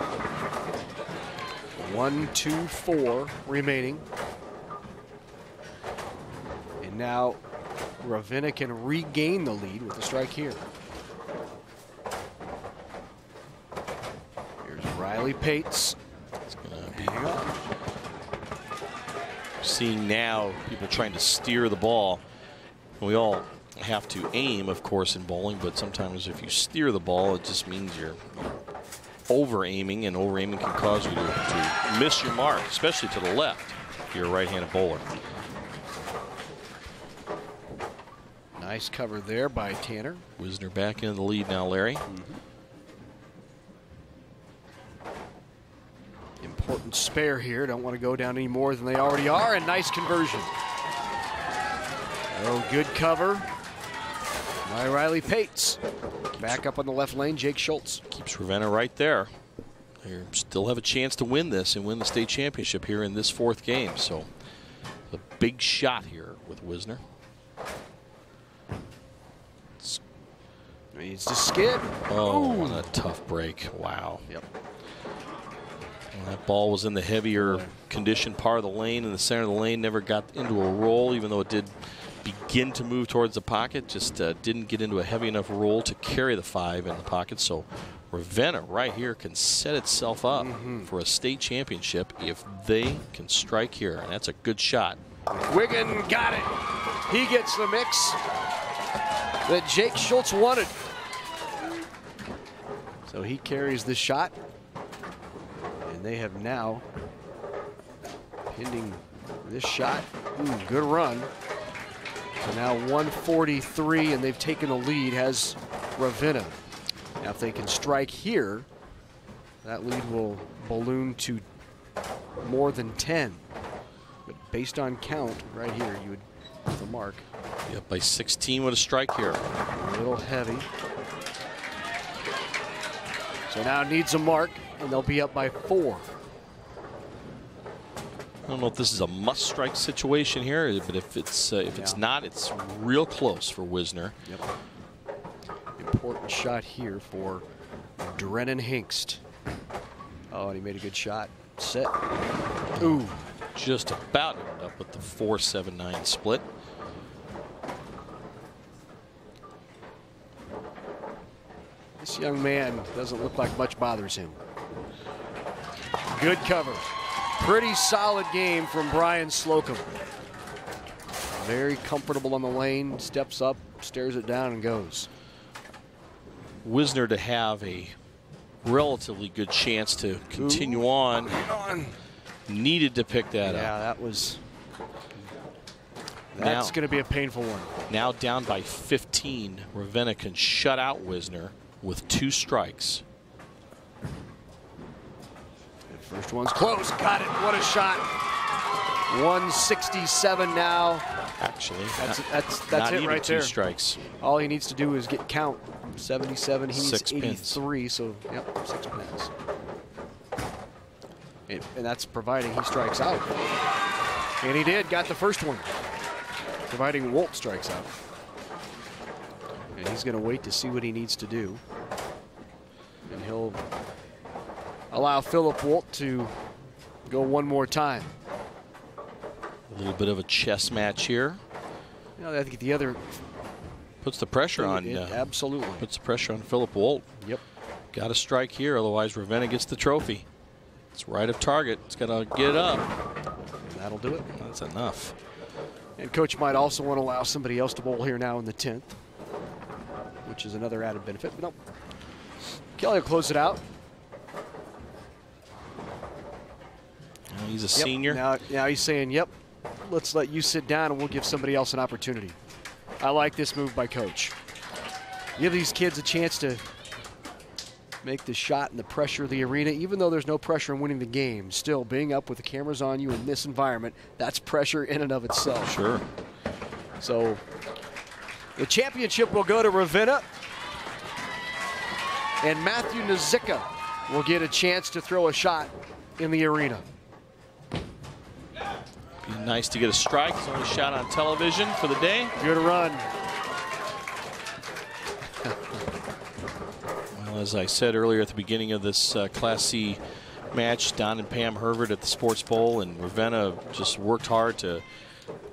One, two, four remaining. And now Ravenna can regain the lead with a strike here. Here's Riley Pates. Seeing now people trying to steer the ball. We all have to aim, of course, in bowling, but sometimes if you steer the ball, it just means you're over aiming, and over aiming can cause you to, to miss your mark, especially to the left if you're a right handed bowler. Nice cover there by Tanner. Wisner back into the lead now, Larry. Mm-hmm. Important spare here. Don't want to go down any more than they already are. And nice conversion. Oh, good cover by Riley Pates. Back up on the left lane, Jake Schultz. Keeps Ravenna right there. They still have a chance to win this and win the state championship here in this fourth game. So a big shot here with Wisner. Needs to skid. Oh, what a tough break. Wow. Yep. Well, that ball was in the heavier condition part of the lane, and the center of the lane never got into a roll, even though it did begin to move towards the pocket. Just uh, didn't get into a heavy enough roll to carry the five in the pocket. So Ravenna right here can set itself up for a state championship if they can strike here. And that's a good shot. Wigan got it. He gets the mix that Jake Schultz wanted. So he carries the shot. And they have now, pending this shot, ooh, good run. So now 143, and they've taken the lead, has Ravenna. Now, if they can strike here, that lead will balloon to more than 10. But based on count, right here, you would the mark. Yep, by 16 with a strike here. A little heavy. So now needs a mark, and they'll be up by four. I don't know if this is a must strike situation here, but if it's uh, if it's not, it's real close for Wisner. Yep. Important shot here for Drennan Hengst. Oh, and he made a good shot. Set. Ooh. Just about ended up with the 4-7-9 split. This young man doesn't look like much bothers him. Good cover. Pretty solid game from Brian Slocum. Very comfortable on the lane, steps up, stares it down, and goes. Wisner to have a relatively good chance to continue Ooh. on. Needed to pick that yeah, up. Yeah, that was. That's going to be a painful one. Now down by 15, Ravenna can shut out Wisner with two strikes. First one's close. Got it. What a shot. 167 now. Actually, That's not- that's that's it right two there. strikes. All he needs to do is get count. 77. He needs Six pins. 83. So yep, six pins. And, and that's providing he strikes out. And he did. Got the first one. Providing Wolt strikes out. And he's going to wait to see what he needs to do. And he'll allow Philip Wolt to go one more time. A little bit of a chess match here. You know, I think the other Puts the pressure on. It- uh, absolutely. Puts the pressure on Philip Wolt. Yep. Got to strike here, otherwise Ravenna gets the trophy. It's right of target. It's got to get up. That'll do it. That's enough. And coach might also want to allow somebody else to bowl here now in the 10th, which is another added benefit. But no. Kelly will close it out. He's a Yep, senior. Now, now he's saying, yep, let's let you sit down and we'll give somebody else an opportunity. I like this move by coach. Give these kids a chance to make the shot and the pressure of the arena, even though there's no pressure in winning the game. Still, being up with the cameras on you in this environment, that's pressure in and of itself. Sure. So the championship will go to Ravenna. And Matthew Noziska will get a chance to throw a shot in the arena. Be nice to get a strike. It's only shot on television for the day. Good run. Well, as I said earlier at the beginning of this uh, Class C match, Don and Pam Hervert at the Sports Bowl, and Ravenna just worked hard to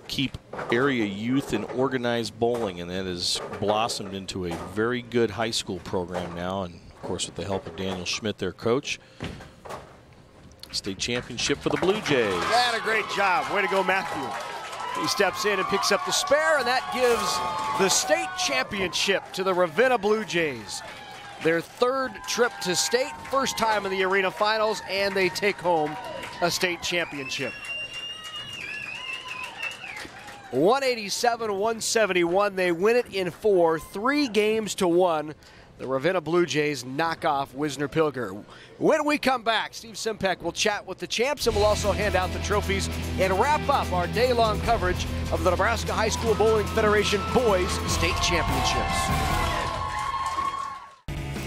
keep area youth in organized bowling, and that has blossomed into a very good high school program now. And of course, with the help of Daniel Schmidt, their coach, state championship for the Blue Jays. And a great job. Way to go, Matthew. He steps in and picks up the spare, and that gives the state championship to the Ravenna Blue Jays. Their third trip to state, first time in the arena finals, and they take home a state championship. 187 171. They win it in four, three games to one. The Ravenna Blue Jays knock off Wisner Pilger. When we come back, Steve Simpek will chat with the champs and we'll also hand out the trophies and wrap up our day long coverage of the Nebraska High School Bowling Federation Boys State Championships.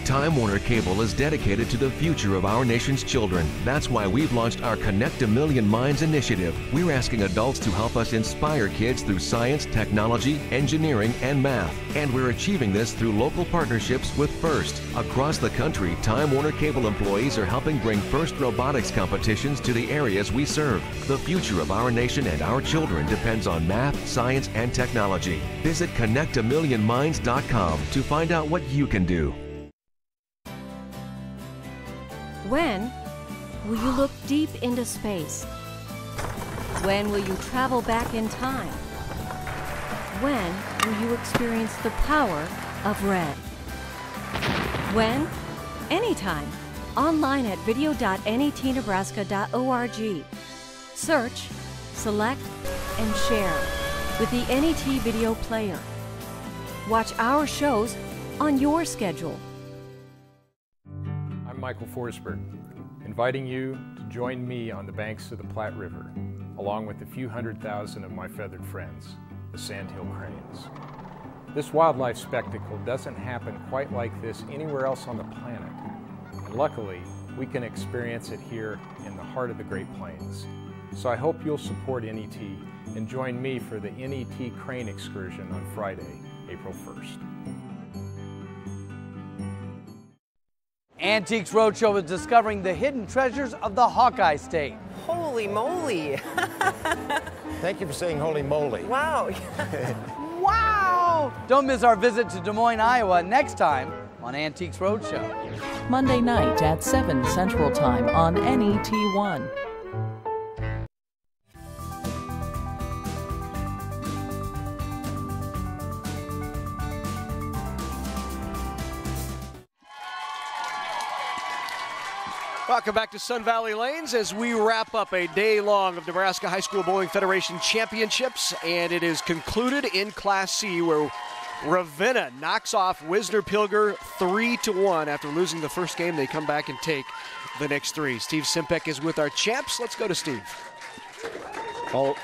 Time Warner Cable is dedicated to the future of our nation's children. That's why we've launched our Connect a Million Minds initiative. We're asking adults to help us inspire kids through science, technology, engineering, and math. And we're achieving this through local partnerships with FIRST. Across the country, Time Warner Cable employees are helping bring FIRST robotics competitions to the areas we serve. The future of our nation and our children depends on math, science, and technology. Visit connectamillionminds.com to find out what you can do. When will you look deep into space? When will you travel back in time? When will you experience the power of red? When? Anytime. Online at video.netnebraska.org. Search, select, and share with the NET Video Player. Watch our shows on your schedule. Michael Forsberg, inviting you to join me on the banks of the Platte River along with a few hundred thousand of my feathered friends, the Sandhill Cranes. This wildlife spectacle doesn't happen quite like this anywhere else on the planet. And luckily, we can experience it here in the heart of the Great Plains. So I hope you'll support NET and join me for the NET Crane Excursion on Friday, April 1st. Antiques Roadshow is discovering the hidden treasures of the Hawkeye State. Holy moly. [laughs] Thank you for saying holy moly. Wow. [laughs] wow! Don't miss our visit to Des Moines, Iowa next time on Antiques Roadshow. Monday night at 7 Central Time on NET1. Welcome back to Sun Valley Lanes as we wrap up a day long of Nebraska High School Bowling Federation Championships, and it is concluded in Class C where Ravenna knocks off Wisner Pilger three to one after losing the first game. They come back and take the next three. Steve Simpek is with our champs. Let's go to Steve. Oh,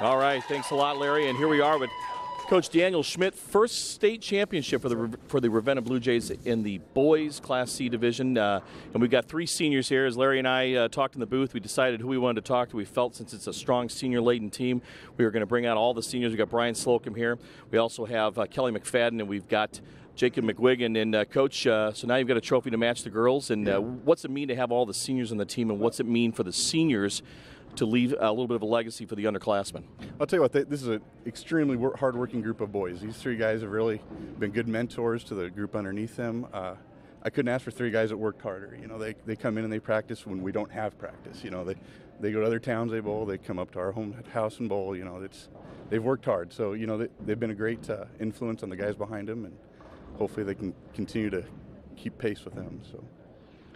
all right. Thanks a lot, Larry. And here we are with Coach Daniel Schmidt, first state championship for the for the Ravenna Blue Jays in the boys Class C division, uh, and we've got three seniors here. As Larry and I uh, talked in the booth, we decided who we wanted to talk to. We felt since it's a strong senior-laden team, we were going to bring out all the seniors. We got Brian Slocum here. We also have uh, Kelly McFadden, and we've got. Jacob McGuigan and uh, Coach. Uh, so now you've got a trophy to match the girls. And uh, what's it mean to have all the seniors on the team, and what's it mean for the seniors to leave a little bit of a legacy for the underclassmen? I'll tell you what, this is an extremely wor- hardworking group of boys. These three guys have really been good mentors to the group underneath them. Uh, I couldn't ask for three guys that worked harder. You know, they, they come in and they practice when we don't have practice. You know, they, they go to other towns, they bowl, they come up to our home house and bowl. You know, it's, they've worked hard. So, you know, they, they've been a great uh, influence on the guys behind them, and hopefully they can continue to keep pace with them. So.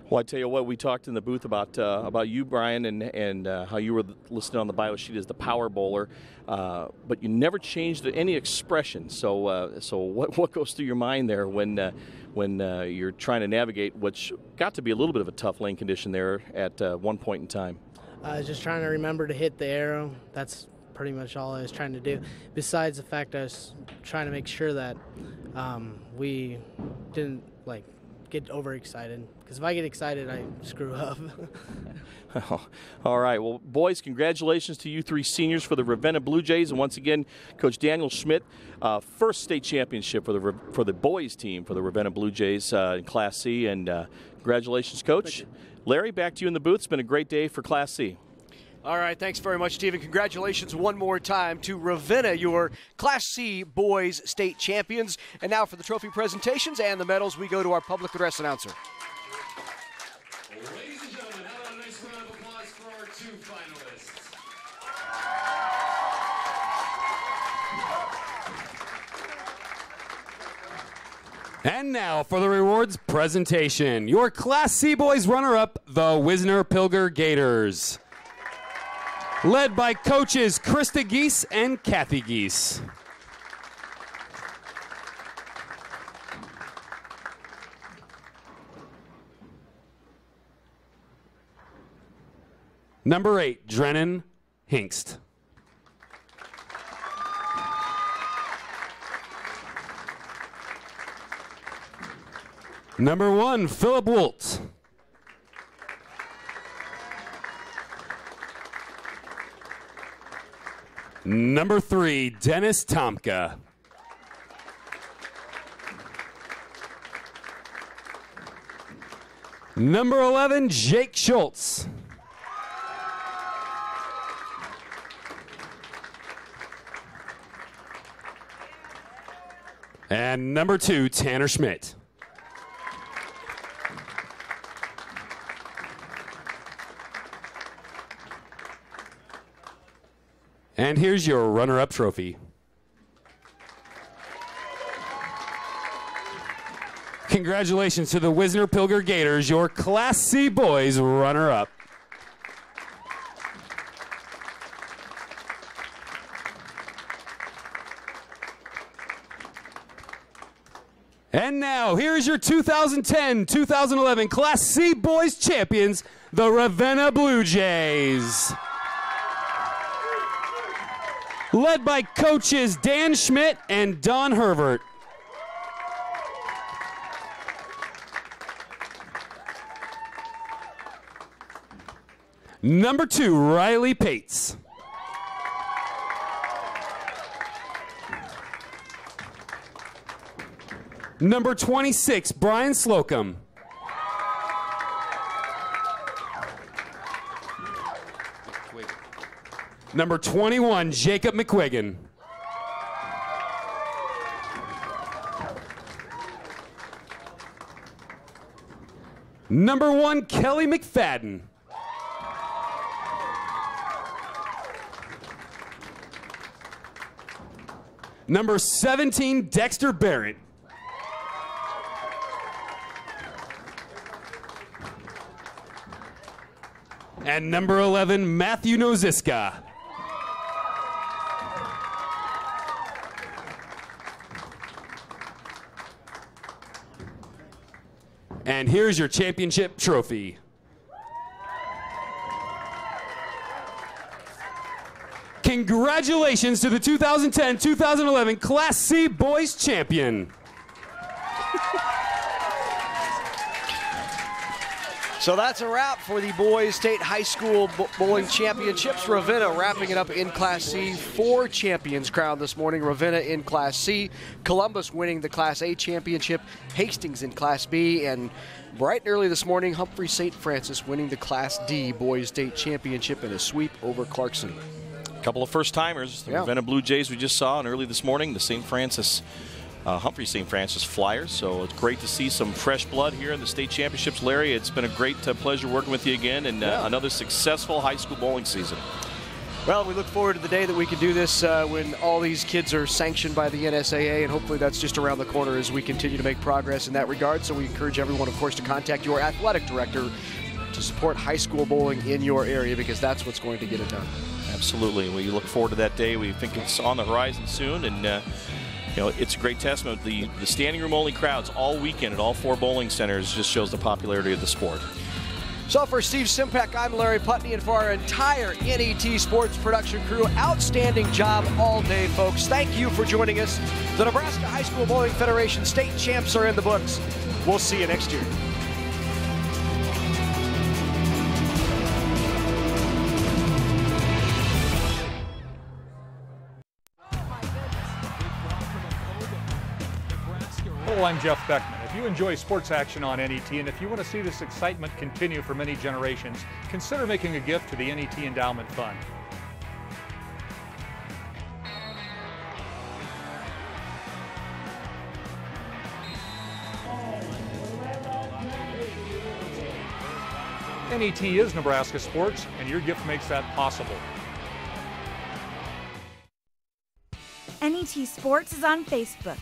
Well, I tell you what, we talked in the booth about uh, about you, Brian, and and uh, how you were listed on the bio sheet as the power bowler, uh, but you never changed any expression. So, uh, so what what goes through your mind there when uh, when uh, you're trying to navigate what's got to be a little bit of a tough lane condition there at one point in time? I was just trying to remember to hit the arrow. That's pretty much all I was trying to do. Besides the fact I was trying to make sure that um, we didn't like get overexcited because if I get excited, I screw up. [laughs] All right. Well, boys, congratulations to you three seniors for the Ravenna Blue Jays, and once again, Coach Daniel Schmidt, uh, first state championship for the for the boys team for the Ravenna Blue Jays uh, in Class C, and uh, congratulations, Coach. Larry, back to you in the booth. It's been a great day for Class C. All right, thanks very much, Stephen. Congratulations one more time to Ravenna, your Class C boys state champions. And now for the trophy presentations and the medals, we go to our public address announcer. Ladies and gentlemen, how about a nice round of applause for our two finalists? And now for the rewards presentation. Your Class C Boys runner up, the Wisner Pilger Gators. Led by coaches Krista Geese and Kathy Geese. Number eight, Drennan Hengst. Number one, Philip Wolt. Number three, Dennis Tomka. Number 11, Jake Schultz. And number two, Tanner Schmidt. And here's your runner up trophy. Congratulations to the Wisner Pilger Gators, your Class C boys runner up. And now, here's your 2010 2011 Class C Boys champions, the Ravenna Blue Jays. Led by coaches Dan Schmidt and Don Herbert. Number two, Riley Pates. Number 26, Brian Slocum. Number 21, Jacob McGuigan. Number one, Kelly McFadden. Number 17, Dexter Barrett. And number 11, Matthew Noziska. And here's your championship trophy. Congratulations to the 2010 2011 Class C Boys Champion. So that's a wrap for the Boys State High School Bowling Championships. Ravenna wrapping it up in Class C. Four champions crowned this morning. Ravenna in Class C, Columbus winning the Class A championship, Hastings in Class B, and bright and early this morning, Humphrey St. Francis winning the Class D Boys State Championship in a sweep over Clarkson. A couple of first timers. The yeah. Ravenna Blue Jays we just saw, and early this morning, the St. Francis uh, Humphrey St. Francis Flyers. So it's great to see some fresh blood here in the state championships. Larry, it's been a great uh, pleasure working with you again and uh, yeah. another successful high school bowling season. Well, we look forward to the day that we can do this uh, when all these kids are sanctioned by the NSAA, and hopefully that's just around the corner as we continue to make progress in that regard. So we encourage everyone, of course, to contact your athletic director to support high school bowling in your area because that's what's going to get it done. Absolutely. We look forward to that day. We think it's on the horizon soon, and uh, you know, it's a great testament. The, the standing room only crowds all weekend at all four bowling centers just shows the popularity of the sport. So for Steve Simpek, I'm Larry Punteney, and for our entire NET Sports production crew, outstanding job all day, folks. Thank you for joining us. The Nebraska High School Bowling Federation state champs are in the books. We'll see you next year. I'm Jeff Beckman. If you enjoy sports action on NET and if you want to see this excitement continue for many generations, consider making a gift to the NET Endowment Fund. NET is Nebraska sports, and your gift makes that possible. NET Sports is on Facebook.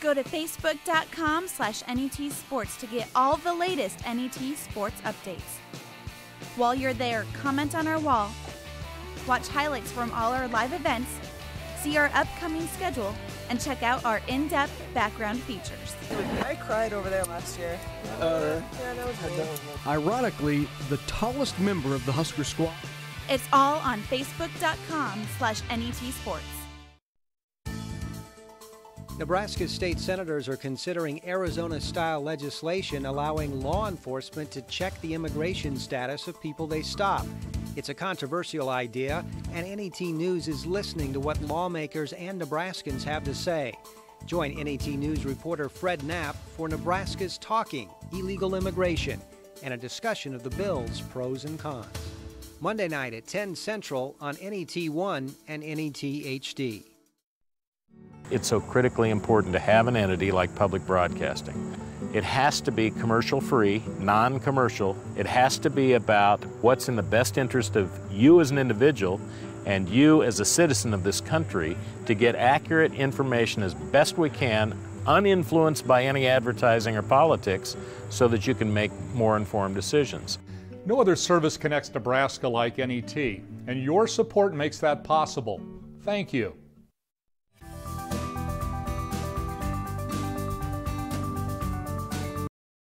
Go to facebook.com slash NET Sports to get all the latest NET sports updates. While you're there, comment on our wall, watch highlights from all our live events, see our upcoming schedule, and check out our in-depth background features. I cried over there last year. Uh, yeah, that was me. Ironically, the tallest member of the Husker squad. It's all on facebook.com slash NET Sports. Nebraska state senators are considering Arizona style legislation allowing law enforcement to check the immigration status of people they stop. It's a controversial idea, and NET News is listening to what lawmakers and Nebraskans have to say. Join NET News reporter Fred Knapp for Nebraska's Talking Illegal Immigration and a discussion of the bill's pros and cons. Monday night at 10 Central on NET1 and NET HD. It's so critically important to have an entity like public broadcasting. It has to be commercial free, non commercial. It has to be about what's in the best interest of you as an individual and you as a citizen of this country to get accurate information as best we can, uninfluenced by any advertising or politics, so that you can make more informed decisions. No other service connects Nebraska like NET, and your support makes that possible. Thank you.